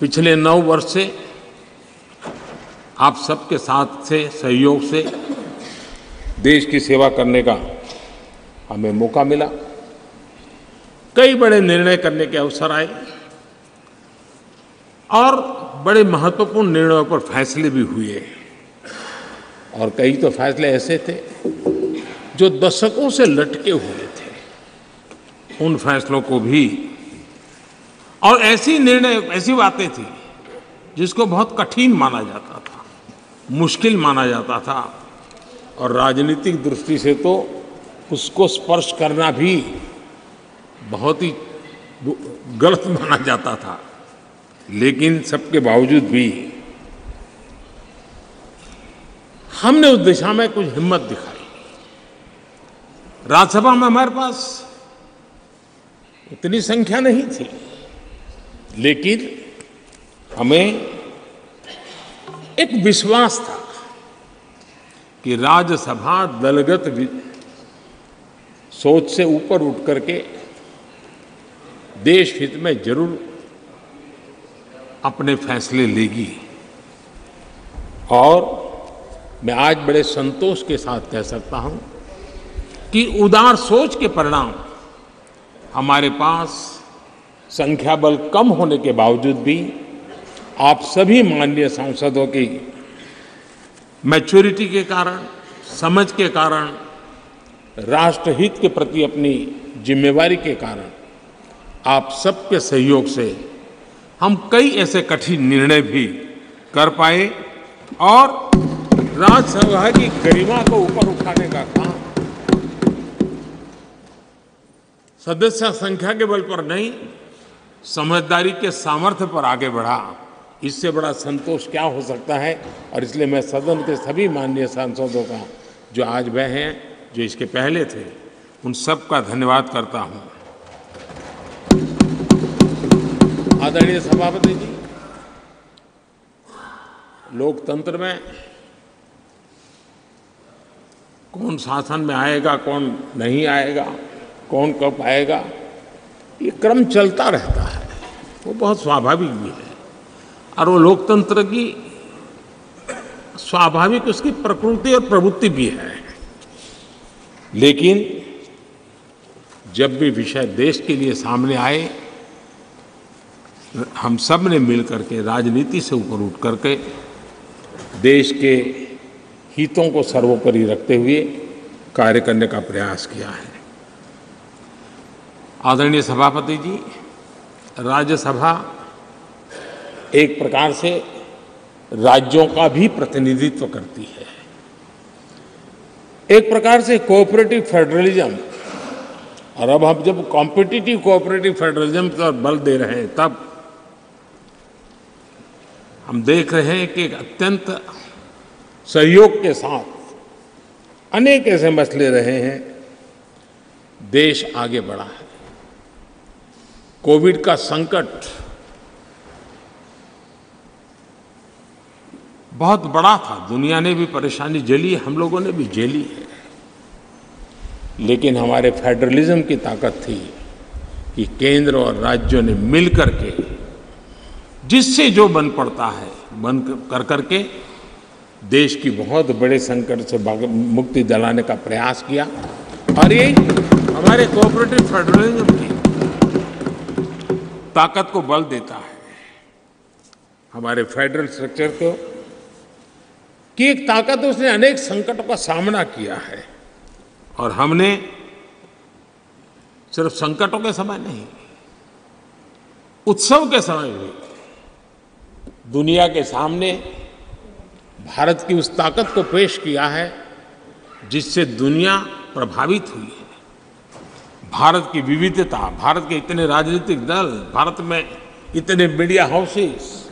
पिछले नौ वर्ष से आप सबके साथ से, सहयोग से देश की सेवा करने का हमें मौका मिला। कई बड़े निर्णय करने के अवसर आए और बड़े महत्वपूर्ण निर्णयों पर फैसले भी हुए। और कई तो फैसले ऐसे थे जो दशकों से लटके हुए थे। उन फैसलों को भी और ऐसी निर्णय, ऐसी बातें थी जिसको बहुत कठिन माना जाता था, मुश्किल माना जाता था। और राजनीतिक दृष्टि से तो उसको स्पर्श करना भी बहुत ही गलत [laughs] माना जाता था। लेकिन सबके बावजूद भी हमने उस दिशा में कुछ हिम्मत दिखाई। राज्यसभा में हमारे पास उतनी संख्या नहीं थी, लेकिन हमें एक विश्वास था। कि राज्यसभा दलगत सोच से ऊपर उठ करके देश हित में ज़रूर अपने फैसले लेगी। और मैं आज बड़े संतोष के साथ कह सकता हूँ कि उदार सोच के परिणाम हमारे पास संख्या बल कम होने के बावजूद भी आप सभी माननीय सांसदों की मैच्योरिटी के कारण, समझ के कारण, राष्ट्रहित के प्रति अपनी जिम्मेवारी के कारण, आप सबके सहयोग से हम कई ऐसे कठिन निर्णय भी कर पाए और राज्यसभा की गरिमा को ऊपर उठाने का काम सदस्य संख्या के बल पर नहीं, समझदारी के सामर्थ्य पर आगे बढ़ा। इससे बड़ा संतोष क्या हो सकता है? और इसलिए मैं सदन के सभी माननीय सांसदों का जो आज वह हैं, जो इसके पहले थे, उन सब का धन्यवाद करता हूँ। आदरणीय सभापति जी, लोकतंत्र में कौन शासन में आएगा, कौन नहीं आएगा, कौन कब आएगा, ये क्रम चलता रहता है। वो बहुत स्वाभाविक भी है। और वो लोकतंत्र की स्वाभाविक उसकी प्रकृति और प्रवृत्ति भी है। लेकिन जब भी विषय देश के लिए सामने आए, हम सबने मिल करके राजनीति से ऊपर उठ करके देश के हितों को सर्वोपरि रखते हुए कार्य करने का प्रयास किया है। आदरणीय सभापति जी, राज्यसभा एक प्रकार से राज्यों का भी प्रतिनिधित्व करती है। एक प्रकार से कोऑपरेटिव फेडरलिज्म और अब हम जब कॉम्पिटिटिव कोऑपरेटिव फेडरलिज्म पर बल दे रहे हैं, तब हम देख रहे हैं कि एक अत्यंत सहयोग के साथ अनेक ऐसे मसले रहे हैं। देश आगे बढ़ा है। कोविड का संकट बहुत बड़ा था। दुनिया ने भी परेशानी झेली, हम लोगों ने भी झेली। है लेकिन हमारे फेडरलिज्म की ताकत थी कि केंद्र और राज्यों ने मिल करके, जिससे जो बन पड़ता है, बन कर करके देश की बहुत बड़े संकट से मुक्ति दिलाने का प्रयास किया। और ये हमारे कोऑपरेटिव फेडरलिज्म की ताकत को बल देता है। हमारे फेडरल स्ट्रक्चर को की एक ताकत उसने अनेक संकटों का सामना किया है। और हमने सिर्फ़ संकटों के समय नहीं, उत्सव के समय भी दुनिया के सामने भारत की उस ताकत को पेश किया है जिससे दुनिया प्रभावित हुई है। भारत की विविधता, भारत के इतने राजनीतिक दल, भारत में इतने मीडिया हाउसेस,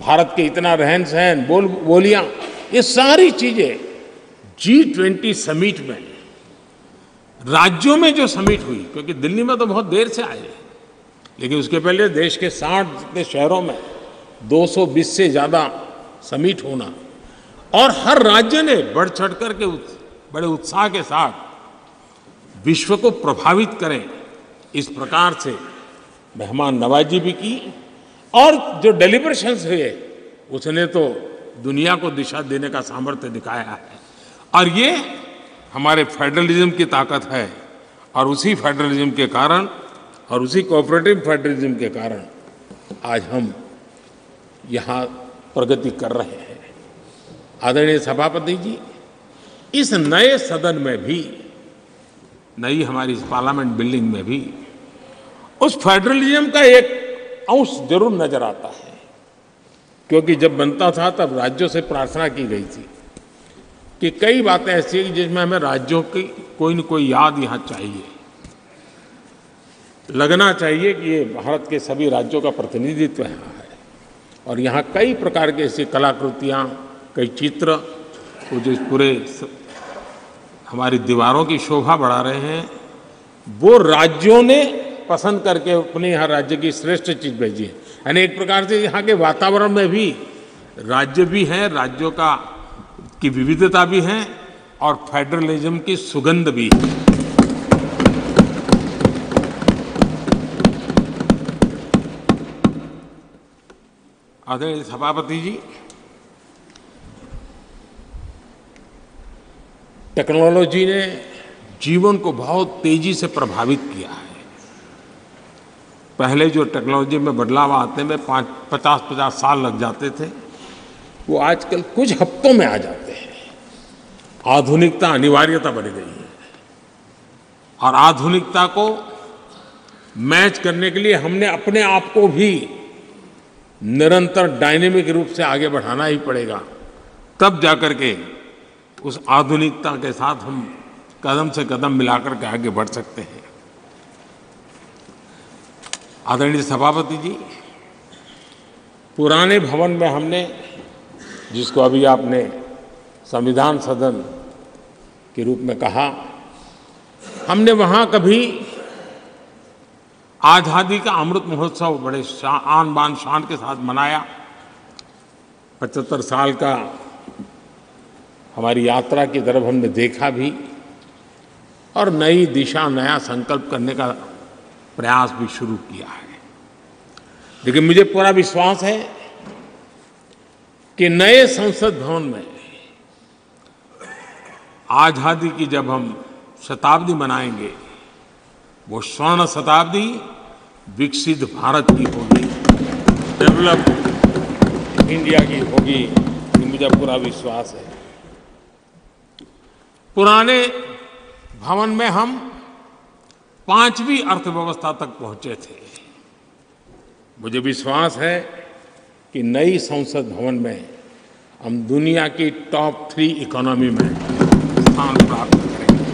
भारत के इतना रहन सहन बोल बोलियाँ ये सारी चीज़ें जी ट्वेंटी समिट में, राज्यों में जो समिट हुई, क्योंकि दिल्ली में तो बहुत देर से आए लेकिन उसके पहले देश के साठ जितने शहरों में 220 से ज़्यादा समिट होना, और हर राज्य ने बढ़ चढ़ कर के बड़े उत्साह के साथ विश्व को प्रभावित करें, इस प्रकार से मेहमान नवाजी भी की, और जो डेलिब्रेशंस हुए, उसने तो दुनिया को दिशा देने का सामर्थ्य दिखाया है। और ये हमारे फेडरलिज्म की ताकत है, और उसी फेडरलिज्म के कारण, और उसी कोऑपरेटिव फेडरलिज्म के कारण आज हम यहाँ प्रगति कर रहे हैं। आदरणीय सभापति जी, इस नए सदन में भी, नई हमारी पार्लियामेंट बिल्डिंग में भी, उस फेडरलिज्म का एक अंश ज़रूर नज़र आता है। क्योंकि जब बनता था तब राज्यों से प्रार्थना की गई थी कि कई बातें ऐसी हैं जिसमें हमें राज्यों की कोई न कोई याद यहाँ चाहिए। लगना चाहिए कि ये भारत के सभी राज्यों का प्रतिनिधित्व यहाँ है। और यहाँ कई प्रकार की ऐसी कलाकृतियाँ, कई चित्र, वो जो पूरे हमारी दीवारों की शोभा बढ़ा रहे हैं, वो राज्यों ने पसंद करके अपने यहाँ राज्य की श्रेष्ठ चीज़ भेजी है। यानी एक प्रकार से यहाँ के वातावरण में भी राज्य भी है, राज्यों का, की विविधता भी है और फेडरलिज्म की सुगंध भी है। आदरणीय सभापति जी टेक्नोलॉजी ने जीवन को बहुत तेज़ी से प्रभावित किया है। पहले जो टेक्नोलॉजी में बदलाव आते में पाँच, पचास पचास साल लग जाते थे, वो आजकल कुछ हफ्तों में आ जाते हैं। आधुनिकता अनिवार्यता बन गई है। और आधुनिकता को मैच करने के लिए हमने अपने आप को भी निरंतर डायनेमिक रूप से आगे बढ़ाना ही पड़ेगा। तब जाकर के उस आधुनिकता के साथ हम कदम से कदम मिलाकर के आगे बढ़ सकते हैं। आदरणीय सभापति जी, पुराने भवन में हमने, जिसको अभी आपने संविधान सदन के रूप में कहा, हमने वहाँ कभी आज़ादी का अमृत महोत्सव बड़े आन बान शान के साथ मनाया। पचहत्तर साल का हमारी यात्रा की तरफ़ हमने देखा भी, और नई दिशा, नया संकल्प करने का प्रयास भी शुरू किया है। लेकिन मुझे पूरा विश्वास है कि नए संसद भवन में आज़ादी की जब हम शताब्दी मनाएँगे, वो स्वर्ण शताब्दी विकसित भारत की होगी। डेवलप इंडिया की होगी मुझे पूरा विश्वास है। पुराने भवन में हम पांचवी अर्थव्यवस्था तक पहुँचे थे। मुझे विश्वास है कि नई संसद भवन में हम दुनिया की टॉप थ्री इकोनॉमी में स्थान प्राप्त करेंगे।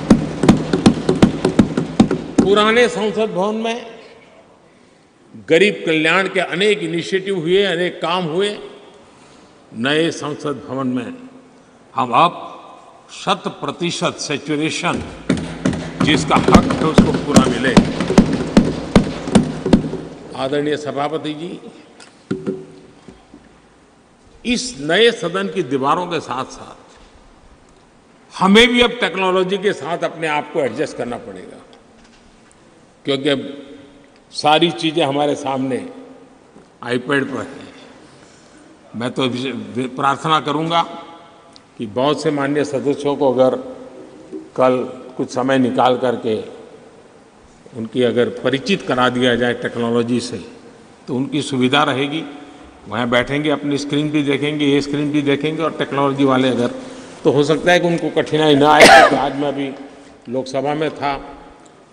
पुराने संसद भवन में गरीब कल्याण के अनेक इनिशिएटिव हुए, अनेक काम हुए। नए संसद भवन में हम अब शत प्रतिशत सेचुरेशन जिसका हक है उसको पूरा मिले। आदरणीय सभापति जी, इस नए सदन की दीवारों के साथ साथ हमें भी अब टेक्नोलॉजी के साथ अपने आप को एडजस्ट करना पड़ेगा। क्योंकि अब सारी चीज़ें हमारे सामने आईपैड पर हैं। मैं तो प्रार्थना करूँगा कि बहुत से माननीय सदस्यों को अगर कल कुछ समय निकाल करके उनकी अगर परिचित करा दिया जाए टेक्नोलॉजी से तो उनकी सुविधा रहेगी। वहाँ बैठेंगे, अपनी स्क्रीन भी देखेंगे, ये स्क्रीन भी देखेंगे, और टेक्नोलॉजी वाले अगर तो हो सकता है कि उनको कठिनाई ना आए, क्योंकि आज मैं अभी लोकसभा में था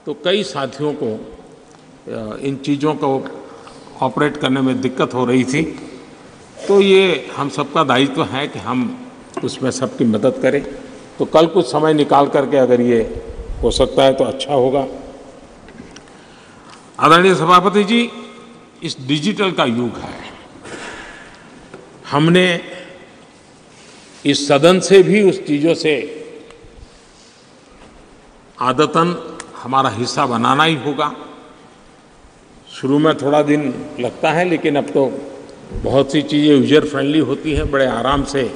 तो कई साथियों को इन चीज़ों को ऑपरेट करने में दिक्कत हो रही थी। तो ये हम सबका दायित्व है कि हम उसमें सबकी मदद करें। तो कल कुछ समय निकाल करके अगर ये हो सकता है तो अच्छा होगा। आदरणीय सभापति जी, इस डिजिटल का युग है। हमने इस सदन से भी उस चीज़ों से आदतन हमारा हिस्सा बनाना ही होगा। शुरू में थोड़ा दिन लगता है, लेकिन अब तो बहुत सी चीज़ें यूज़र फ्रेंडली होती हैं, बड़े आराम से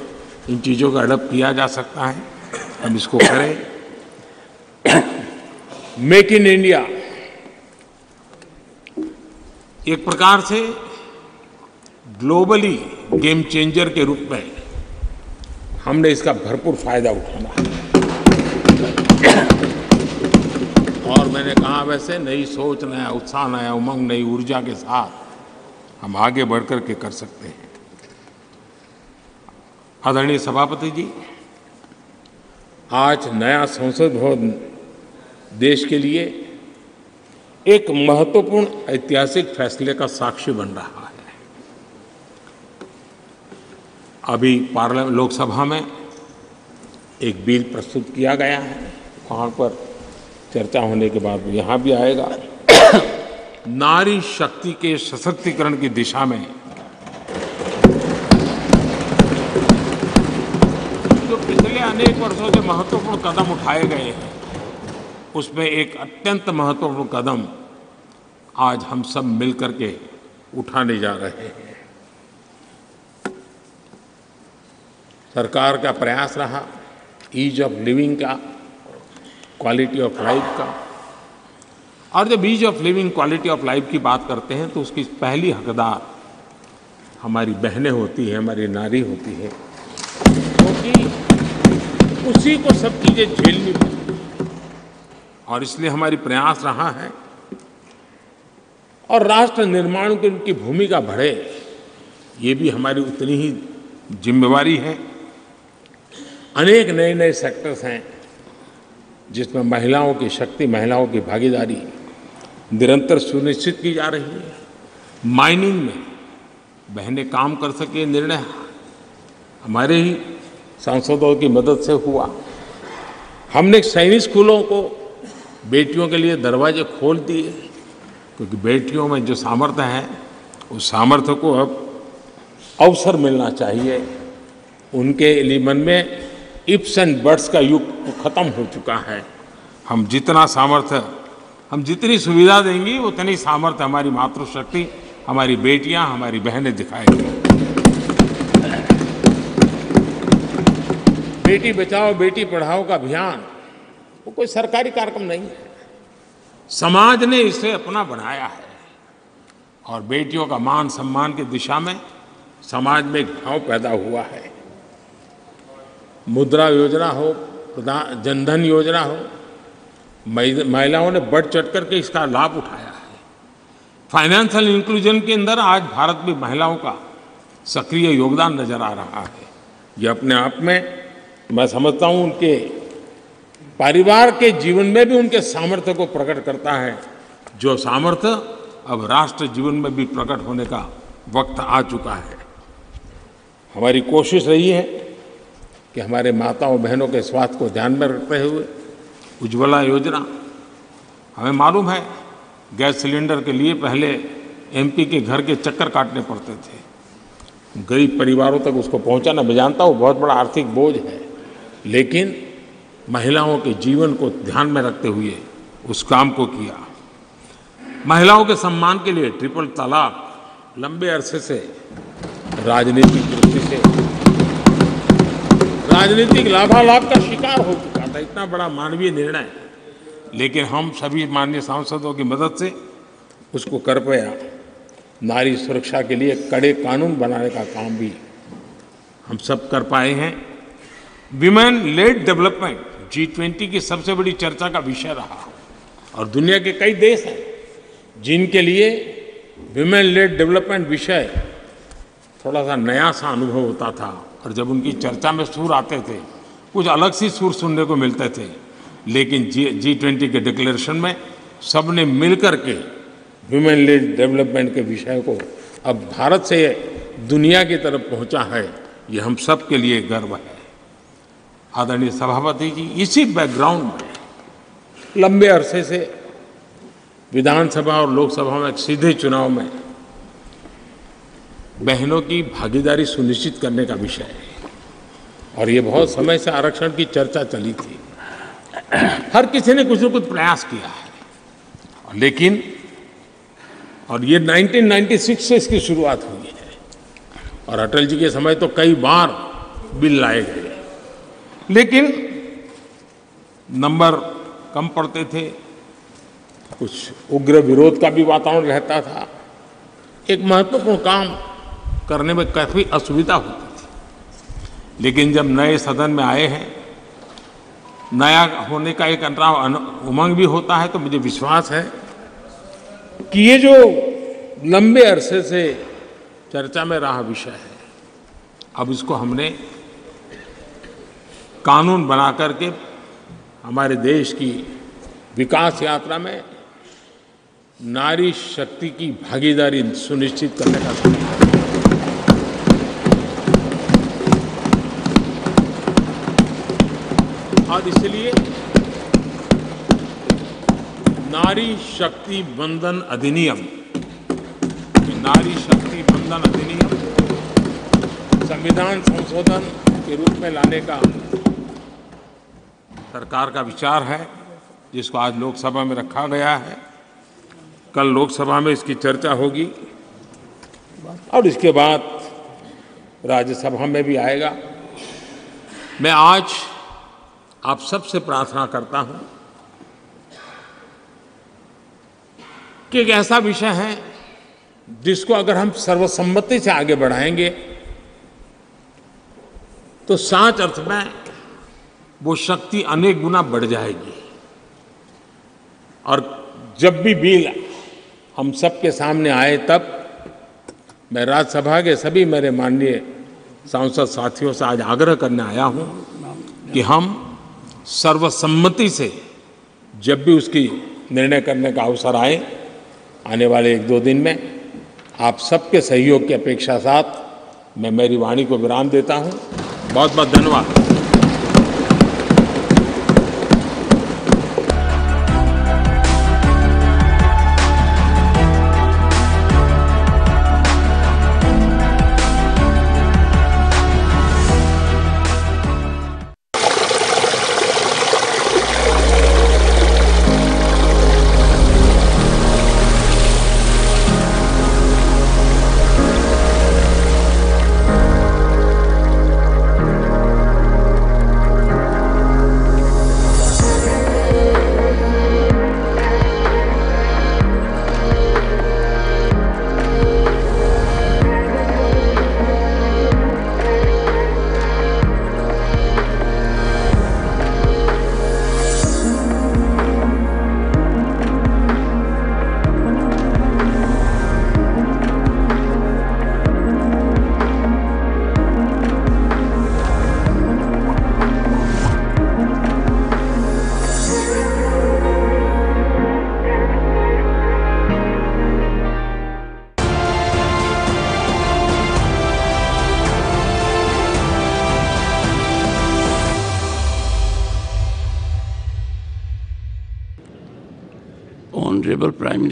इन चीज़ों का अडप्ट किया जा सकता है। हम इसको करें। Make in India. एक प्रकार से ग्लोबली गेम चेंजर के रूप में हमने इसका भरपूर फ़ायदा उठाना और मैंने कहा, वैसे नई सोच, नया उत्साह, नया उमंग, नई ऊर्जा के साथ हम आगे बढ़कर के कर सकते हैं। आदरणीय सभापति जी आज नया संसद भवन देश के लिए एक महत्वपूर्ण ऐतिहासिक फैसले का साक्षी बन रहा है। अभी पार्लियामेंट लोकसभा में एक बिल प्रस्तुत किया गया है। वहाँ पर चर्चा होने के बाद यहाँ भी आएगा। [coughs] नारी शक्ति के सशक्तिकरण की दिशा में अनेक वर्षों से महत्वपूर्ण कदम उठाए गए हैं। उसमें एक अत्यंत महत्वपूर्ण कदम आज हम सब मिलकर के उठाने जा रहे हैं। सरकार का प्रयास रहा ईज ऑफ़ लिविंग का क्वालिटी ऑफ़ लाइफ का। और जब ease of living quality of life की बात करते हैं तो उसकी पहली हकदार हमारी बहनें होती हैं, हमारी नारी होती है। क्योंकि तो उसी को सब चीज़ें झेलनी पड़ती। और इसलिए हमारी प्रयास रहा है और राष्ट्र निर्माण की उनकी भूमिका बढ़े, ये भी हमारी उतनी ही जिम्मेवारी है। अनेक नए नए सेक्टर्स हैं, जिसमें महिलाओं की शक्ति, महिलाओं की भागीदारी निरंतर सुनिश्चित की जा रही है। माइनिंग में बहनें काम कर सके, निर्णय, हमारे ही सांसदों की मदद से हुआ। हमने सैनिक स्कूलों को बेटियों के लिए दरवाजे खोल दिए, क्योंकि बेटियों में जो सामर्थ्य है, उस सामर्थ्य को अब अवसर मिलना चाहिए। उनके लिए मन में इप्स एंड बर्ड्स का युग खत्म हो चुका है। हम जितना सामर्थ्य, हम जितनी सुविधा देंगी, उतनी सामर्थ्य हमारी मातृशक्ति, हमारी बेटियाँ, हमारी बहनें दिखाएँगी। बेटी बचाओ, बेटी पढ़ाओ का अभियान, वो कोई सरकारी कार्यक्रम नहीं है। समाज ने इसे अपना बनाया है और बेटियों का मान सम्मान की दिशा में समाज में एक भाव पैदा हुआ है। मुद्रा योजना हो, प्रधान, जनधन योजना हो महिलाओं ने बढ़ चढ़ करके इसका लाभ उठाया है। फाइनेंशियल इंक्लूजन के अंदर आज भारत में महिलाओं का सक्रिय योगदान नज़र आ रहा है। ये अपने आप में मैं समझता हूँ उनके परिवार के जीवन में भी उनके सामर्थ्य को प्रकट करता है। जो सामर्थ्य अब राष्ट्र जीवन में भी प्रकट होने का वक्त आ चुका है। हमारी कोशिश रही है कि हमारे माताओं बहनों के स्वास्थ्य को ध्यान में रखते हुए उज्ज्वला योजना, हमें मालूम है, गैस सिलेंडर के लिए पहले एमपी के घर के चक्कर काटने पड़ते थे। गरीब परिवारों तक उसको पहुंचाना, मैं जानता हूँ बहुत बड़ा आर्थिक बोझ है। लेकिन महिलाओं के जीवन को ध्यान में रखते हुए उस काम को किया। महिलाओं के सम्मान के लिए ट्रिपल तलाक लंबे अरसे से राजनीतिक दृष्टि से राजनीतिक लाभालाभ का शिकार हो चुका था। इतना बड़ा मानवीय निर्णय। लेकिन हम सभी माननीय सांसदों की मदद से उसको कर पाया। नारी सुरक्षा के लिए कड़े कानून बनाने का काम भी हम सब कर पाए हैं। Women led development G twenty की सबसे बड़ी चर्चा का विषय रहा। और दुनिया के कई देश हैं, जिनके लिए विमेन लेड डेवलपमेंट विषय थोड़ा सा नया सा अनुभव होता था। और जब उनकी चर्चा में सुर आते थे, कुछ अलग सी सुर सुनने को मिलते थे। लेकिन जी जी ट्वेंटी के डिक्लेरेशन में सबने मिल कर के विमेन लेड डेवलपमेंट के विषय को अब भारत से दुनिया की तरफ़ पहुँचा है। ये हम सब के लिए गर्व है। आदरणीय सभापति जी, इसी बैकग्राउंड में लंबे अरसे से विधानसभा और लोकसभा में सीधे चुनाव में बहनों की भागीदारी सुनिश्चित करने का विषय है। और ये बहुत समय से आरक्षण की चर्चा चली थी। हर किसी ने कुछ न कुछ प्रयास किया है। लेकिन, और ये 1996 से इसकी शुरुआत हुई है। और अटल जी के समय तो कई बार बिल लाए गए लेकिन नंबर कम पड़ते थे। कुछ उग्र विरोध का भी वातावरण रहता था। एक महत्वपूर्ण काम करने में काफ़ी असुविधा होती थी। लेकिन जब नए सदन में आए हैं, नया होने का एक अंतराव उमंग भी होता है तो मुझे विश्वास है कि ये जो लंबे अरसे से चर्चा में रहा विषय है, अब इसको हमने कानून बना करके हमारे देश की विकास यात्रा में नारी शक्ति की भागीदारी सुनिश्चित करने का और इसलिए नारी शक्ति बंधन अधिनियम, नारी शक्ति बंधन अधिनियम संविधान संशोधन के रूप में लाने का सरकार का विचार है, जिसको आज लोकसभा में रखा गया है। कल लोकसभा में इसकी चर्चा होगी। और इसके बाद राज्यसभा में भी आएगा। मैं आज आप सबसे प्रार्थना करता हूँ कि एक ऐसा विषय है, जिसको अगर हम सर्वसम्मति से आगे बढ़ाएँगे तो साच अर्थ में वो शक्ति अनेक गुना बढ़ जाएगी। और जब भी बिल हम सबके सामने आए तब मैं राज्यसभा के सभी मेरे माननीय सांसद साथियों से आज आग्रह करने आया हूँ कि हम सर्वसम्मति से जब भी उसकी निर्णय करने का अवसर आए, आने वाले एक दो दिन में, आप सबके सहयोग की अपेक्षा साथ मैं मेरी वाणी को विराम देता हूँ। बहुत बहुत धन्यवाद।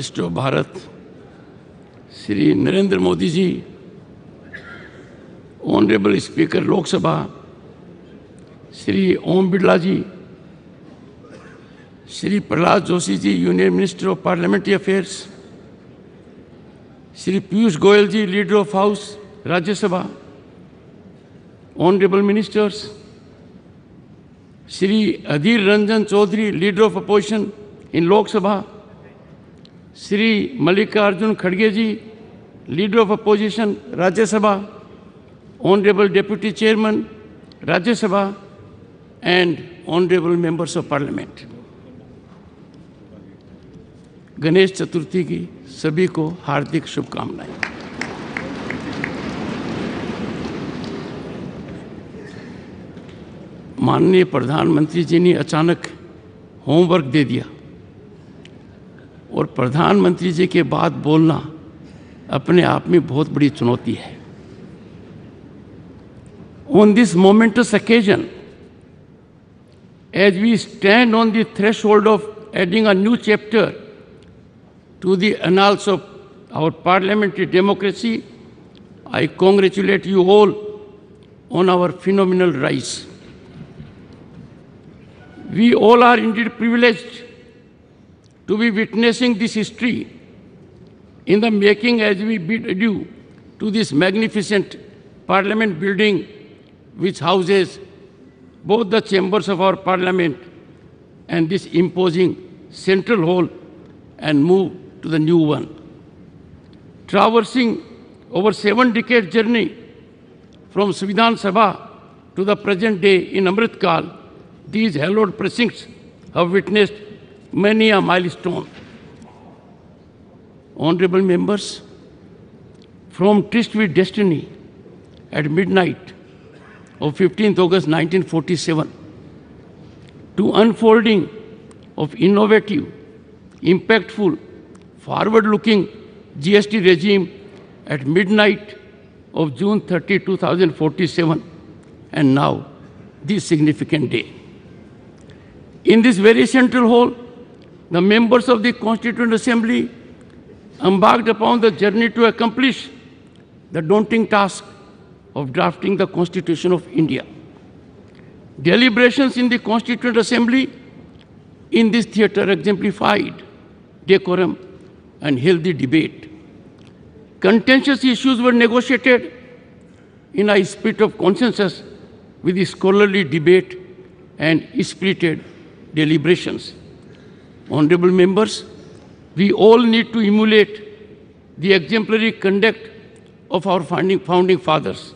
Minister of Bharat, Shri Narendra Modi ji, honourable speaker Lok Sabha, Shri Om Birla ji, Shri Prahlad Joshi ji, union minister of parliamentary affairs, Shri Piyush Goyal ji, leader of house Rajya Sabha, honourable ministers, Shri Adhir Ranjan Chowdhury, leader of opposition in Lok Sabha Shri Mallikarjun खड़गे ji leader of opposition Rajya Sabha honourable deputy chairman Rajya Sabha and honourable members of parliament Ganesh Chaturthi की सभी को हार्दिक शुभकामनाएँ माननीय प्रधानमंत्री जी ने अचानक homework दे दिया। और प्रधानमंत्री जी के बाद बोलना अपने आप में बहुत बड़ी चुनौती है। On this momentous occasion as we stand on the threshold of adding a new chapter to the annals of our parliamentary democracy I congratulate you all on our phenomenal rise we all are indeed privileged to be witnessing this history in the making as we bid adieu to this magnificent parliament building which houses both the chambers of our parliament and this imposing central hall and move to the new one. Traversing over seven decade journey from Svidhan Sabha to the present day in Amritkal, these hallowed precincts have witnessed many a milestone. Honorable members, from tryst with destiny at midnight of 15th August 1947 to unfolding of innovative, impactful, forward-looking GST regime at midnight of June 30, 2047, and now this significant day. In this very central hall, the members of the Constituent Assembly embarked upon the journey to accomplish the daunting task of drafting the Constitution of India. Deliberations in the Constituent Assembly in this theatre exemplified decorum and healthy debate. Contentious issues were negotiated in a spirit of consensus with scholarly debate and spirited deliberations. Honorable members, we all need to emulate the exemplary conduct of our founding, founding fathers.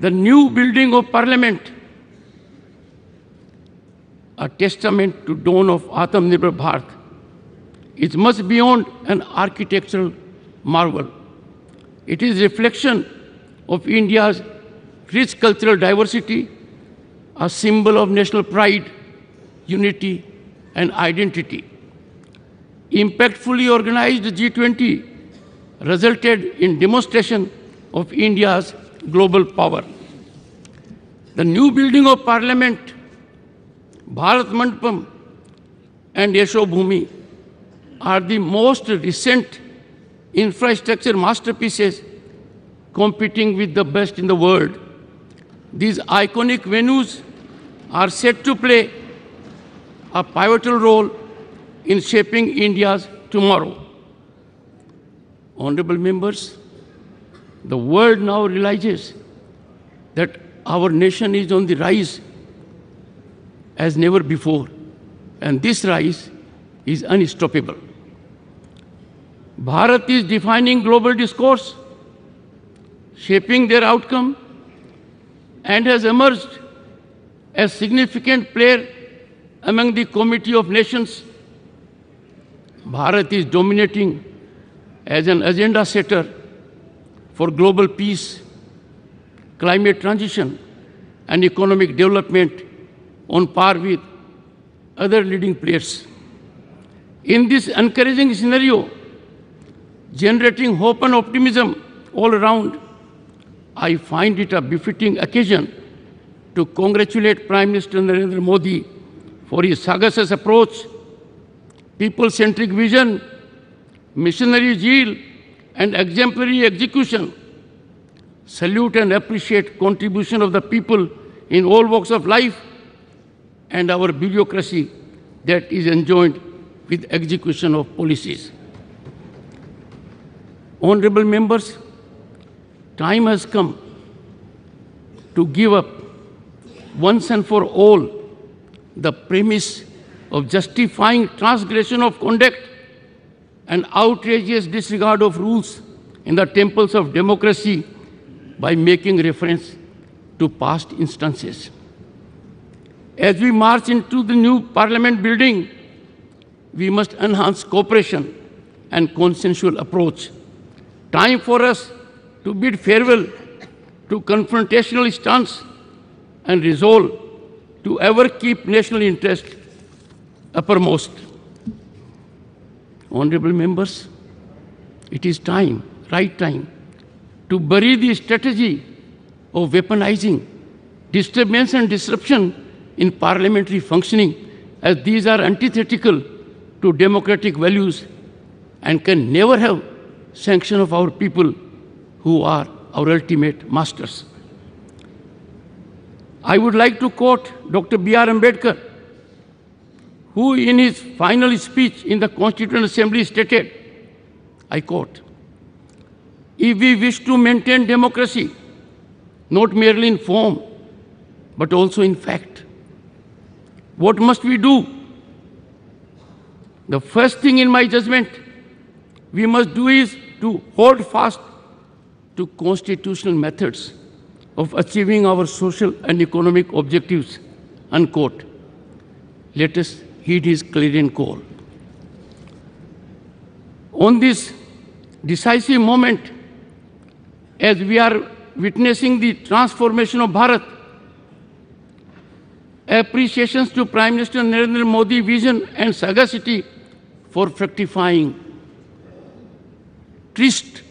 The new building of parliament, a testament to dawn of Atmanirbhar Bharat, is much beyond an architectural marvel. It is reflection of India's rich cultural diversity, a symbol of national pride, unity, and identity. Impactfully organized G20 resulted in demonstration of India's global power. The new building of parliament, Bharat Mandapam and Yasho Bhumi are the most recent infrastructure masterpieces competing with the best in the world. These iconic venues are set to play a pivotal role in shaping India's tomorrow. Honorable members, the world now realizes that our nation is on the rise as never before, and this rise is unstoppable. Bharat is defining global discourse, shaping their outcome, and has emerged as significant player among the Committee of Nations. Bharat is dominating as an agenda setter for global peace, climate transition, and economic development on par with other leading players. In this encouraging scenario, generating hope and optimism all around, I find it a befitting occasion to congratulate Prime Minister Narendra Modi for his sagacious approach, people-centric vision, missionary zeal, and exemplary execution. Salute and appreciate contribution of the people in all walks of life and our bureaucracy that is enjoined with execution of policies. Honorable members, time has come to give up once and for all the premise of justifying transgression of conduct and outrageous disregard of rules in the temples of democracy by making reference to past instances. As we march into the new parliament building, we must enhance cooperation and consensual approach. Time for us to bid farewell to confrontational stance and resolve to ever keep national interest uppermost. Honorable members, it is time, right time, to bury the strategy of weaponizing disturbance and disruption in parliamentary functioning, as these are antithetical to democratic values and can never have sanction of our people who are our ultimate masters. I would like to quote Dr. B.R. Ambedkar, who in his final speech in the Constituent Assembly stated, I quote, if we wish to maintain democracy, not merely in form, but also in fact, what must we do? The first thing in my judgment we must do is to hold fast to constitutional methods of achieving our social and economic objectives, unquote. Let us heed his clarion call. On this decisive moment, as we are witnessing the transformation of Bharat, appreciations to Prime Minister Narendra Modi vision and sagacity for fructifying tryst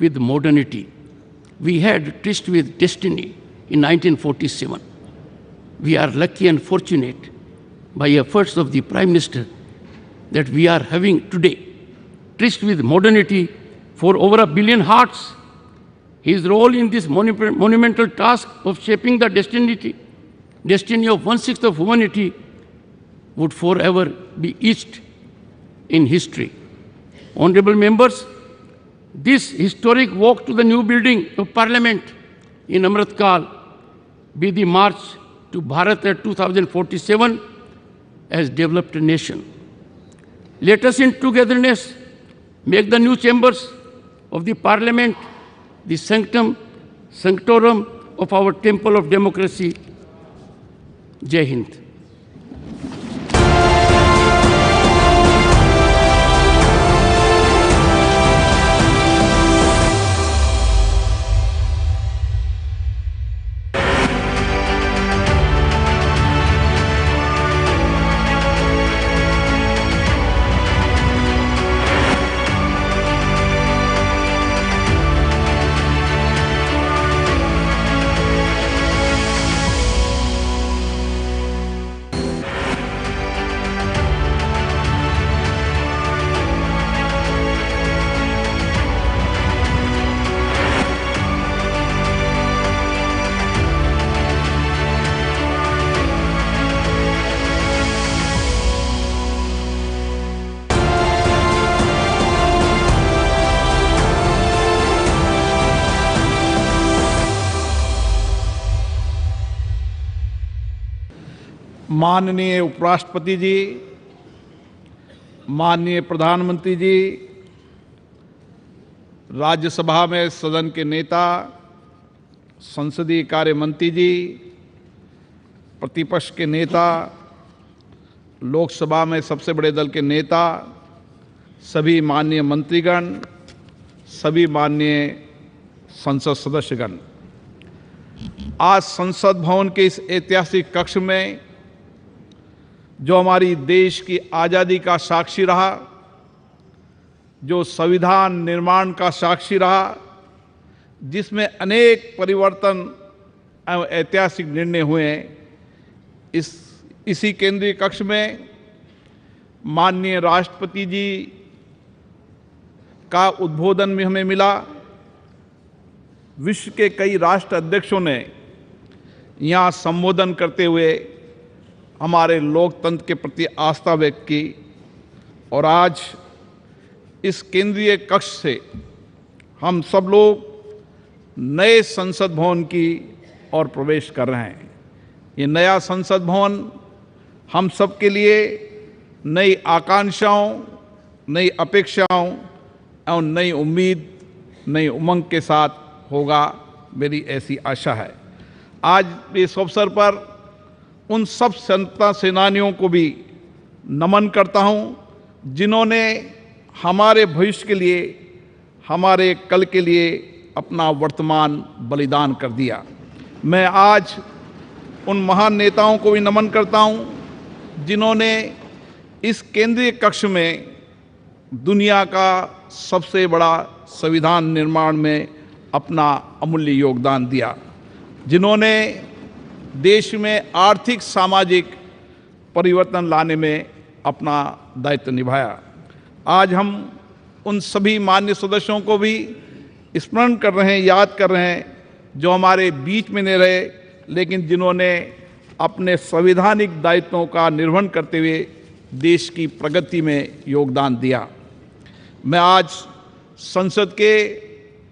with modernity. We had tryst with destiny in 1947. We are lucky and fortunate by efforts of the Prime Minister that we are having today tryst with modernity for over a billion hearts. His role in this monu- monumental task of shaping the destiny, destiny of one-sixth of humanity would forever be etched in history. Honorable members, this historic walk to the new building of Parliament in Amritkal be the march to Bharat at 2047 as developed nation. Let us in togetherness make the new chambers of the Parliament the sanctum sanctorum of our temple of democracy. Jai Hind. माननीय उपराष्ट्रपति जी, माननीय प्रधानमंत्री जी, राज्यसभा में सदन के नेता, संसदीय कार्य मंत्री जी, प्रतिपक्ष के नेता, लोकसभा में सबसे बड़े दल के नेता, सभी माननीय मंत्रीगण, सभी माननीय संसद सदस्यगण। आज संसद भवन के इस ऐतिहासिक कक्ष में जो हमारी देश की आज़ादी का साक्षी रहा, जो संविधान निर्माण का साक्षी रहा, जिसमें अनेक परिवर्तन एवं ऐतिहासिक निर्णय हुए हैं, इस, इसी केंद्रीय कक्ष में माननीय राष्ट्रपति जी का उद्बोधन भी हमें मिला। विश्व के कई राष्ट्र अध्यक्षों ने यहाँ संबोधन करते हुए हमारे लोकतंत्र के प्रति आस्था व्यक्त की और आज इस केंद्रीय कक्ष से हम सब लोग नए संसद भवन की ओर प्रवेश कर रहे हैं। ये नया संसद भवन हम सब के लिए नई आकांक्षाओं, नई अपेक्षाओं एवं नई उम्मीद, नई उमंग के साथ होगा, मेरी ऐसी आशा है। आज इस अवसर पर उन सब स्वतंत्रता सेनानियों को भी नमन करता हूँ, जिन्होंने हमारे भविष्य के लिए, हमारे कल के लिए अपना वर्तमान बलिदान कर दिया। मैं आज उन महान नेताओं को भी नमन करता हूँ, जिन्होंने इस केंद्रीय कक्ष में दुनिया का सबसे बड़ा संविधान निर्माण में अपना अमूल्य योगदान दिया, जिन्होंने देश में आर्थिक, सामाजिक परिवर्तन लाने में अपना दायित्व निभाया। आज हम उन सभी मान्य सदस्यों को भी स्मरण कर रहे हैं, याद कर रहे हैं, जो हमारे बीच में नहीं रहे, लेकिन जिन्होंने अपने संवैधानिक दायित्वों का निर्वहन करते हुए देश की प्रगति में योगदान दिया। मैं आज संसद के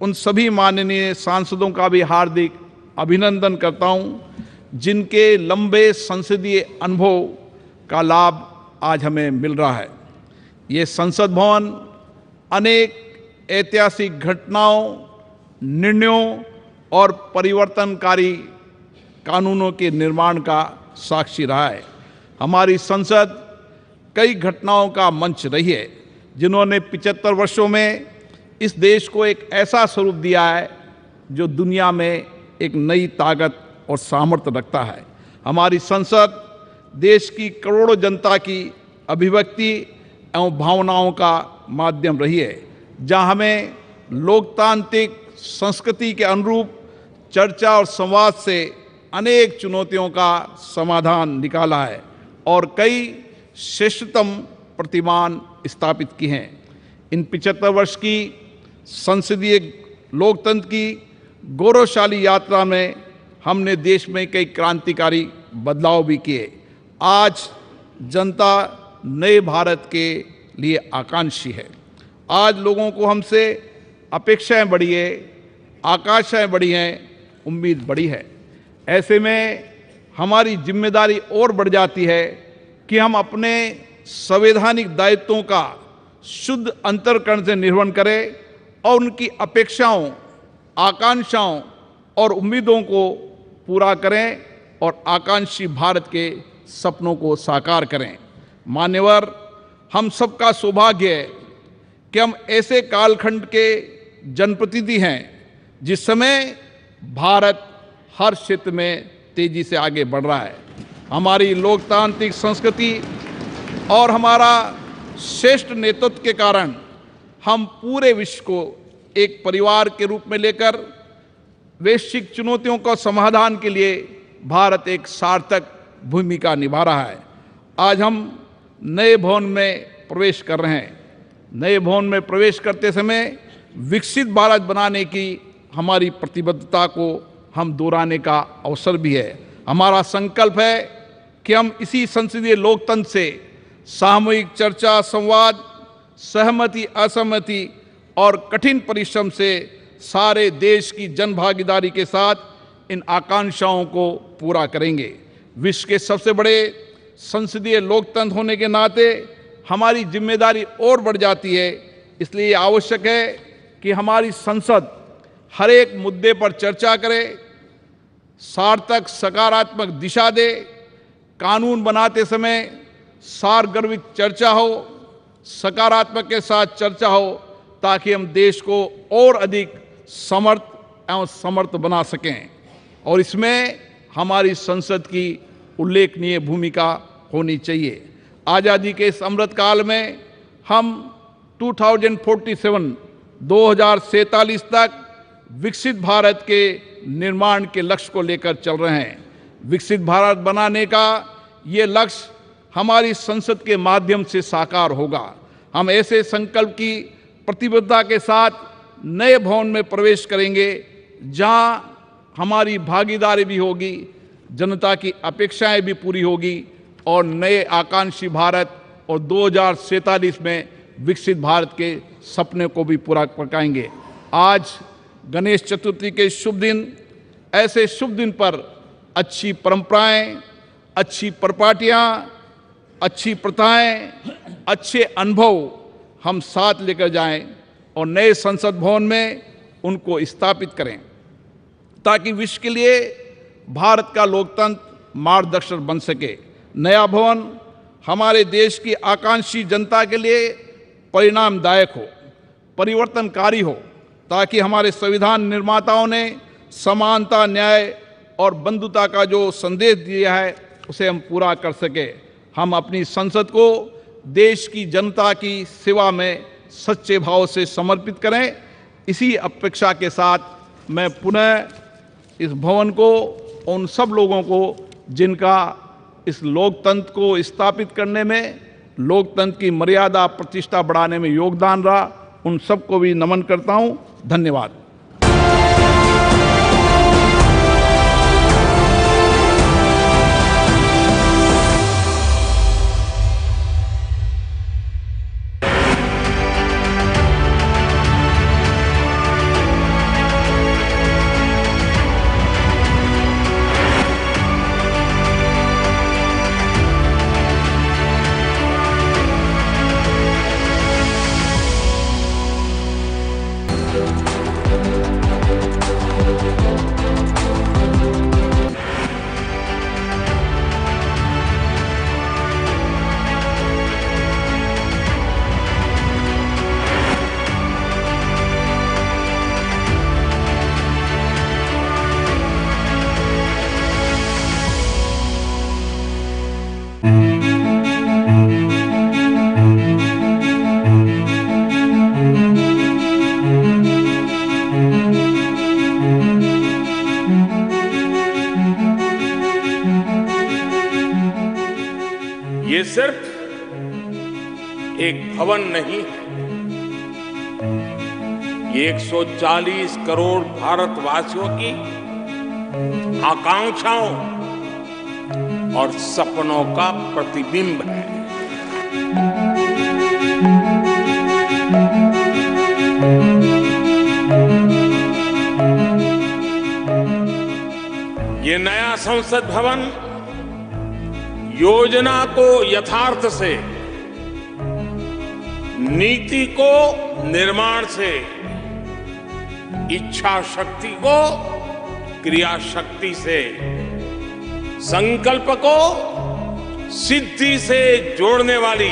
उन सभी माननीय सांसदों का भी हार्दिक अभिनंदन करता हूँ। जिनके लंबे संसदीय अनुभव का लाभ आज हमें मिल रहा है। ये संसद भवन अनेक ऐतिहासिक घटनाओं, निर्णयों और परिवर्तनकारी कानूनों के निर्माण का साक्षी रहा है। हमारी संसद कई घटनाओं का मंच रही है, जिन्होंने पिचहत्तर वर्षों में इस देश को एक ऐसा स्वरूप दिया है, जो दुनिया में एक नई ताकत और सामर्थ्य रखता है। हमारी संसद देश की करोड़ों जनता की अभिव्यक्ति एवं भावनाओं का माध्यम रही है, जहाँ हमें लोकतांत्रिक संस्कृति के अनुरूप चर्चा और संवाद से अनेक चुनौतियों का समाधान निकाला है और कई श्रेष्ठतम प्रतिमान स्थापित की हैं। इन पिछहत्तर वर्ष की संसदीय लोकतंत्र की गौरवशाली यात्रा में हमने देश में कई क्रांतिकारी बदलाव भी किए। आज जनता नए भारत के लिए आकांक्षी है। आज लोगों को हमसे अपेक्षाएँ बढ़ी है, आकांक्षाएँ बढ़ी हैं, उम्मीद बढ़ी है। ऐसे में हमारी ज़िम्मेदारी और बढ़ जाती है कि हम अपने संवैधानिक दायित्वों का शुद्ध अंतरकरण से निर्वहन करें और उनकी अपेक्षाओं, आकांक्षाओं और उम्मीदों को पूरा करें और आकांक्षी भारत के सपनों को साकार करें। मान्यवर, हम सबका सौभाग्य है कि हम ऐसे कालखंड के जनप्रतिनिधि हैं, जिस समय भारत हर क्षेत्र में तेज़ी से आगे बढ़ रहा है। हमारी लोकतांत्रिक संस्कृति और हमारा श्रेष्ठ नेतृत्व के कारण हम पूरे विश्व को एक परिवार के रूप में लेकर वैश्विक चुनौतियों का समाधान के लिए भारत एक सार्थक भूमिका निभा रहा है। आज हम नए भवन में प्रवेश कर रहे हैं। नए भवन में प्रवेश करते समय विकसित भारत बनाने की हमारी प्रतिबद्धता को हम दोहराने का अवसर भी है। हमारा संकल्प है कि हम इसी संसदीय लोकतंत्र से सामूहिक चर्चा, संवाद, सहमति, असहमति और कठिन परिश्रम से सारे देश की जन भागीदारी के साथ इन आकांक्षाओं को पूरा करेंगे। विश्व के सबसे बड़े संसदीय लोकतंत्र होने के नाते हमारी ज़िम्मेदारी और बढ़ जाती है। इसलिए आवश्यक है कि हमारी संसद हर एक मुद्दे पर चर्चा करे, सार्थक, सकारात्मक दिशा दे, कानून बनाते समय सारगर्भित चर्चा हो, सकारात्मक के साथ चर्चा हो, ताकि हम देश को और अधिक समर्थ एवं समर्थ बना सकें। और इसमें हमारी संसद की उल्लेखनीय भूमिका होनी चाहिए। आज़ादी के इस अमृत काल में हम 2047 2047 तक विकसित भारत के निर्माण के लक्ष्य को लेकर चल रहे हैं। विकसित भारत बनाने का ये लक्ष्य हमारी संसद के माध्यम से साकार होगा। हम ऐसे संकल्प की प्रतिबद्धता के साथ नए भवन में प्रवेश करेंगे, जहाँ हमारी भागीदारी भी होगी, जनता की अपेक्षाएँ भी पूरी होगी, और नए आकांक्षी भारत और दो में विकसित भारत के सपने को भी पूरा पकाएँगे। आज गणेश चतुर्थी के शुभ दिन, ऐसे शुभ दिन पर अच्छी परंपराएँ, अच्छी परपाटियाँ, अच्छी प्रथाएँ, अच्छे अनुभव हम साथ लेकर जाएँ। और नए संसद भवन में उनको स्थापित करें, ताकि विश्व के लिए भारत का लोकतंत्र मार्गदर्शक बन सके। नया भवन हमारे देश की आकांक्षी जनता के लिए परिणामदायक हो, परिवर्तनकारी हो, ताकि हमारे संविधान निर्माताओं ने समानता, न्याय और बंधुता का जो संदेश दिया है, उसे हम पूरा कर सके। हम अपनी संसद को देश की जनता की सेवा में सच्चे भाव से समर्पित करें। इसी अपेक्षा के साथ मैं पुनः इस भवन को, उन सब लोगों को, जिनका इस लोकतंत्र को स्थापित करने में, लोकतंत्र की मर्यादा प्रतिष्ठा बढ़ाने में योगदान रहा, उन सबको भी नमन करता हूँ। धन्यवाद। 140 करोड़ भारतवासियों की आकांक्षाओं और सपनों का प्रतिबिंब है। ये नया संसद भवन योजना को यथार्थ से, नीति को निर्माण से इच्छा शक्ति को, क्रिया शक्ति से, संकल्प को, सिद्धि से जोड़ने वाली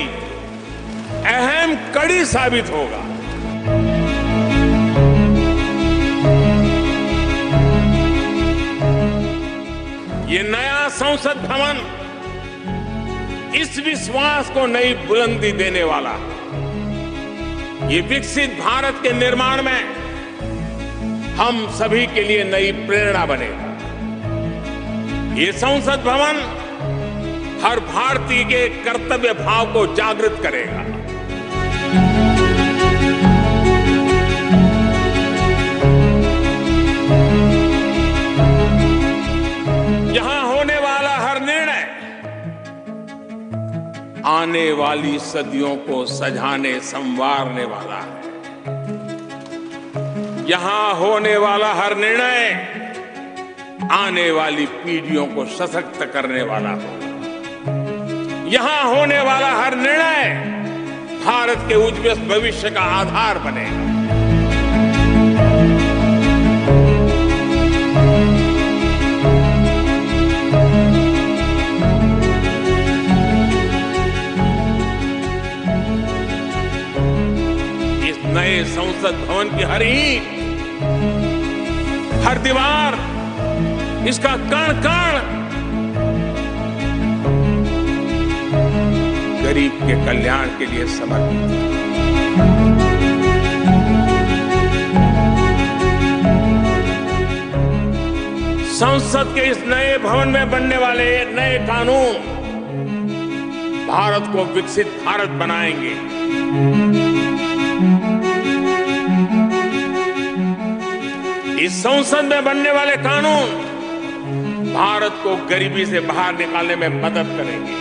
अहम कड़ी साबित होगा। ये नया संसद भवन इस विश्वास को नई बुलंदी देने वाला है ये विकसित भारत के निर्माण में हम सभी के लिए नई प्रेरणा बनेगा ये संसद भवन हर भारतीय के कर्तव्य भाव को जागृत करेगा। यहाँ होने वाला हर निर्णय आने वाली सदियों को सजाने संवारने वाला है। यहाँ होने वाला हर निर्णय आने वाली पीढ़ियों को सशक्त करने वाला होगा यहाँ होने वाला हर निर्णय भारत के उज्जवल भविष्य का आधार बनेगा इस नए संसद भवन की हर ईंट हर दीवार, इसका कण कण गरीब के कल्याण के लिए समर्पित। संसद के इस नए भवन में बनने वाले नए कानून, भारत को विकसित भारत बनाएँगे। इस संसद में बनने वाले कानून भारत को गरीबी से बाहर निकालने में मदद करेंगे।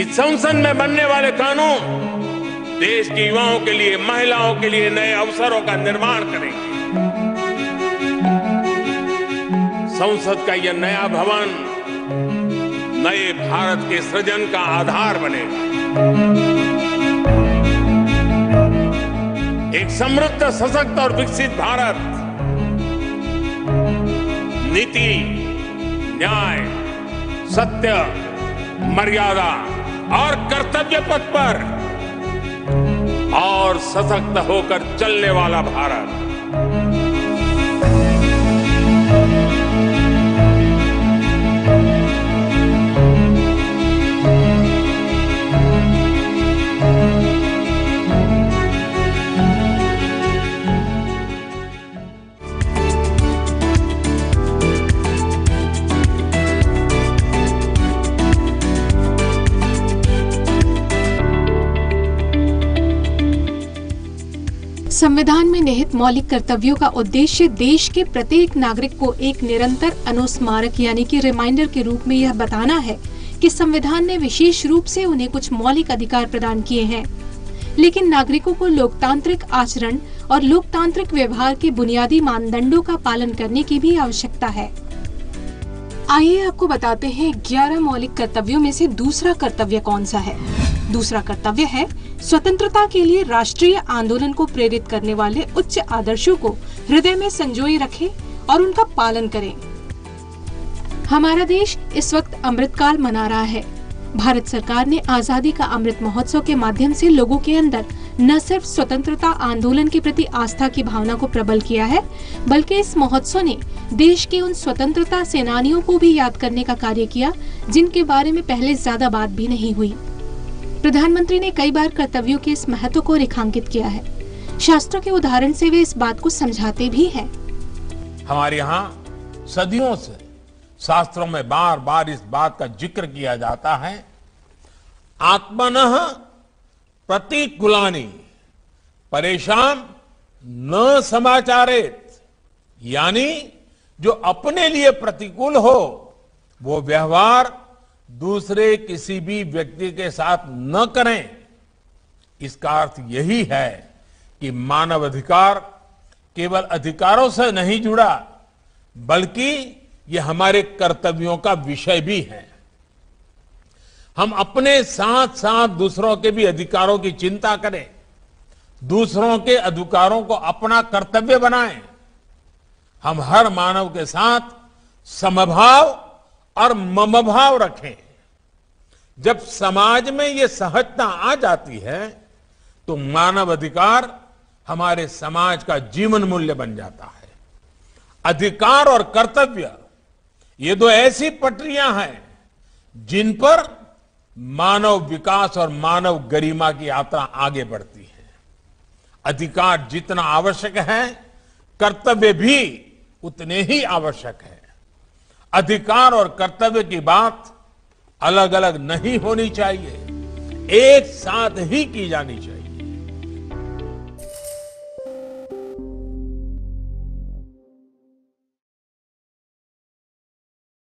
इस संसद में बनने वाले कानून देश के युवाओं के लिए, महिलाओं के लिए नए अवसरों का निर्माण करेंगे। संसद का यह नया भवन नए भारत के सृजन का आधार बनेगा। एक समृद्ध, सशक्त और विकसित भारत। नीति, न्याय, सत्य, मर्यादा और कर्तव्य पथ पर और सशक्त होकर चलने वाला भारत। संविधान में निहित मौलिक कर्तव्यों का उद्देश्य देश के प्रत्येक नागरिक को एक निरंतर अनुस्मारक यानी कि रिमाइंडर के रूप में यह बताना है कि संविधान ने विशेष रूप से उन्हें कुछ मौलिक अधिकार प्रदान किए हैं। लेकिन नागरिकों को लोकतांत्रिक आचरण और लोकतांत्रिक व्यवहार के बुनियादी मानदंडों का पालन करने की भी आवश्यकता है। आइए आपको बताते हैं 11 मौलिक कर्तव्यों में से दूसरा कर्तव्य कौन सा है। दूसरा कर्तव्य है स्वतंत्रता के लिए राष्ट्रीय आंदोलन को प्रेरित करने वाले उच्च आदर्शों को हृदय में संजोए रखें और उनका पालन करें। हमारा देश इस वक्त अमृतकाल मना रहा है। भारत सरकार ने आज़ादी का अमृत महोत्सव के माध्यम से लोगों के अंदर न सिर्फ़ स्वतंत्रता आंदोलन के प्रति आस्था की भावना को प्रबल किया है, बल्कि इस महोत्सव ने देश के उन स्वतंत्रता सेनानियों को भी याद करने का कार्य किया, जिनके बारे में पहले ज़्यादा बात भी नहीं हुई। प्रधानमंत्री ने कई बार कर्तव्यों के इस महत्व को रेखांकित किया है। शास्त्रों के उदाहरण से वे इस बात को समझाते भी हैं। हमारे यहाँ सदियों से शास्त्रों में बार बार इस बात का ज़िक्र किया जाता है, आत्मन प्रतिकुलानी परेशान न समाचारित, यानी जो अपने लिए प्रतिकूल हो, वो व्यवहार दूसरे किसी भी व्यक्ति के साथ न करें। इसका अर्थ यही है कि मानव अधिकार केवल अधिकारों से नहीं जुड़ा, बल्कि ये हमारे कर्तव्यों का विषय भी है। हम अपने साथ साथ दूसरों के भी अधिकारों की चिंता करें, दूसरों के अधिकारों को अपना कर्तव्य बनाएँ। हम हर मानव के साथ समभाव और ममभाव रखें। जब समाज में ये सहजता आ जाती है तो मानव अधिकार हमारे समाज का जीवन मूल्य बन जाता है। अधिकार और कर्तव्य, ये दो ऐसी पटरियाँ हैं, जिन पर मानव विकास और मानव गरिमा की यात्रा आगे बढ़ती है। अधिकार जितना आवश्यक है, कर्तव्य भी उतने ही आवश्यक है। अधिकार और कर्तव्य की बात अलग अलग नहीं होनी चाहिए। एक साथ ही की जानी चाहिए।